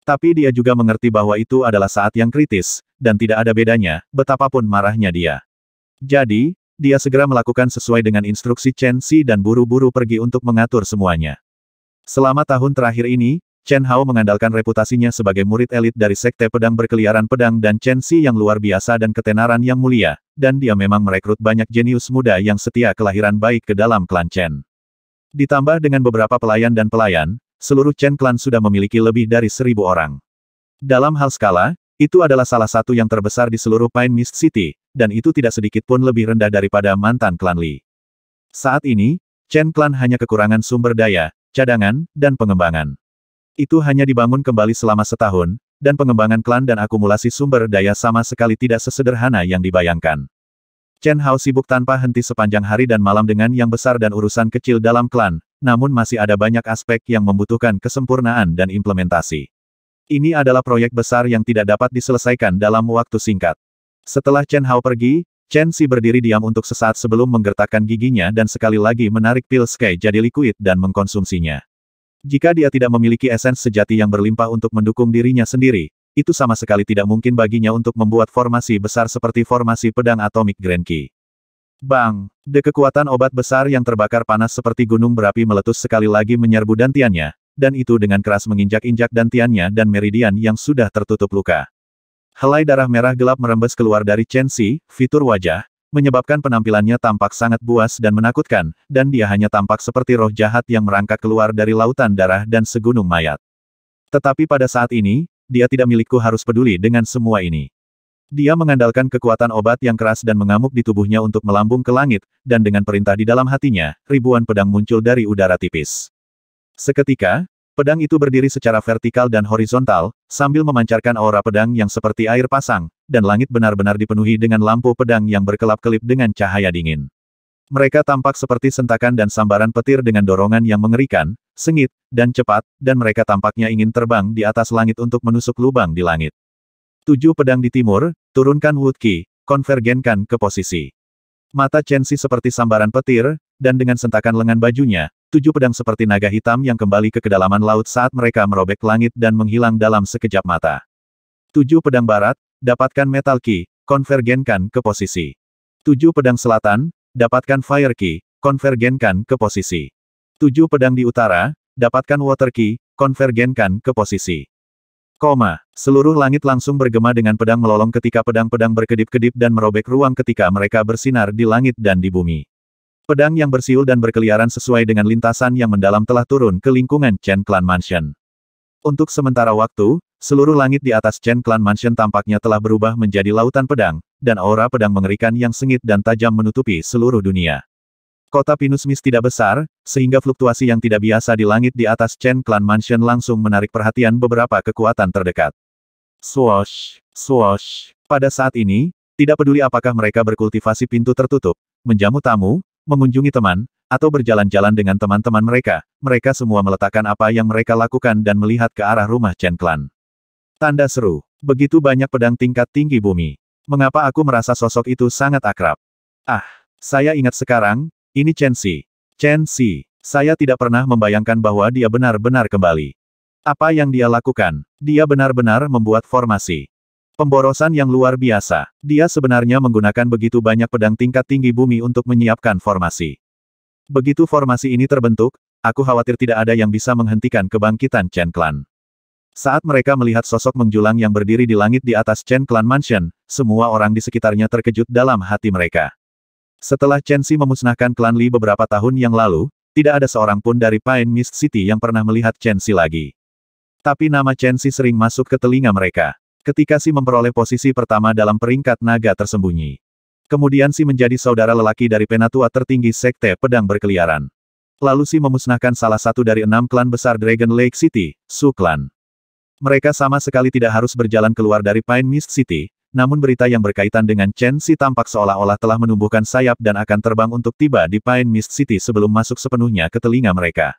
[SPEAKER 1] Tapi dia juga mengerti bahwa itu adalah saat yang kritis, dan tidak ada bedanya, betapapun marahnya dia. Jadi, dia segera melakukan sesuai dengan instruksi Chen Xi dan buru-buru pergi untuk mengatur semuanya. Selama tahun terakhir ini, Chen Hao mengandalkan reputasinya sebagai murid elit dari Sekte Pedang Berkeliaran Pedang dan Chen Xi yang luar biasa dan ketenaran yang mulia, dan dia memang merekrut banyak jenius muda yang setia kelahiran baik ke dalam klan Chen. Ditambah dengan beberapa pelayan dan pelayan, seluruh Chen klan sudah memiliki lebih dari seribu orang. Dalam hal skala, itu adalah salah satu yang terbesar di seluruh Pine Mist City, dan itu tidak sedikit pun lebih rendah daripada mantan klan Li. Saat ini, Chen klan hanya kekurangan sumber daya, cadangan, dan pengembangan. Itu hanya dibangun kembali selama setahun, dan pengembangan klan dan akumulasi sumber daya sama sekali tidak sesederhana yang dibayangkan. Chen Hao sibuk tanpa henti sepanjang hari dan malam dengan yang besar dan urusan kecil dalam klan, namun masih ada banyak aspek yang membutuhkan kesempurnaan dan implementasi. Ini adalah proyek besar yang tidak dapat diselesaikan dalam waktu singkat. Setelah Chen Hao pergi, Chen Xi berdiri diam untuk sesaat sebelum menggertakkan giginya dan sekali lagi menarik pil Sky jadi liquid dan mengkonsumsinya. Jika dia tidak memiliki esens sejati yang berlimpah untuk mendukung dirinya sendiri, itu sama sekali tidak mungkin baginya untuk membuat formasi besar seperti formasi pedang atomik Grenki. Bang! De kekuatan obat besar yang terbakar panas seperti gunung berapi meletus sekali lagi menyerbu dantiannya, dan itu dengan keras menginjak-injak dantiannya dan meridian yang sudah tertutup luka. Helai darah merah gelap merembes keluar dari Chen Xi, fitur wajah, menyebabkan penampilannya tampak sangat buas dan menakutkan, dan dia hanya tampak seperti roh jahat yang merangkak keluar dari lautan darah dan segunung mayat. Tetapi pada saat ini, dia tidak milikku harus peduli dengan semua ini. Dia mengandalkan kekuatan obat yang keras dan mengamuk di tubuhnya untuk melambung ke langit, dan dengan perintah di dalam hatinya, ribuan pedang muncul dari udara tipis. Seketika, pedang itu berdiri secara vertikal dan horizontal, sambil memancarkan aura pedang yang seperti air pasang, dan langit benar-benar dipenuhi dengan lampu pedang yang berkelap-kelip dengan cahaya dingin. Mereka tampak seperti sentakan dan sambaran petir dengan dorongan yang mengerikan, sengit, dan cepat, dan mereka tampaknya ingin terbang di atas langit untuk menusuk lubang di langit. Tujuh pedang di timur, turunkan Wood konvergenkan ke posisi. Mata Chensi seperti sambaran petir, dan dengan sentakan lengan bajunya, tujuh pedang seperti naga hitam yang kembali ke kedalaman laut saat mereka merobek langit dan menghilang dalam sekejap mata. Tujuh pedang barat, dapatkan metal key, konvergenkan ke posisi. Tujuh pedang selatan, dapatkan fire key, konvergenkan ke posisi. Tujuh pedang di utara, dapatkan water key, konvergenkan ke posisi. Koma, seluruh langit langsung bergema dengan pedang melolong ketika pedang-pedang berkedip-kedip dan merobek ruang ketika mereka bersinar di langit dan di bumi. Pedang yang bersiul dan berkeliaran sesuai dengan lintasan yang mendalam telah turun ke lingkungan Chen Clan Mansion. Untuk sementara waktu, seluruh langit di atas Chen Clan Mansion tampaknya telah berubah menjadi lautan pedang, dan aura pedang mengerikan yang sengit dan tajam menutupi seluruh dunia. Kota Pinusmis tidak besar, sehingga fluktuasi yang tidak biasa di langit di atas Chen Clan Mansion langsung menarik perhatian beberapa kekuatan terdekat. Swoosh, swoosh. Pada saat ini, tidak peduli apakah mereka berkultivasi pintu tertutup, menjamu tamu, mengunjungi teman, atau berjalan-jalan dengan teman-teman mereka, mereka semua meletakkan apa yang mereka lakukan dan melihat ke arah rumah Chen Clan. Tanda seru. Begitu banyak pedang tingkat tinggi bumi. Mengapa aku merasa sosok itu sangat akrab? Ah, saya ingat sekarang, ini Chen Si. Chen Si. Saya tidak pernah membayangkan bahwa dia benar-benar kembali. Apa yang dia lakukan? Dia benar-benar membuat formasi. Pemborosan yang luar biasa. Dia sebenarnya menggunakan begitu banyak pedang tingkat tinggi bumi untuk menyiapkan formasi. Begitu formasi ini terbentuk, aku khawatir tidak ada yang bisa menghentikan kebangkitan Chen Clan. Saat mereka melihat sosok menjulang yang berdiri di langit di atas Chen Clan Mansion, semua orang di sekitarnya terkejut dalam hati mereka. Setelah Chen Si memusnahkan klan Li beberapa tahun yang lalu, tidak ada seorang pun dari Pine Mist City yang pernah melihat Chen Si lagi. Tapi nama Chen Si sering masuk ke telinga mereka ketika Si memperoleh posisi pertama dalam peringkat naga tersembunyi. Kemudian Si menjadi saudara lelaki dari penatua tertinggi Sekte Pedang Berkeliaran. Lalu Si memusnahkan salah satu dari enam klan besar Dragon Lake City, Su Clan. Mereka sama sekali tidak harus berjalan keluar dari Pine Mist City, namun berita yang berkaitan dengan Chen Si tampak seolah-olah telah menumbuhkan sayap dan akan terbang untuk tiba di Pine Mist City sebelum masuk sepenuhnya ke telinga mereka.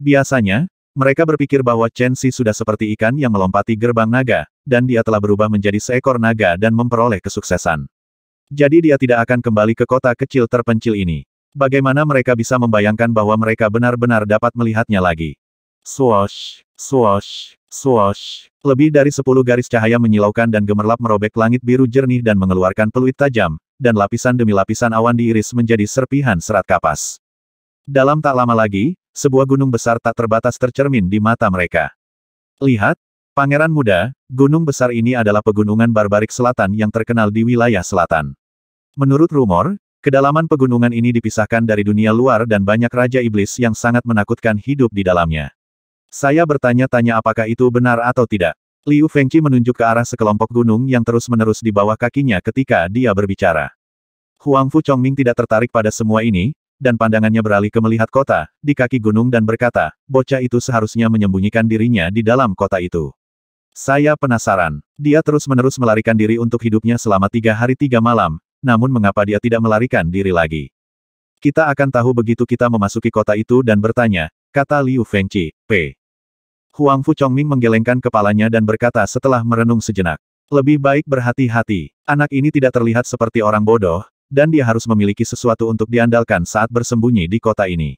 [SPEAKER 1] Biasanya, mereka berpikir bahwa Chen Si sudah seperti ikan yang melompati gerbang naga, dan dia telah berubah menjadi seekor naga dan memperoleh kesuksesan. Jadi dia tidak akan kembali ke kota kecil terpencil ini. Bagaimana mereka bisa membayangkan bahwa mereka benar-benar dapat melihatnya lagi? Swoosh, swoosh, Swoosh! Lebih dari sepuluh garis cahaya menyilaukan dan gemerlap merobek langit biru jernih dan mengeluarkan peluit tajam, dan lapisan demi lapisan awan diiris menjadi serpihan serat kapas. Dalam tak lama lagi, sebuah gunung besar tak terbatas tercermin di mata mereka. Lihat, Pangeran Muda, gunung besar ini adalah pegunungan Barbarik Selatan yang terkenal di wilayah selatan. Menurut rumor, kedalaman pegunungan ini dipisahkan dari dunia luar dan banyak raja iblis yang sangat menakutkan hidup di dalamnya. Saya bertanya-tanya apakah itu benar atau tidak. Liu Fengqi menunjuk ke arah sekelompok gunung yang terus-menerus di bawah kakinya ketika dia berbicara. Huang Fu Chongming tidak tertarik pada semua ini, dan pandangannya beralih ke melihat kota, di kaki gunung dan berkata, bocah itu seharusnya menyembunyikan dirinya di dalam kota itu. Saya penasaran. Dia terus-menerus melarikan diri untuk hidupnya selama tiga hari tiga malam, namun mengapa dia tidak melarikan diri lagi? Kita akan tahu begitu kita memasuki kota itu dan bertanya, kata Liu Fengqi, P. Huang Fu Chongming menggelengkan kepalanya dan berkata setelah merenung sejenak. Lebih baik berhati-hati. Anak ini tidak terlihat seperti orang bodoh, dan dia harus memiliki sesuatu untuk diandalkan saat bersembunyi di kota ini.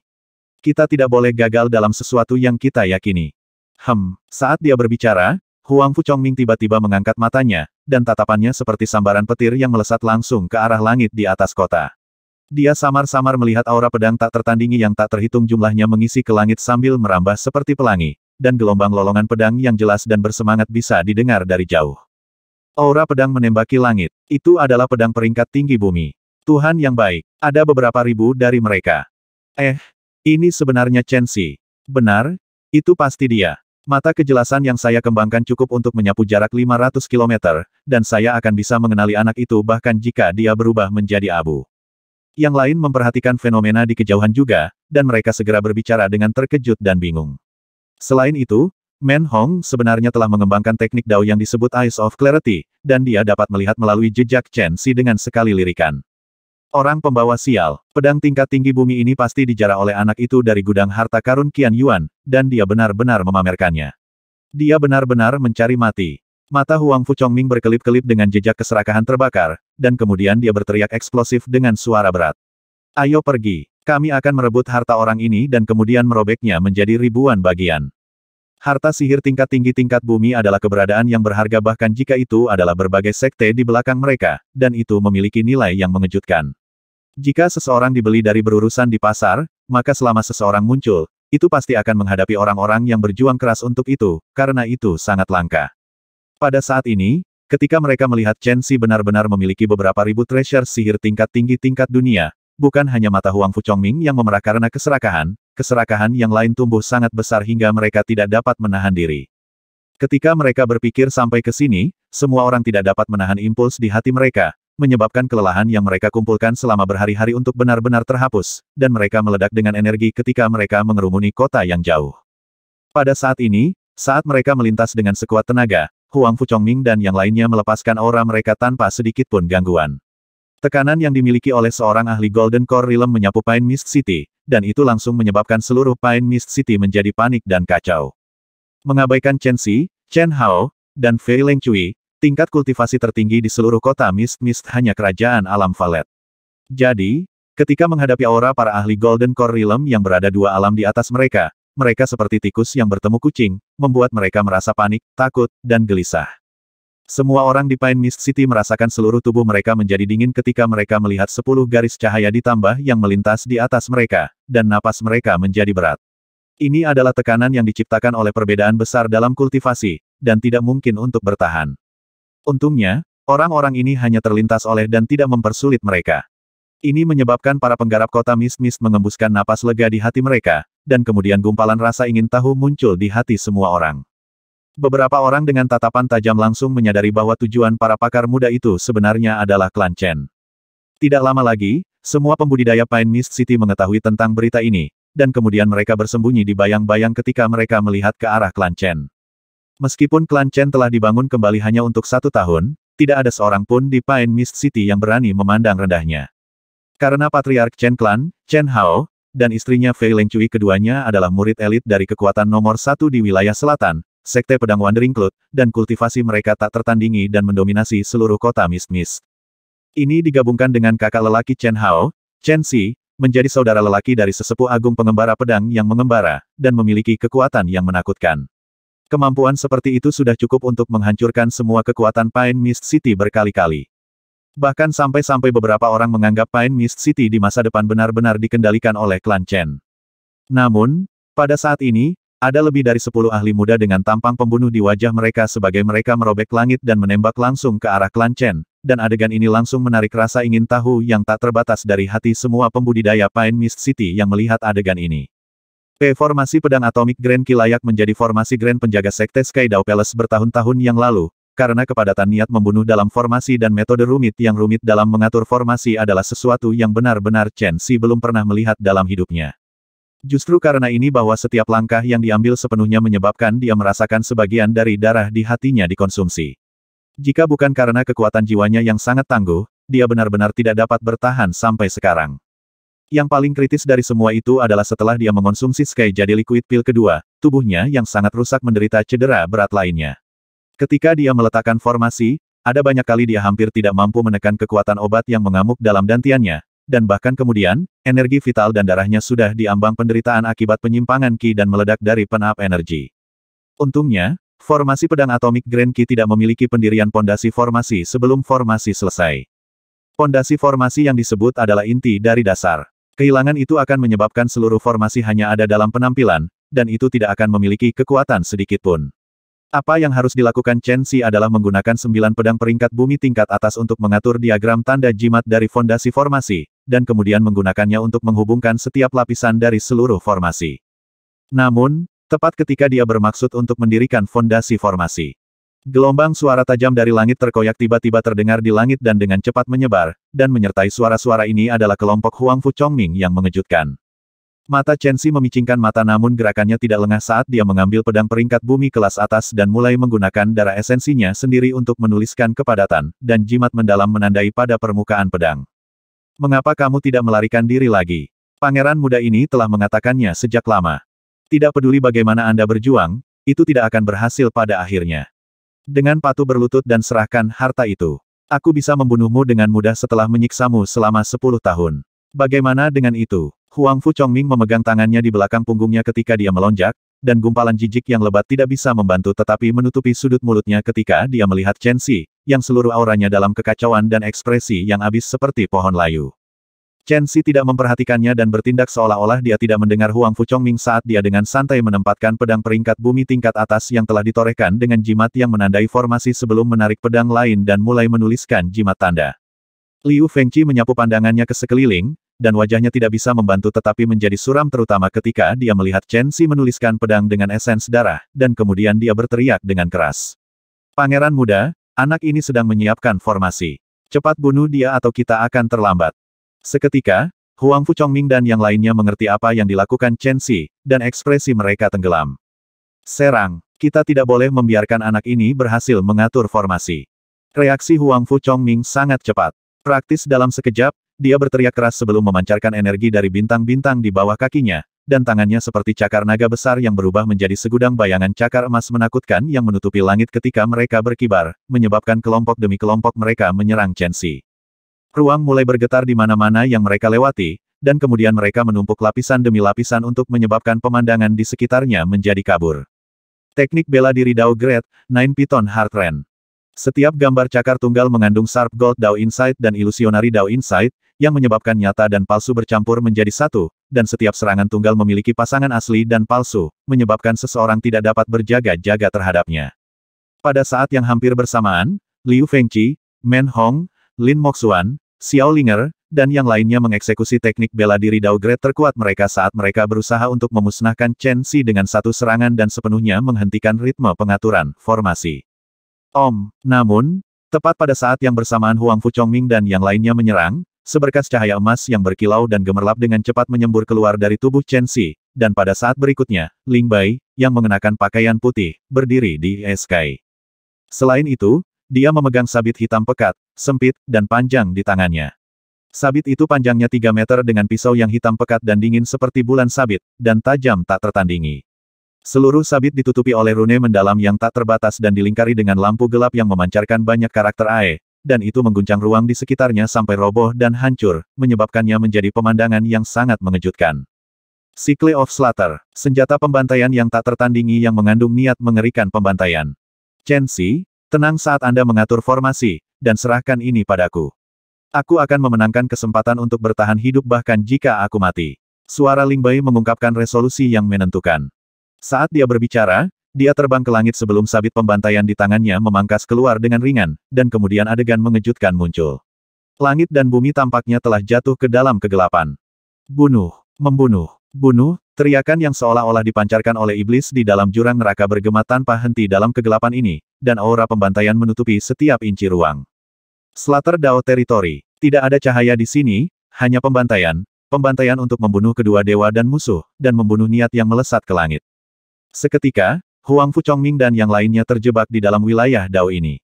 [SPEAKER 1] Kita tidak boleh gagal dalam sesuatu yang kita yakini. Hem, saat dia berbicara, Huang Fu Chongming tiba-tiba mengangkat matanya, dan tatapannya seperti sambaran petir yang melesat langsung ke arah langit di atas kota. Dia samar-samar melihat aura pedang tak tertandingi yang tak terhitung jumlahnya mengisi ke langit sambil merambah seperti pelangi, dan gelombang lolongan pedang yang jelas dan bersemangat bisa didengar dari jauh. Aura pedang menembaki langit. Itu adalah pedang peringkat tinggi bumi. Tuhan yang baik, ada beberapa ribu dari mereka. Eh, ini sebenarnya Chen Si. Benar, itu pasti dia. Mata kejelasan yang saya kembangkan cukup untuk menyapu jarak 500 km, dan saya akan bisa mengenali anak itu bahkan jika dia berubah menjadi abu. Yang lain memperhatikan fenomena di kejauhan juga, dan mereka segera berbicara dengan terkejut dan bingung. Selain itu, Men Hong sebenarnya telah mengembangkan teknik Dao yang disebut Eyes of Clarity, dan dia dapat melihat melalui jejak Chen Si dengan sekali lirikan. Orang pembawa sial, pedang tingkat tinggi bumi ini pasti dijarah oleh anak itu dari gudang harta karun Kian Yuan, dan dia benar-benar memamerkannya. Dia benar-benar mencari mati. Mata Huang Fu Chongming berkelip-kelip dengan jejak keserakahan terbakar, dan kemudian dia berteriak eksplosif dengan suara berat. Ayo pergi, kami akan merebut harta orang ini dan kemudian merobeknya menjadi ribuan bagian. Harta sihir tingkat tinggi tingkat bumi adalah keberadaan yang berharga bahkan jika itu adalah berbagai sekte di belakang mereka, dan itu memiliki nilai yang mengejutkan. Jika seseorang dibeli dari berurusan di pasar, maka selama seseorang muncul, itu pasti akan menghadapi orang-orang yang berjuang keras untuk itu, karena itu sangat langka. Pada saat ini, ketika mereka melihat Chen Si benar-benar memiliki beberapa ribu treasure sihir tingkat tinggi tingkat dunia, bukan hanya mata Huang Fu Chongming yang memerah karena keserakahan, keserakahan yang lain tumbuh sangat besar hingga mereka tidak dapat menahan diri. Ketika mereka berpikir sampai ke sini, semua orang tidak dapat menahan impuls di hati mereka, menyebabkan kelelahan yang mereka kumpulkan selama berhari-hari untuk benar-benar terhapus, dan mereka meledak dengan energi ketika mereka mengerumuni kota yang jauh. Pada saat ini, saat mereka melintas dengan sekuat tenaga, Huang Fu Chongming dan yang lainnya melepaskan aura mereka tanpa sedikit pun gangguan. Tekanan yang dimiliki oleh seorang ahli Golden Core Realm menyapu Pine Mist City, dan itu langsung menyebabkan seluruh Pine Mist City menjadi panik dan kacau. Mengabaikan Chen Xi, Chen Hao, dan Fei Leng Chui, Tingkat kultivasi tertinggi di seluruh kota Mist-Mist hanya kerajaan alam Valet. Jadi, ketika menghadapi aura para ahli Golden Core Realm yang berada dua alam di atas mereka, mereka seperti tikus yang bertemu kucing, membuat mereka merasa panik, takut, dan gelisah. Semua orang di Pine Mist City merasakan seluruh tubuh mereka menjadi dingin ketika mereka melihat sepuluh garis cahaya ditambah yang melintas di atas mereka, dan napas mereka menjadi berat. Ini adalah tekanan yang diciptakan oleh perbedaan besar dalam kultivasi, dan tidak mungkin untuk bertahan. Untungnya, orang-orang ini hanya terlintas oleh dan tidak mempersulit mereka. Ini menyebabkan para penggarap kota Mist-Mist mengembuskan napas lega di hati mereka, dan kemudian gumpalan rasa ingin tahu muncul di hati semua orang. Beberapa orang dengan tatapan tajam langsung menyadari bahwa tujuan para pakar muda itu sebenarnya adalah klan Chen. Tidak lama lagi, semua pembudidaya Pine Mist City mengetahui tentang berita ini, dan kemudian mereka bersembunyi di bayang-bayang ketika mereka melihat ke arah klan Chen. Meskipun klan Chen telah dibangun kembali hanya untuk satu tahun, tidak ada seorang pun di Pine Mist City yang berani memandang rendahnya. Karena Patriark Chen Clan, Chen Hao, dan istrinya Fei Leng Cui keduanya adalah murid elit dari kekuatan nomor satu di wilayah selatan, Sekte Pedang Wandering Cloud, dan kultivasi mereka tak tertandingi dan mendominasi seluruh kota Mist Mist. Ini digabungkan dengan kakak lelaki Chen Hao, Chen Si, menjadi saudara lelaki dari sesepuh agung pengembara pedang yang mengembara, dan memiliki kekuatan yang menakutkan. Kemampuan seperti itu sudah cukup untuk menghancurkan semua kekuatan Pine Mist City berkali-kali. Bahkan sampai-sampai beberapa orang menganggap Pine Mist City di masa depan benar-benar dikendalikan oleh klan Chen. Namun, pada saat ini, ada lebih dari sepuluh ahli muda dengan tampang pembunuh di wajah mereka sebagai mereka merobek langit dan menembak langsung ke arah klan Chen, dan adegan ini langsung menarik rasa ingin tahu yang tak terbatas dari hati semua pembudidaya Pine Mist City yang melihat adegan ini. P. Formasi pedang atomik Grand Ki layak menjadi formasi Grand penjaga Sekte Sky Dao Palace bertahun-tahun yang lalu, karena kepadatan niat membunuh dalam formasi dan metode rumit yang rumit dalam mengatur formasi adalah sesuatu yang benar-benar Chen Si belum pernah melihat dalam hidupnya. Justru karena ini bahwa setiap langkah yang diambil sepenuhnya menyebabkan dia merasakan sebagian dari darah di hatinya dikonsumsi. Jika bukan karena kekuatan jiwanya yang sangat tangguh, dia benar-benar tidak dapat bertahan sampai sekarang. Yang paling kritis dari semua itu adalah setelah dia mengonsumsi Sky jadi liquid pill kedua, tubuhnya yang sangat rusak menderita cedera berat lainnya. Ketika dia meletakkan formasi, ada banyak kali dia hampir tidak mampu menekan kekuatan obat yang mengamuk dalam dantiannya, dan bahkan kemudian, energi vital dan darahnya sudah diambang penderitaan akibat penyimpangan Ki dan meledak dari penap energi. Untungnya, formasi pedang atomik Grand Ki tidak memiliki pendirian pondasi formasi sebelum formasi selesai. Pondasi formasi yang disebut adalah inti dari dasar. Kehilangan itu akan menyebabkan seluruh formasi hanya ada dalam penampilan, dan itu tidak akan memiliki kekuatan sedikit pun. Apa yang harus dilakukan Chen Si adalah menggunakan sembilan pedang peringkat bumi tingkat atas untuk mengatur diagram tanda jimat dari fondasi formasi, dan kemudian menggunakannya untuk menghubungkan setiap lapisan dari seluruh formasi. Namun, tepat ketika dia bermaksud untuk mendirikan fondasi formasi, Gelombang suara tajam dari langit terkoyak tiba-tiba terdengar di langit dan dengan cepat menyebar, dan menyertai suara-suara ini adalah kelompok Huang Fu Chongming yang mengejutkan. Mata Chen Xi memicingkan mata namun gerakannya tidak lengah saat dia mengambil pedang peringkat bumi kelas atas dan mulai menggunakan darah esensinya sendiri untuk menuliskan kepadatan, dan jimat mendalam menandai pada permukaan pedang. Mengapa kamu tidak melarikan diri lagi? Pangeran muda ini telah mengatakannya sejak lama. Tidak peduli bagaimana Anda berjuang, itu tidak akan berhasil pada akhirnya. Dengan patuh berlutut dan serahkan harta itu. Aku bisa membunuhmu dengan mudah setelah menyiksamu selama sepuluh tahun. Bagaimana dengan itu? Huang Fu Chongming memegang tangannya di belakang punggungnya ketika dia melonjak, dan gumpalan jijik yang lebat tidak bisa membantu tetapi menutupi sudut mulutnya ketika dia melihat Chen Xi, yang seluruh auranya dalam kekacauan dan ekspresi yang abis seperti pohon layu. Chen Xi tidak memperhatikannya dan bertindak seolah-olah dia tidak mendengar Huang Fu Chongming saat dia dengan santai menempatkan pedang peringkat bumi tingkat atas yang telah ditorehkan dengan jimat yang menandai formasi sebelum menarik pedang lain dan mulai menuliskan jimat tanda. Liu Fengqi menyapu pandangannya ke sekeliling, dan wajahnya tidak bisa membantu tetapi menjadi suram terutama ketika dia melihat Chen Xi menuliskan pedang dengan esens darah, dan kemudian dia berteriak dengan keras. Pangeran muda, anak ini sedang menyiapkan formasi. Cepat bunuh dia atau kita akan terlambat. Seketika, Huang Fu Chongming dan yang lainnya mengerti apa yang dilakukan Chen Xi, dan ekspresi mereka tenggelam. Serang, kita tidak boleh membiarkan anak ini berhasil mengatur formasi. Reaksi Huang Fu Chongming sangat cepat. Praktis dalam sekejap, dia berteriak keras sebelum memancarkan energi dari bintang-bintang di bawah kakinya, dan tangannya seperti cakar naga besar yang berubah menjadi segudang bayangan cakar emas menakutkan yang menutupi langit ketika mereka berkibar, menyebabkan kelompok demi kelompok mereka menyerang Chen Xi. Ruang mulai bergetar di mana-mana yang mereka lewati, dan kemudian mereka menumpuk lapisan demi lapisan untuk menyebabkan pemandangan di sekitarnya menjadi kabur. Teknik bela diri Dao Great, Nine Python Heart Ren. Setiap gambar cakar tunggal mengandung Sharp Gold Dao Insight dan Ilusionary Dao Insight, yang menyebabkan nyata dan palsu bercampur menjadi satu, dan setiap serangan tunggal memiliki pasangan asli dan palsu, menyebabkan seseorang tidak dapat berjaga-jaga terhadapnya. Pada saat yang hampir bersamaan, Liu Fengqi, Men Hong, Lin Moxuan, Xiao Linger, dan yang lainnya mengeksekusi teknik bela diri Great terkuat mereka saat mereka berusaha untuk memusnahkan Chen Xi dengan satu serangan dan sepenuhnya menghentikan ritme pengaturan formasi. Om, namun, tepat pada saat yang bersamaan Huang Fu Chongming dan yang lainnya menyerang, seberkas cahaya emas yang berkilau dan gemerlap dengan cepat menyembur keluar dari tubuh Chen Xi, dan pada saat berikutnya, Ling Bai, yang mengenakan pakaian putih, berdiri di Eskai. Selain itu, dia memegang sabit hitam pekat, sempit, dan panjang di tangannya. Sabit itu panjangnya 3 meter dengan pisau yang hitam pekat dan dingin seperti bulan sabit, dan tajam tak tertandingi. Seluruh sabit ditutupi oleh rune mendalam yang tak terbatas dan dilingkari dengan lampu gelap yang memancarkan banyak karakter ae, dan itu mengguncang ruang di sekitarnya sampai roboh dan hancur, menyebabkannya menjadi pemandangan yang sangat mengejutkan. Cycle of Slaughter, senjata pembantaian yang tak tertandingi yang mengandung niat mengerikan pembantaian. Chen Si, tenang saat Anda mengatur formasi, dan serahkan ini padaku. Aku akan memenangkan kesempatan untuk bertahan hidup bahkan jika aku mati. Suara Ling Bai mengungkapkan resolusi yang menentukan. Saat dia berbicara, dia terbang ke langit sebelum sabit pembantaian di tangannya memangkas keluar dengan ringan, dan kemudian adegan mengejutkan muncul. Langit dan bumi tampaknya telah jatuh ke dalam kegelapan. Bunuh, membunuh, bunuh, teriakan yang seolah-olah dipancarkan oleh iblis di dalam jurang neraka bergema tanpa henti dalam kegelapan ini, dan aura pembantaian menutupi setiap inci ruang. Slater Dao Territory. Tidak ada cahaya di sini, hanya pembantaian, pembantaian untuk membunuh kedua dewa dan musuh, dan membunuh niat yang melesat ke langit. Seketika, Huang Fu Chongming dan yang lainnya terjebak di dalam wilayah Dao ini.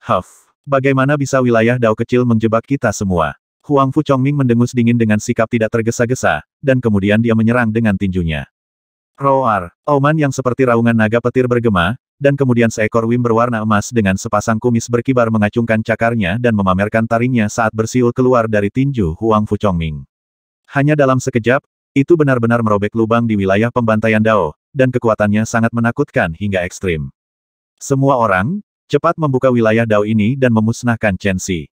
[SPEAKER 1] Huff, bagaimana bisa wilayah Dao kecil menjebak kita semua? Huang Fu Chongming mendengus dingin dengan sikap tidak tergesa-gesa, dan kemudian dia menyerang dengan tinjunya. Roar, auman yang seperti raungan naga petir bergema, dan kemudian seekor Wim berwarna emas dengan sepasang kumis berkibar mengacungkan cakarnya dan memamerkan taringnya saat bersiul keluar dari tinju Huang Fu Chongming. Hanya dalam sekejap, itu benar-benar merobek lubang di wilayah pembantaian Dao, dan kekuatannya sangat menakutkan hingga ekstrim. Semua orang, cepat membuka wilayah Dao ini dan memusnahkan Chen Si.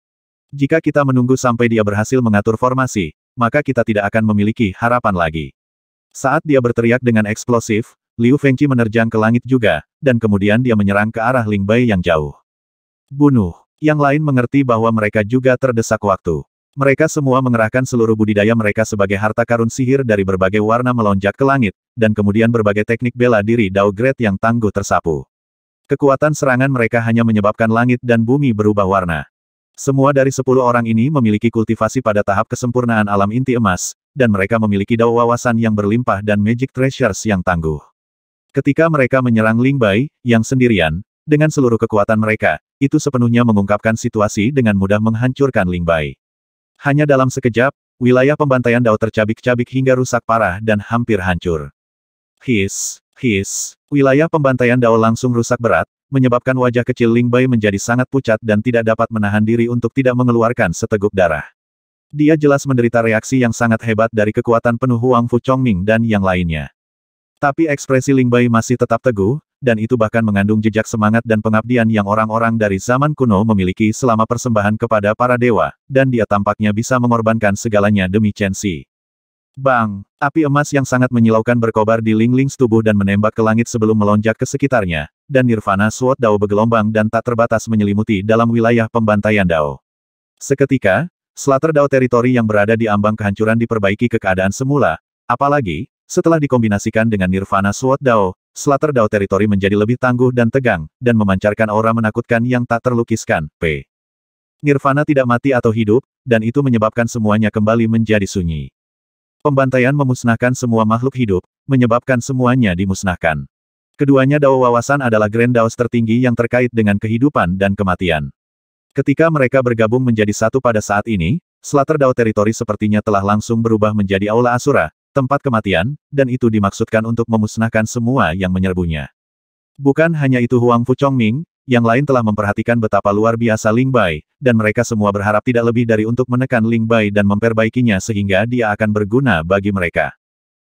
[SPEAKER 1] Jika kita menunggu sampai dia berhasil mengatur formasi, maka kita tidak akan memiliki harapan lagi. Saat dia berteriak dengan eksplosif, Liu Fengqi menerjang ke langit juga, dan kemudian dia menyerang ke arah Ling Bai yang jauh. Bunuh. Yang lain mengerti bahwa mereka juga terdesak waktu. Mereka semua mengerahkan seluruh budidaya mereka sebagai harta karun sihir dari berbagai warna melonjak ke langit, dan kemudian berbagai teknik bela diri Dao Great yang tangguh tersapu. Kekuatan serangan mereka hanya menyebabkan langit dan bumi berubah warna. Semua dari sepuluh orang ini memiliki kultivasi pada tahap kesempurnaan alam inti emas, dan mereka memiliki dao wawasan yang berlimpah dan magic treasures yang tangguh. Ketika mereka menyerang Ling Bai, yang sendirian, dengan seluruh kekuatan mereka, itu sepenuhnya mengungkapkan situasi dengan mudah menghancurkan Ling Bai. Hanya dalam sekejap, wilayah pembantaian Dao tercabik-cabik hingga rusak parah dan hampir hancur. His, his, wilayah pembantaian Dao langsung rusak berat, menyebabkan wajah kecil Ling Bai menjadi sangat pucat dan tidak dapat menahan diri untuk tidak mengeluarkan seteguk darah. Dia jelas menderita reaksi yang sangat hebat dari kekuatan penuh Huang Fu Chongming dan yang lainnya. Tapi ekspresi Ling Bai masih tetap teguh, dan itu bahkan mengandung jejak semangat dan pengabdian yang orang-orang dari zaman kuno memiliki selama persembahan kepada para dewa, dan dia tampaknya bisa mengorbankan segalanya demi Chen Si. Bang! Api emas yang sangat menyilaukan berkobar di Ling Ling tubuh dan menembak ke langit sebelum melonjak ke sekitarnya, dan Nirvana Sword Dao bergelombang dan tak terbatas menyelimuti dalam wilayah pembantaian Dao. Seketika, Slater Dao teritori yang berada di ambang kehancuran diperbaiki ke keadaan semula, apalagi, setelah dikombinasikan dengan Nirvana Sword Dao, Slater Dao Territory menjadi lebih tangguh dan tegang, dan memancarkan aura menakutkan yang tak terlukiskan, P. Nirvana tidak mati atau hidup, dan itu menyebabkan semuanya kembali menjadi sunyi. Pembantaian memusnahkan semua makhluk hidup, menyebabkan semuanya dimusnahkan. Keduanya Dao Wawasan adalah Grand Daos tertinggi yang terkait dengan kehidupan dan kematian. Ketika mereka bergabung menjadi satu pada saat ini, Slater Dao Territory sepertinya telah langsung berubah menjadi Aula Asura, tempat kematian, dan itu dimaksudkan untuk memusnahkan semua yang menyerbunya. Bukan hanya itu Huang Fu Chongming, yang lain telah memperhatikan betapa luar biasa Ling Bai, dan mereka semua berharap tidak lebih dari untuk menekan Ling Bai dan memperbaikinya sehingga dia akan berguna bagi mereka.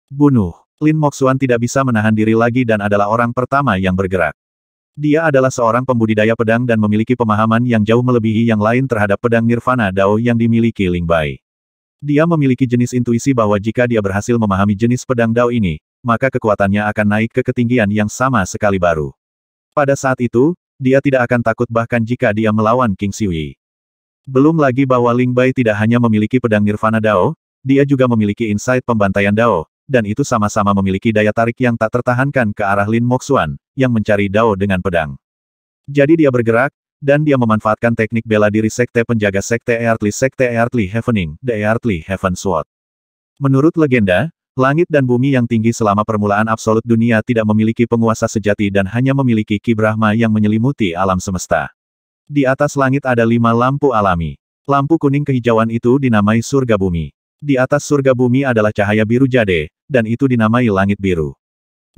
[SPEAKER 1] Bunuh. Lin Moxuan tidak bisa menahan diri lagi dan adalah orang pertama yang bergerak. Dia adalah seorang pembudidaya pedang dan memiliki pemahaman yang jauh melebihi yang lain terhadap pedang Nirvana Dao yang dimiliki Ling Bai. Dia memiliki jenis intuisi bahwa jika dia berhasil memahami jenis pedang Dao ini, maka kekuatannya akan naik ke ketinggian yang sama sekali baru. Pada saat itu, dia tidak akan takut bahkan jika dia melawan King Xiui. Belum lagi bahwa Ling Bai tidak hanya memiliki pedang Nirvana Dao, dia juga memiliki insight pembantaian Dao, dan itu sama-sama memiliki daya tarik yang tak tertahankan ke arah Lin Moxuan, yang mencari Dao dengan pedang. Jadi dia bergerak, dan dia memanfaatkan teknik bela diri sekte penjaga sekte Earthly Sekte Earthly Heavening, The Earthly Heaven Sword. Menurut legenda, langit dan bumi yang tinggi selama permulaan absolut dunia tidak memiliki penguasa sejati dan hanya memiliki Ki Brahma yang menyelimuti alam semesta. Di atas langit ada lima lampu alami. Lampu kuning kehijauan itu dinamai surga bumi. Di atas surga bumi adalah cahaya biru jade, dan itu dinamai langit biru.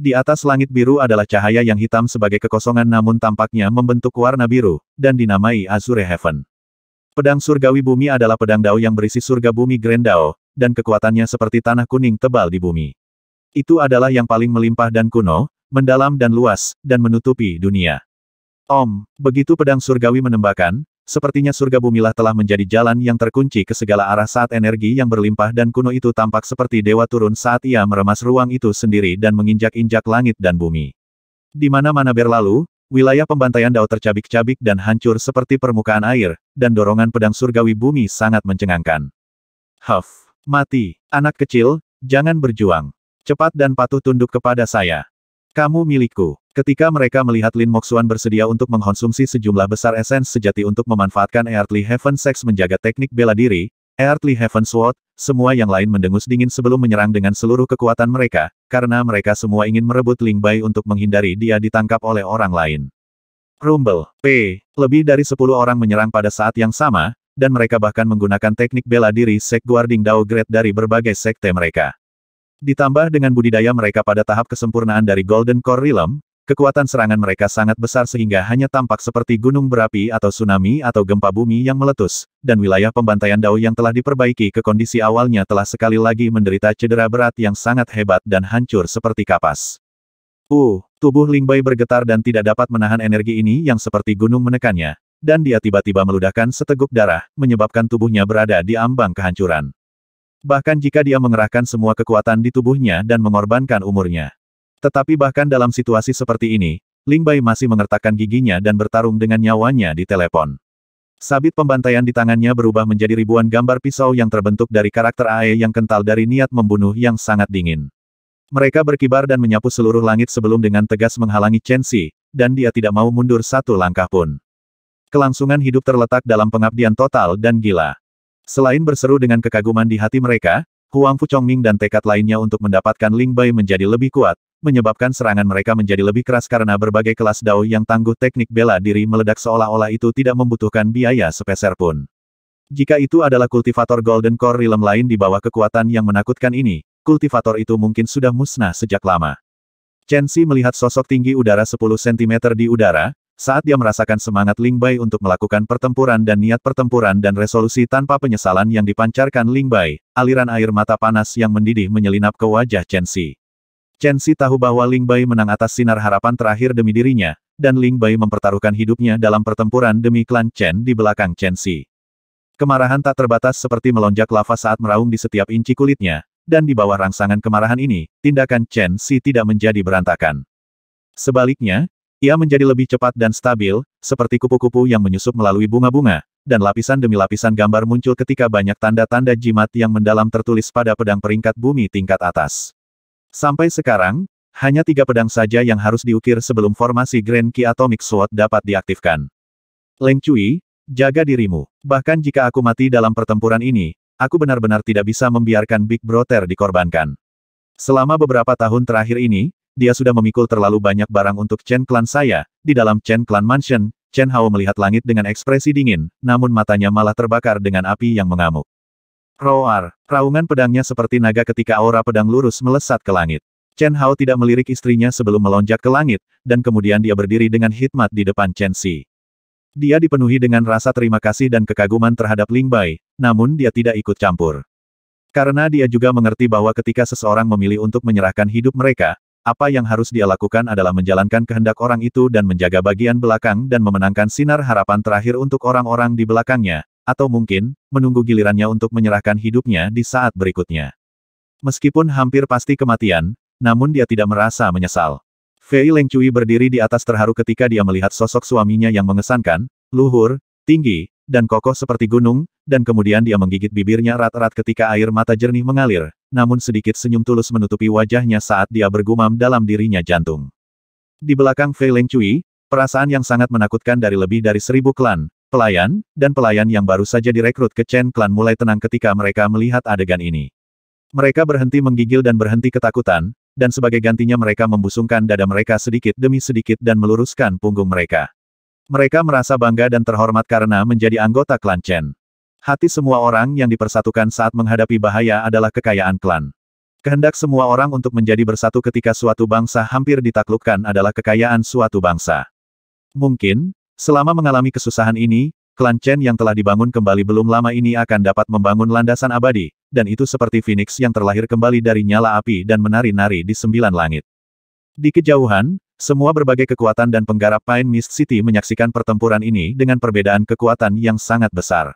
[SPEAKER 1] Di atas langit biru adalah cahaya yang hitam sebagai kekosongan namun tampaknya membentuk warna biru, dan dinamai Azure Heaven. Pedang surgawi bumi adalah pedang Dao yang berisi surga bumi Grand Dao, dan kekuatannya seperti tanah kuning tebal di bumi. Itu adalah yang paling melimpah dan kuno, mendalam dan luas, dan menutupi dunia. Om, begitu pedang surgawi menembakkan, sepertinya surga bumilah telah menjadi jalan yang terkunci ke segala arah saat energi yang berlimpah dan kuno itu tampak seperti dewa turun saat ia meremas ruang itu sendiri dan menginjak-injak langit dan bumi. Di mana-mana berlalu, wilayah pembantaian Dao tercabik-cabik dan hancur seperti permukaan air, dan dorongan pedang surgawi bumi sangat mencengangkan. Huff, mati, anak kecil, jangan berjuang. Cepat dan patuh tunduk kepada saya. Kamu milikku. Ketika mereka melihat Lin Moxuan bersedia untuk mengkonsumsi sejumlah besar esens sejati untuk memanfaatkan Earthly Heaven Sex menjaga teknik bela diri, Earthly Heaven Sword, semua yang lain mendengus dingin sebelum menyerang dengan seluruh kekuatan mereka, karena mereka semua ingin merebut Ling Bai untuk menghindari dia ditangkap oleh orang lain. Rumble, P. Lebih dari 10 orang menyerang pada saat yang sama, dan mereka bahkan menggunakan teknik bela diri Sek Guarding Dao Great dari berbagai sekte mereka. Ditambah dengan budidaya mereka pada tahap kesempurnaan dari Golden Core Realm, kekuatan serangan mereka sangat besar sehingga hanya tampak seperti gunung berapi atau tsunami atau gempa bumi yang meletus, dan wilayah pembantaian Dao yang telah diperbaiki ke kondisi awalnya telah sekali lagi menderita cedera berat yang sangat hebat dan hancur seperti kapas. Uh, tubuh Ling Bai bergetar dan tidak dapat menahan energi ini yang seperti gunung menekannya, dan dia tiba-tiba meludahkan seteguk darah, menyebabkan tubuhnya berada di ambang kehancuran. Bahkan jika dia mengerahkan semua kekuatan di tubuhnya dan mengorbankan umurnya. Tetapi bahkan dalam situasi seperti ini, Ling Bai masih mengertakkan giginya dan bertarung dengan nyawanya di telepon. Sabit pembantaian di tangannya berubah menjadi ribuan gambar pisau yang terbentuk dari karakter AE yang kental dari niat membunuh yang sangat dingin. Mereka berkibar dan menyapu seluruh langit sebelum dengan tegas menghalangi Chen Xi, dan dia tidak mau mundur satu langkah pun. Kelangsungan hidup terletak dalam pengabdian total dan gila. Selain berseru dengan kekaguman di hati mereka, Huang Fu Chongming dan tekad lainnya untuk mendapatkan Ling Bai menjadi lebih kuat, menyebabkan serangan mereka menjadi lebih keras karena berbagai kelas Dao yang tangguh teknik bela diri meledak seolah-olah itu tidak membutuhkan biaya sepeser pun. Jika itu adalah kultivator Golden Core Realm lain di bawah kekuatan yang menakutkan ini, kultivator itu mungkin sudah musnah sejak lama. Chen Xi melihat sosok tinggi udara 10 cm di udara, saat dia merasakan semangat Ling Bai untuk melakukan pertempuran dan niat pertempuran dan resolusi tanpa penyesalan yang dipancarkan Ling Bai, aliran air mata panas yang mendidih menyelinap ke wajah Chen Xi. Chen Xi tahu bahwa Ling Bai menang atas sinar harapan terakhir demi dirinya, dan Ling Bai mempertaruhkan hidupnya dalam pertempuran demi klan Chen di belakang Chen Xi. Kemarahan tak terbatas seperti melonjak lava saat meraung di setiap inci kulitnya, dan di bawah rangsangan kemarahan ini, tindakan Chen Xi tidak menjadi berantakan. Sebaliknya, ia menjadi lebih cepat dan stabil, seperti kupu-kupu yang menyusup melalui bunga-bunga, dan lapisan demi lapisan gambar muncul ketika banyak tanda-tanda jimat yang mendalam tertulis pada pedang peringkat bumi tingkat atas. Sampai sekarang, hanya tiga pedang saja yang harus diukir sebelum formasi Grand Ki Atomic Sword dapat diaktifkan. Leng Cui, jaga dirimu. Bahkan jika aku mati dalam pertempuran ini, aku benar-benar tidak bisa membiarkan Big Brother dikorbankan. Selama beberapa tahun terakhir ini, dia sudah memikul terlalu banyak barang untuk Chen Clan saya, di dalam Chen Clan Mansion, Chen Hao melihat langit dengan ekspresi dingin, namun matanya malah terbakar dengan api yang mengamuk. Roar. Raungan pedangnya seperti naga ketika aura pedang lurus melesat ke langit. Chen Hao tidak melirik istrinya sebelum melonjak ke langit, dan kemudian dia berdiri dengan hikmat di depan Chen Xi. Dia dipenuhi dengan rasa terima kasih dan kekaguman terhadap Ling Bai, namun dia tidak ikut campur. Karena dia juga mengerti bahwa ketika seseorang memilih untuk menyerahkan hidup mereka, apa yang harus dia lakukan adalah menjalankan kehendak orang itu dan menjaga bagian belakang dan memenangkan sinar harapan terakhir untuk orang-orang di belakangnya, atau mungkin, menunggu gilirannya untuk menyerahkan hidupnya di saat berikutnya. Meskipun hampir pasti kematian, namun dia tidak merasa menyesal. Fei Leng Cui berdiri di atas terharu ketika dia melihat sosok suaminya yang mengesankan, luhur, tinggi, dan kokoh seperti gunung, dan kemudian dia menggigit bibirnya erat-erat ketika air mata jernih mengalir, namun sedikit senyum tulus menutupi wajahnya saat dia bergumam dalam dirinya jantung. Di belakang Fei Leng Cui, perasaan yang sangat menakutkan dari lebih dari seribu klan, Pelayan, dan pelayan yang baru saja direkrut ke Chen Clan mulai tenang ketika mereka melihat adegan ini. Mereka berhenti menggigil dan berhenti ketakutan, dan sebagai gantinya mereka membusungkan dada mereka sedikit demi sedikit dan meluruskan punggung mereka. Mereka merasa bangga dan terhormat karena menjadi anggota klan Chen. Hati semua orang yang dipersatukan saat menghadapi bahaya adalah kekayaan klan. Kehendak semua orang untuk menjadi bersatu ketika suatu bangsa hampir ditaklukkan adalah kekayaan suatu bangsa. Mungkin, Selama mengalami kesusahan ini, klan Chen yang telah dibangun kembali belum lama ini akan dapat membangun landasan abadi, dan itu seperti Phoenix yang terlahir kembali dari nyala api dan menari-nari di sembilan langit. Di kejauhan, semua berbagai kekuatan dan penggarap Pine Mist City menyaksikan pertempuran ini dengan perbedaan kekuatan yang sangat besar.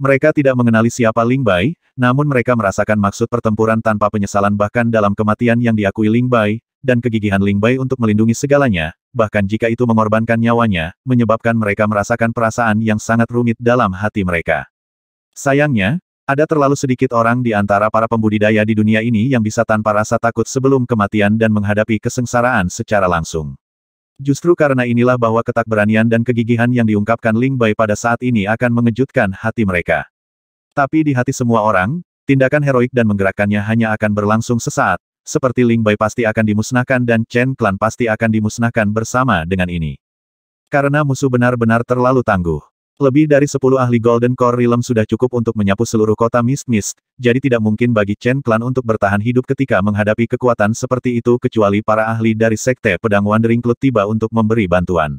[SPEAKER 1] Mereka tidak mengenali siapa Ling Bai, namun mereka merasakan maksud pertempuran tanpa penyesalan bahkan dalam kematian yang diakui Ling Bai, dan kegigihan Ling Bai untuk melindungi segalanya, bahkan jika itu mengorbankan nyawanya, menyebabkan mereka merasakan perasaan yang sangat rumit dalam hati mereka. Sayangnya, ada terlalu sedikit orang di antara para pembudidaya di dunia ini yang bisa tanpa rasa takut sebelum kematian dan menghadapi kesengsaraan secara langsung. Justru karena inilah bahwa ketakberanian dan kegigihan yang diungkapkan Ling Bai pada saat ini akan mengejutkan hati mereka. Tapi di hati semua orang, tindakan heroik dan menggerakkannya hanya akan berlangsung sesaat, seperti Ling Bai pasti akan dimusnahkan dan Chen Clan pasti akan dimusnahkan bersama dengan ini. Karena musuh benar-benar terlalu tangguh. Lebih dari sepuluh ahli Golden Core Realm sudah cukup untuk menyapu seluruh kota Mist Mist, jadi tidak mungkin bagi Chen Clan untuk bertahan hidup ketika menghadapi kekuatan seperti itu kecuali para ahli dari Sekte Pedang Wandering Club tiba untuk memberi bantuan.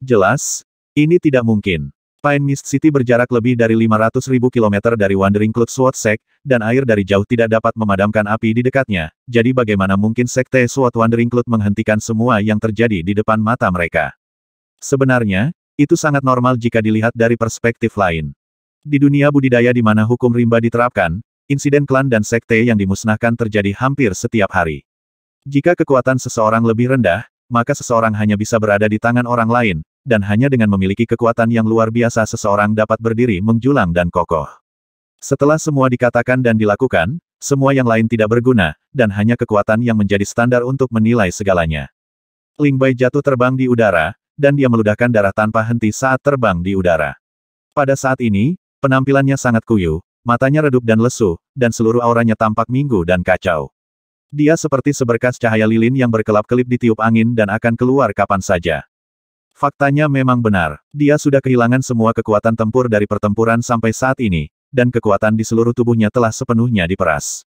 [SPEAKER 1] Jelas, ini tidak mungkin. Pine Mist City berjarak lebih dari 500 ribu kilometer dari Wandering Club Sword Sect, dan air dari jauh tidak dapat memadamkan api di dekatnya, jadi bagaimana mungkin Sekte Sword Wandering Club menghentikan semua yang terjadi di depan mata mereka. Sebenarnya, itu sangat normal jika dilihat dari perspektif lain. Di dunia budidaya di mana hukum rimba diterapkan, insiden klan dan sekte yang dimusnahkan terjadi hampir setiap hari. Jika kekuatan seseorang lebih rendah, maka seseorang hanya bisa berada di tangan orang lain, dan hanya dengan memiliki kekuatan yang luar biasa seseorang dapat berdiri menjulang dan kokoh. Setelah semua dikatakan dan dilakukan, semua yang lain tidak berguna, dan hanya kekuatan yang menjadi standar untuk menilai segalanya. Ling Bai jatuh terbang di udara, dan dia meludahkan darah tanpa henti saat terbang di udara. Pada saat ini, penampilannya sangat kuyuh, matanya redup dan lesu, dan seluruh auranya tampak minggu dan kacau. Dia seperti seberkas cahaya lilin yang berkelap-kelip di tiup angin dan akan keluar kapan saja. Faktanya memang benar, dia sudah kehilangan semua kekuatan tempur dari pertempuran sampai saat ini, dan kekuatan di seluruh tubuhnya telah sepenuhnya diperas.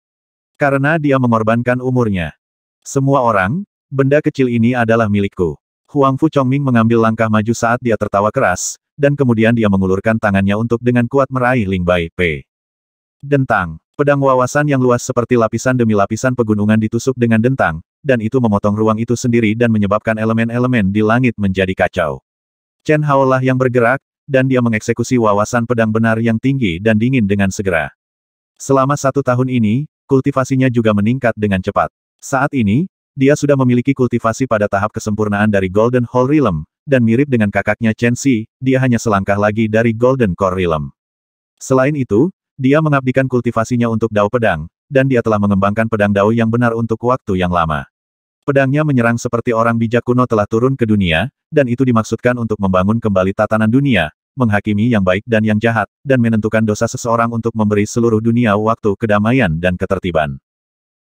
[SPEAKER 1] Karena dia mengorbankan umurnya. Semua orang, benda kecil ini adalah milikku. Huang Fu Chongming mengambil langkah maju saat dia tertawa keras, dan kemudian dia mengulurkan tangannya untuk dengan kuat meraih Ling Bai P. Dentang. Pedang wawasan yang luas seperti lapisan demi lapisan pegunungan ditusuk dengan dentang, dan itu memotong ruang itu sendiri dan menyebabkan elemen-elemen di langit menjadi kacau. Chen Hao lah yang bergerak, dan dia mengeksekusi wawasan pedang benar yang tinggi dan dingin dengan segera. Selama satu tahun ini, kultivasinya juga meningkat dengan cepat. Saat ini, dia sudah memiliki kultivasi pada tahap kesempurnaan dari Golden Hall Realm, dan mirip dengan kakaknya Chen Xi, dia hanya selangkah lagi dari Golden Core Realm. Selain itu, dia mengabdikan kultivasinya untuk Dao Pedang, dan dia telah mengembangkan pedang Dao yang benar untuk waktu yang lama. Pedangnya menyerang seperti orang bijak kuno telah turun ke dunia, dan itu dimaksudkan untuk membangun kembali tatanan dunia, menghakimi yang baik dan yang jahat, dan menentukan dosa seseorang untuk memberi seluruh dunia waktu kedamaian dan ketertiban.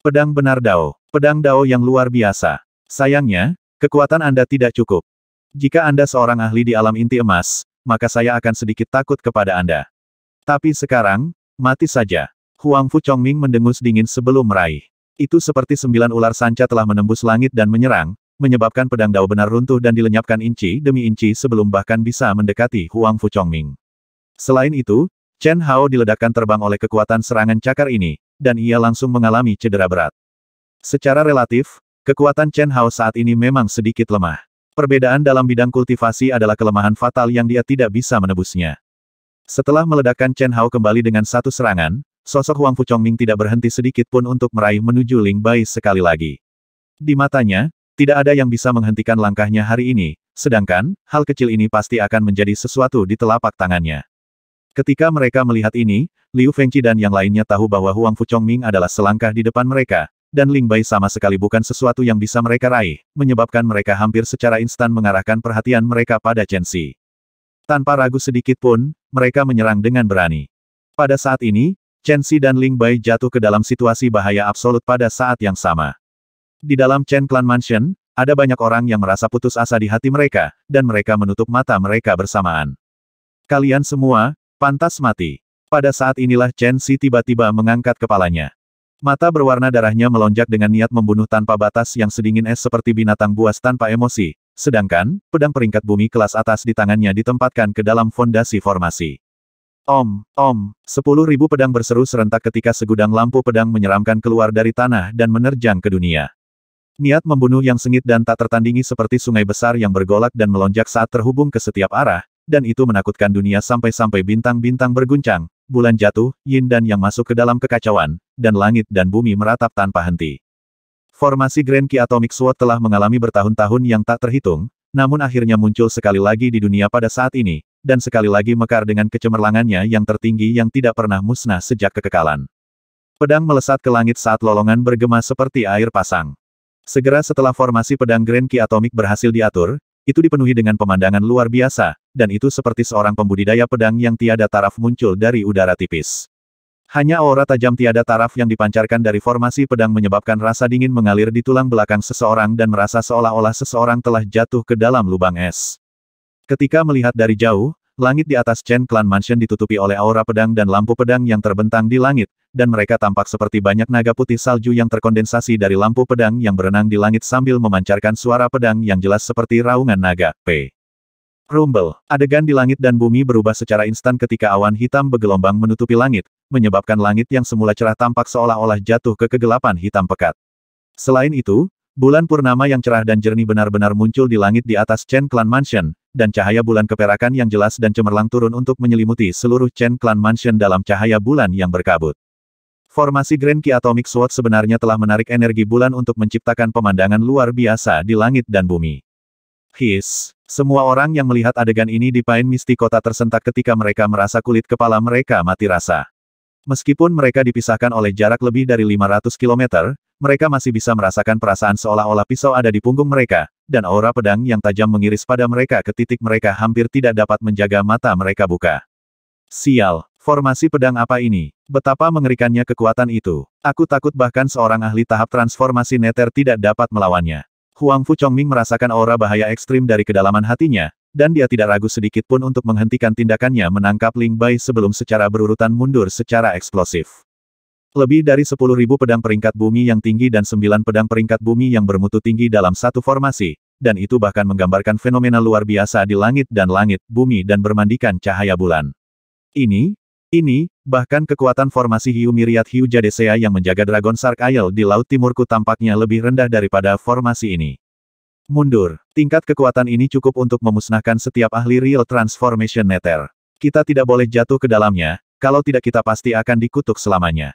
[SPEAKER 1] Pedang benar Dao. Pedang Dao yang luar biasa. Sayangnya, kekuatan Anda tidak cukup. Jika Anda seorang ahli di alam inti emas, maka saya akan sedikit takut kepada Anda. Tapi sekarang, mati saja. Huang Fu Chongming mendengus dingin sebelum meraih. Itu seperti sembilan ular sanca telah menembus langit dan menyerang, menyebabkan pedang Dao benar runtuh dan dilenyapkan inci demi inci sebelum bahkan bisa mendekati Huang Fu Chongming. Selain itu, Chen Hao diledakkan terbang oleh kekuatan serangan cakar ini, dan ia langsung mengalami cedera berat. Secara relatif, kekuatan Chen Hao saat ini memang sedikit lemah. Perbedaan dalam bidang kultivasi adalah kelemahan fatal yang dia tidak bisa menebusnya. Setelah meledakkan Chen Hao kembali dengan satu serangan, sosok Huang Fu Chongming tidak berhenti sedikit pun untuk meraih menuju Ling Bai sekali lagi. Di matanya, tidak ada yang bisa menghentikan langkahnya hari ini, sedangkan, hal kecil ini pasti akan menjadi sesuatu di telapak tangannya. Ketika mereka melihat ini, Liu Fengqi dan yang lainnya tahu bahwa Huang Fu Chongming adalah selangkah di depan mereka, dan Ling Bai sama sekali bukan sesuatu yang bisa mereka raih, menyebabkan mereka hampir secara instan mengarahkan perhatian mereka pada Chen Xi. Tanpa ragu sedikit pun, mereka menyerang dengan berani. Pada saat ini, Chen Xi dan Ling Bai jatuh ke dalam situasi bahaya absolut pada saat yang sama. Di dalam Chen Clan Mansion, ada banyak orang yang merasa putus asa di hati mereka, dan mereka menutup mata mereka bersamaan. Kalian semua, Pantas mati. Pada saat inilah Chen Xi tiba-tiba mengangkat kepalanya. Mata berwarna darahnya melonjak dengan niat membunuh tanpa batas yang sedingin es seperti binatang buas tanpa emosi, sedangkan, pedang peringkat bumi kelas atas di tangannya ditempatkan ke dalam fondasi formasi. Om, om, sepuluh ribu pedang berseru serentak ketika segudang lampu pedang menyeramkan keluar dari tanah dan menerjang ke dunia. Niat membunuh yang sengit dan tak tertandingi seperti sungai besar yang bergolak dan melonjak saat terhubung ke setiap arah, dan itu menakutkan dunia sampai-sampai bintang-bintang berguncang, bulan jatuh, yin dan yang masuk ke dalam kekacauan, dan langit dan bumi meratap tanpa henti. Formasi Grand Ki Atomic Sword telah mengalami bertahun-tahun yang tak terhitung, namun akhirnya muncul sekali lagi di dunia pada saat ini, dan sekali lagi mekar dengan kecemerlangannya yang tertinggi yang tidak pernah musnah sejak kekekalan. Pedang melesat ke langit saat lolongan bergema seperti air pasang. Segera setelah formasi pedang Grand Ki Atomik berhasil diatur, itu dipenuhi dengan pemandangan luar biasa, dan itu seperti seorang pembudidaya pedang yang tiada taraf muncul dari udara tipis. Hanya aura tajam tiada taraf yang dipancarkan dari formasi pedang menyebabkan rasa dingin mengalir di tulang belakang seseorang dan merasa seolah-olah seseorang telah jatuh ke dalam lubang es. Ketika melihat dari jauh, langit di atas Chen Clan Mansion ditutupi oleh aura pedang dan lampu pedang yang terbentang di langit, dan mereka tampak seperti banyak naga putih salju yang terkondensasi dari lampu pedang yang berenang di langit sambil memancarkan suara pedang yang jelas seperti raungan naga. P. Rumble, adegan di langit dan bumi berubah secara instan ketika awan hitam bergelombang menutupi langit, menyebabkan langit yang semula cerah tampak seolah-olah jatuh ke kegelapan hitam pekat. Selain itu, bulan purnama yang cerah dan jernih benar-benar muncul di langit di atas Chen Clan Mansion, dan cahaya bulan keperakan yang jelas dan cemerlang turun untuk menyelimuti seluruh Chen Clan Mansion dalam cahaya bulan yang berkabut. Formasi Grand Ki Atomic Sword sebenarnya telah menarik energi bulan untuk menciptakan pemandangan luar biasa di langit dan bumi. His, semua orang yang melihat adegan ini di Pain Misty Kota tersentak ketika mereka merasa kulit kepala mereka mati rasa. Meskipun mereka dipisahkan oleh jarak lebih dari 500 km, mereka masih bisa merasakan perasaan seolah-olah pisau ada di punggung mereka, dan aura pedang yang tajam mengiris pada mereka ke titik mereka hampir tidak dapat menjaga mata mereka buka. Sial, formasi pedang apa ini? Betapa mengerikannya kekuatan itu. Aku takut bahkan seorang ahli tahap transformasi neter tidak dapat melawannya. Huang Fu Chongming merasakan aura bahaya ekstrim dari kedalaman hatinya, dan dia tidak ragu sedikit pun untuk menghentikan tindakannya menangkap Ling Bai sebelum secara berurutan mundur secara eksplosif. Lebih dari 10.000 pedang peringkat bumi yang tinggi dan 9 pedang peringkat bumi yang bermutu tinggi dalam satu formasi, dan itu bahkan menggambarkan fenomena luar biasa di langit dan langit, bumi dan bermandikan cahaya bulan. Ini, ini, bahkan kekuatan formasi Hiu Miriat Hiu Jadesea yang menjaga Dragon Shark Isle di Laut Timurku tampaknya lebih rendah daripada formasi ini. Mundur, tingkat kekuatan ini cukup untuk memusnahkan setiap ahli Real Transformation Nether. Kita tidak boleh jatuh ke dalamnya, kalau tidak kita pasti akan dikutuk selamanya.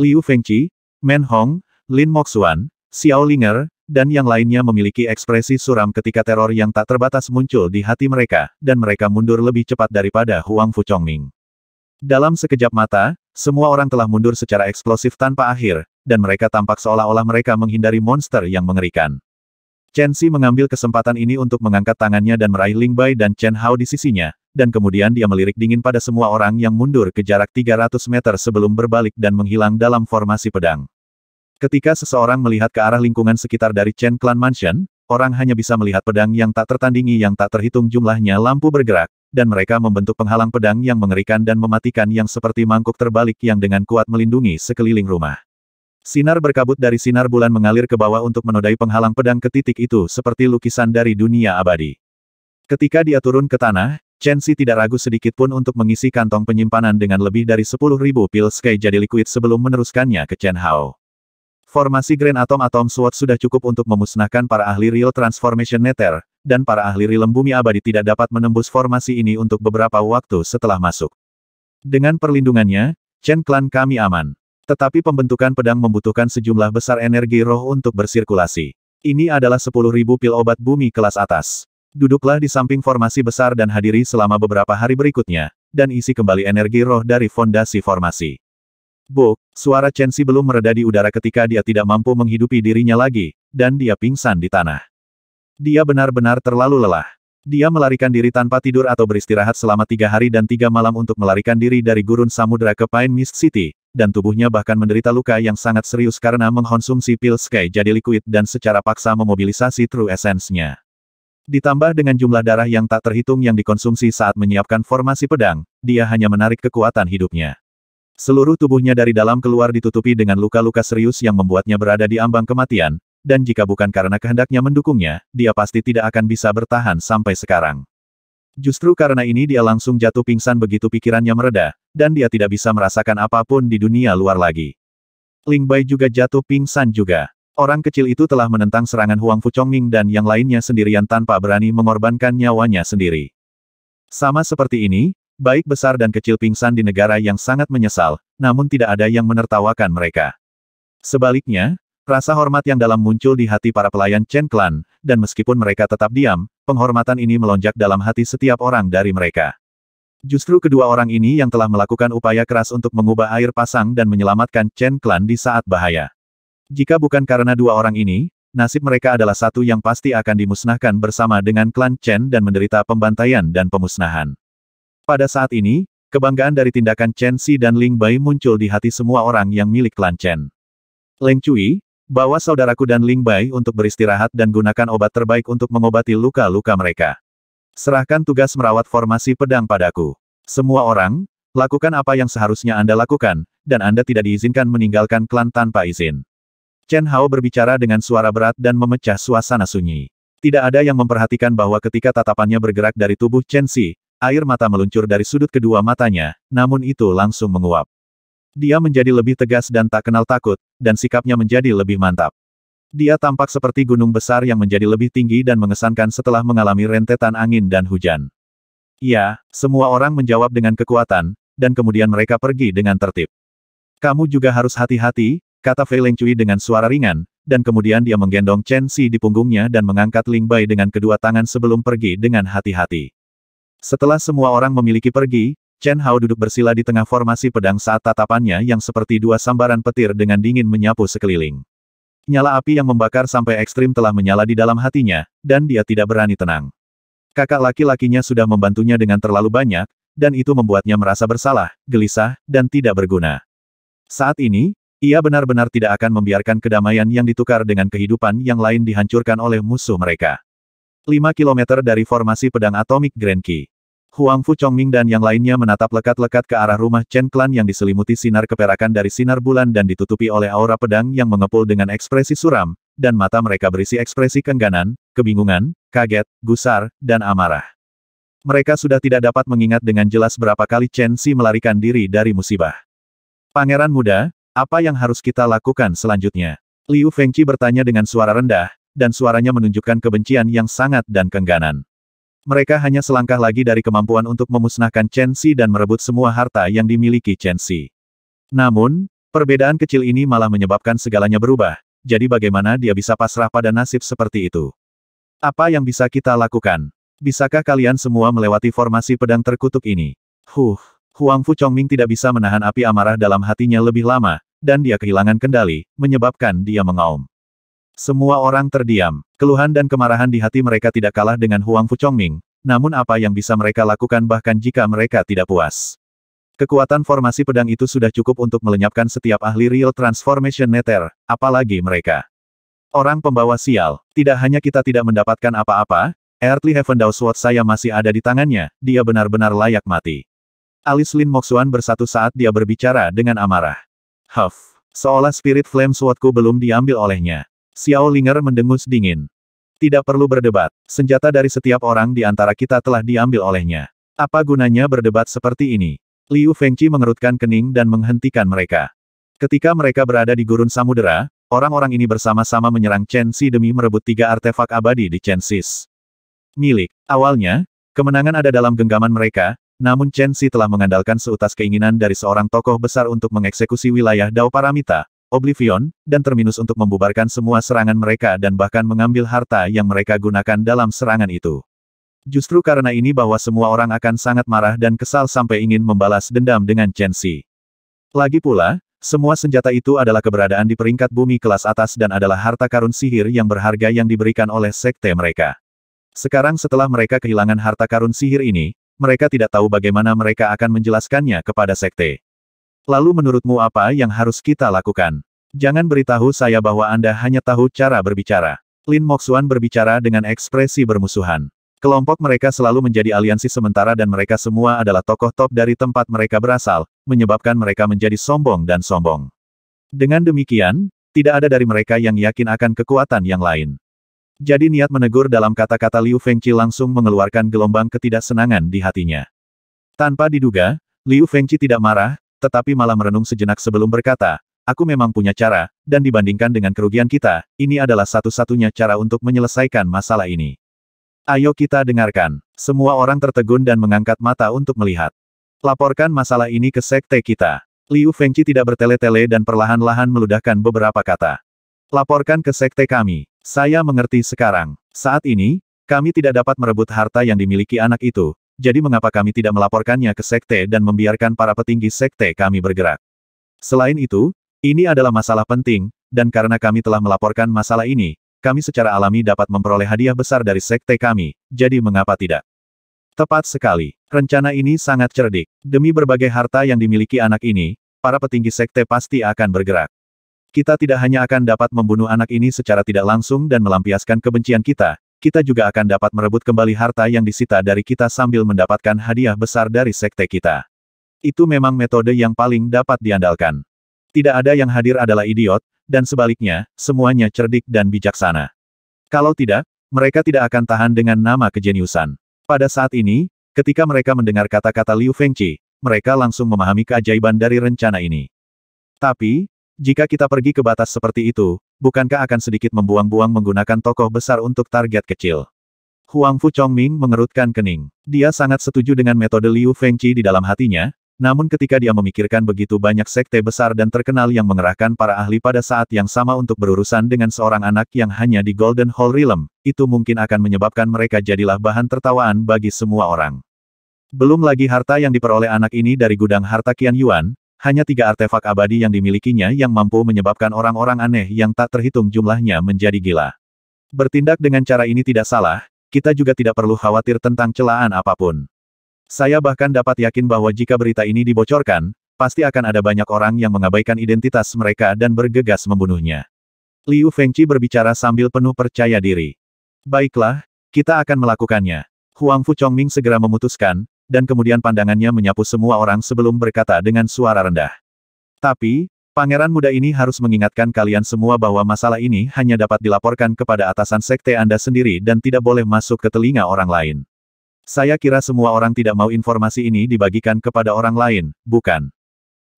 [SPEAKER 1] Liu Fengqi, Men Hong, Lin Moxuan, Xiao Linger, dan yang lainnya memiliki ekspresi suram ketika teror yang tak terbatas muncul di hati mereka, dan mereka mundur lebih cepat daripada Huang Fu Chongming. Dalam sekejap mata, semua orang telah mundur secara eksplosif tanpa akhir, dan mereka tampak seolah-olah mereka menghindari monster yang mengerikan. Chen Xi mengambil kesempatan ini untuk mengangkat tangannya dan meraih Ling Bai dan Chen Hao di sisinya, dan kemudian dia melirik dingin pada semua orang yang mundur ke jarak 300 meter sebelum berbalik dan menghilang dalam formasi pedang. Ketika seseorang melihat ke arah lingkungan sekitar dari Chen Clan Mansion, orang hanya bisa melihat pedang yang tak tertandingi yang tak terhitung jumlahnya lampu bergerak, dan mereka membentuk penghalang pedang yang mengerikan dan mematikan yang seperti mangkuk terbalik yang dengan kuat melindungi sekeliling rumah. Sinar berkabut dari sinar bulan mengalir ke bawah untuk menodai penghalang pedang ke titik itu seperti lukisan dari dunia abadi. Ketika dia turun ke tanah, Chen Xi tidak ragu sedikit pun untuk mengisi kantong penyimpanan dengan lebih dari 10.000 pil sky jadi liquid sebelum meneruskannya ke Chen Hao. Formasi Grand Atom Atom Sword sudah cukup untuk memusnahkan para ahli Real Transformation Nether, dan para ahli Rilem Bumi Abadi tidak dapat menembus formasi ini untuk beberapa waktu setelah masuk. Dengan perlindungannya, Chen Clan kami aman. Tetapi pembentukan pedang membutuhkan sejumlah besar energi roh untuk bersirkulasi. Ini adalah 10.000 pil obat bumi kelas atas. Duduklah di samping formasi besar dan hadiri selama beberapa hari berikutnya, dan isi kembali energi roh dari fondasi formasi. Buk, suara Chensi belum mereda di udara ketika dia tidak mampu menghidupi dirinya lagi, dan dia pingsan di tanah. Dia benar-benar terlalu lelah. Dia melarikan diri tanpa tidur atau beristirahat selama tiga hari dan tiga malam untuk melarikan diri dari gurun samudera ke Pine Mist City, dan tubuhnya bahkan menderita luka yang sangat serius karena mengkonsumsi pil Sky jadi liquid dan secara paksa memobilisasi True Essence-nya. Ditambah dengan jumlah darah yang tak terhitung yang dikonsumsi saat menyiapkan formasi pedang, dia hanya menarik kekuatan hidupnya. Seluruh tubuhnya dari dalam keluar ditutupi dengan luka-luka serius yang membuatnya berada di ambang kematian, dan jika bukan karena kehendaknya mendukungnya, dia pasti tidak akan bisa bertahan sampai sekarang. Justru karena ini dia langsung jatuh pingsan begitu pikirannya mereda, dan dia tidak bisa merasakan apa pun di dunia luar lagi. Ling Bai juga jatuh pingsan juga. Orang kecil itu telah menentang serangan Huang Fuchongming dan yang lainnya sendirian tanpa berani mengorbankan nyawanya sendiri. Sama seperti ini, baik besar dan kecil pingsan di negara yang sangat menyesal, namun tidak ada yang menertawakan mereka. Sebaliknya, rasa hormat yang dalam muncul di hati para pelayan Chen Clan, dan meskipun mereka tetap diam, penghormatan ini melonjak dalam hati setiap orang dari mereka. Justru kedua orang ini yang telah melakukan upaya keras untuk mengubah air pasang dan menyelamatkan Chen Clan di saat bahaya. Jika bukan karena dua orang ini, nasib mereka adalah satu yang pasti akan dimusnahkan bersama dengan klan Chen dan menderita pembantaian dan pemusnahan. Pada saat ini, kebanggaan dari tindakan Chen Si dan Ling Bai muncul di hati semua orang yang milik klan Chen. Leng Cui, Bawa saudaraku dan Ling Bai untuk beristirahat dan gunakan obat terbaik untuk mengobati luka-luka mereka. Serahkan tugas merawat formasi pedang padaku. Semua orang, lakukan apa yang seharusnya Anda lakukan, dan Anda tidak diizinkan meninggalkan klan tanpa izin. Chen Hao berbicara dengan suara berat dan memecah suasana sunyi. Tidak ada yang memperhatikan bahwa ketika tatapannya bergerak dari tubuh Chen Si, air mata meluncur dari sudut kedua matanya, namun itu langsung menguap. Dia menjadi lebih tegas dan tak kenal takut, dan sikapnya menjadi lebih mantap. Dia tampak seperti gunung besar yang menjadi lebih tinggi dan mengesankan setelah mengalami rentetan angin dan hujan. Ya, semua orang menjawab dengan kekuatan, dan kemudian mereka pergi dengan tertib. Kamu juga harus hati-hati, kata Fei Lengcui dengan suara ringan, dan kemudian dia menggendong Chen Si di punggungnya dan mengangkat Ling Bai dengan kedua tangan sebelum pergi dengan hati-hati. Setelah semua orang memiliki pergi, Chen Hao duduk bersila di tengah formasi pedang saat tatapannya yang seperti dua sambaran petir dengan dingin menyapu sekeliling. Nyala api yang membakar sampai ekstrim telah menyala di dalam hatinya, dan dia tidak berani tenang. Kakak laki-lakinya sudah membantunya dengan terlalu banyak, dan itu membuatnya merasa bersalah, gelisah, dan tidak berguna. Saat ini, ia benar-benar tidak akan membiarkan kedamaian yang ditukar dengan kehidupan yang lain dihancurkan oleh musuh mereka. 5 km dari formasi pedang atomik Grand Qi. Huang Fu Chongming dan yang lainnya menatap lekat-lekat ke arah rumah Chen Clan yang diselimuti sinar keperakan dari sinar bulan dan ditutupi oleh aura pedang yang mengepul dengan ekspresi suram, dan mata mereka berisi ekspresi kengganan, kebingungan, kaget, gusar, dan amarah. Mereka sudah tidak dapat mengingat dengan jelas berapa kali Chen Si melarikan diri dari musibah. Pangeran muda, apa yang harus kita lakukan selanjutnya? Liu Fengqi bertanya dengan suara rendah, dan suaranya menunjukkan kebencian yang sangat dan kengganan. Mereka hanya selangkah lagi dari kemampuan untuk memusnahkan Chen Si dan merebut semua harta yang dimiliki Chen Si. Namun, perbedaan kecil ini malah menyebabkan segalanya berubah, jadi bagaimana dia bisa pasrah pada nasib seperti itu? Apa yang bisa kita lakukan? Bisakah kalian semua melewati formasi pedang terkutuk ini? Huh, Huang Fu Chongming tidak bisa menahan api amarah dalam hatinya lebih lama, dan dia kehilangan kendali, menyebabkan dia mengaum. Semua orang terdiam. Keluhan dan kemarahan di hati mereka tidak kalah dengan Huang Fuchongming, namun apa yang bisa mereka lakukan bahkan jika mereka tidak puas. Kekuatan formasi pedang itu sudah cukup untuk melenyapkan setiap ahli Real Transformation Nether, apalagi mereka. Orang pembawa sial, tidak hanya kita tidak mendapatkan apa-apa, Earthly Heaven Dao Sword saya masih ada di tangannya, dia benar-benar layak mati. Alis Lin Moxuan bersatu saat dia berbicara dengan amarah. Huff, seolah spirit flame swordku belum diambil olehnya. Xiao Linger mendengus dingin. Tidak perlu berdebat, senjata dari setiap orang di antara kita telah diambil olehnya. Apa gunanya berdebat seperti ini? Liu Fengqi mengerutkan kening dan menghentikan mereka. Ketika mereka berada di gurun samudera, orang-orang ini bersama-sama menyerang Chen Si demi merebut tiga artefak abadi di Chen Sis. Milik. Awalnya, kemenangan ada dalam genggaman mereka, namun Chen Si telah mengandalkan seutas keinginan dari seorang tokoh besar untuk mengeksekusi wilayah Dao Paramita, Oblivion, dan Terminus untuk membubarkan semua serangan mereka dan bahkan mengambil harta yang mereka gunakan dalam serangan itu. Justru karena ini bahwa semua orang akan sangat marah dan kesal sampai ingin membalas dendam dengan Chen Si. Lagi pula, semua senjata itu adalah keberadaan di peringkat bumi kelas atas dan adalah harta karun sihir yang berharga yang diberikan oleh sekte mereka. Sekarang setelah mereka kehilangan harta karun sihir ini, mereka tidak tahu bagaimana mereka akan menjelaskannya kepada sekte. Lalu menurutmu apa yang harus kita lakukan? Jangan beritahu saya bahwa Anda hanya tahu cara berbicara. Lin Moxuan berbicara dengan ekspresi bermusuhan. Kelompok mereka selalu menjadi aliansi sementara dan mereka semua adalah tokoh top dari tempat mereka berasal, menyebabkan mereka menjadi sombong dan sombong. Dengan demikian, tidak ada dari mereka yang yakin akan kekuatan yang lain. Jadi niat menegur dalam kata-kata Liu Fengqi langsung mengeluarkan gelombang ketidaksenangan di hatinya. Tanpa diduga, Liu Fengqi tidak marah, tetapi malah merenung sejenak sebelum berkata, aku memang punya cara, dan dibandingkan dengan kerugian kita, ini adalah satu-satunya cara untuk menyelesaikan masalah ini. Ayo kita dengarkan. Semua orang tertegun dan mengangkat mata untuk melihat. Laporkan masalah ini ke sekte kita. Liu Fengqi tidak bertele-tele dan perlahan-lahan meludahkan beberapa kata. Laporkan ke sekte kami. Saya mengerti sekarang. Saat ini, kami tidak dapat merebut harta yang dimiliki anak itu, jadi mengapa kami tidak melaporkannya ke sekte dan membiarkan para petinggi sekte kami bergerak? Selain itu, ini adalah masalah penting, dan karena kami telah melaporkan masalah ini, kami secara alami dapat memperoleh hadiah besar dari sekte kami, jadi mengapa tidak? Tepat sekali. Rencana ini sangat cerdik. Demi berbagai harta yang dimiliki anak ini, para petinggi sekte pasti akan bergerak. Kita tidak hanya akan dapat membunuh anak ini secara tidak langsung dan melampiaskan kebencian kita, kita juga akan dapat merebut kembali harta yang disita dari kita sambil mendapatkan hadiah besar dari sekte kita. Itu memang metode yang paling dapat diandalkan. Tidak ada yang hadir adalah idiot, dan sebaliknya, semuanya cerdik dan bijaksana. Kalau tidak, mereka tidak akan tahan dengan nama kejeniusan. Pada saat ini, ketika mereka mendengar kata-kata Liu Fengqi, mereka langsung memahami keajaiban dari rencana ini. Tapi, jika kita pergi ke batas seperti itu, bukankah akan sedikit membuang-buang menggunakan tokoh besar untuk target kecil? Huang Fu Chongming mengerutkan kening. Dia sangat setuju dengan metode Liu Fengqi di dalam hatinya, namun ketika dia memikirkan begitu banyak sekte besar dan terkenal yang mengerahkan para ahli pada saat yang sama untuk berurusan dengan seorang anak yang hanya di Golden Hall Realm, itu mungkin akan menyebabkan mereka jadilah bahan tertawaan bagi semua orang. Belum lagi harta yang diperoleh anak ini dari gudang harta Qian Yuan, hanya tiga artefak abadi yang dimilikinya yang mampu menyebabkan orang-orang aneh yang tak terhitung jumlahnya menjadi gila. Bertindak dengan cara ini tidak salah, kita juga tidak perlu khawatir tentang celaan apa pun. Saya bahkan dapat yakin bahwa jika berita ini dibocorkan, pasti akan ada banyak orang yang mengabaikan identitas mereka dan bergegas membunuhnya. Liu Fengqi berbicara sambil penuh percaya diri. Baiklah, kita akan melakukannya. Huang Fu Chongming segera memutuskan, dan kemudian pandangannya menyapu semua orang sebelum berkata dengan suara rendah. Tapi, pangeran muda ini harus mengingatkan kalian semua bahwa masalah ini hanya dapat dilaporkan kepada atasan sekte Anda sendiri dan tidak boleh masuk ke telinga orang lain. Saya kira semua orang tidak mau informasi ini dibagikan kepada orang lain, bukan?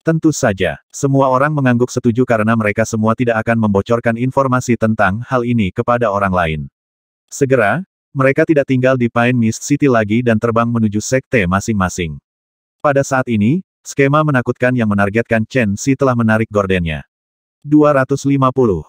[SPEAKER 1] Tentu saja, semua orang mengangguk setuju karena mereka semua tidak akan membocorkan informasi tentang hal ini kepada orang lain. Segera, mereka tidak tinggal di Pine Mist City lagi dan terbang menuju sekte masing-masing. Pada saat ini, skema menakutkan yang menargetkan Chen Si telah menarik gordennya. 250.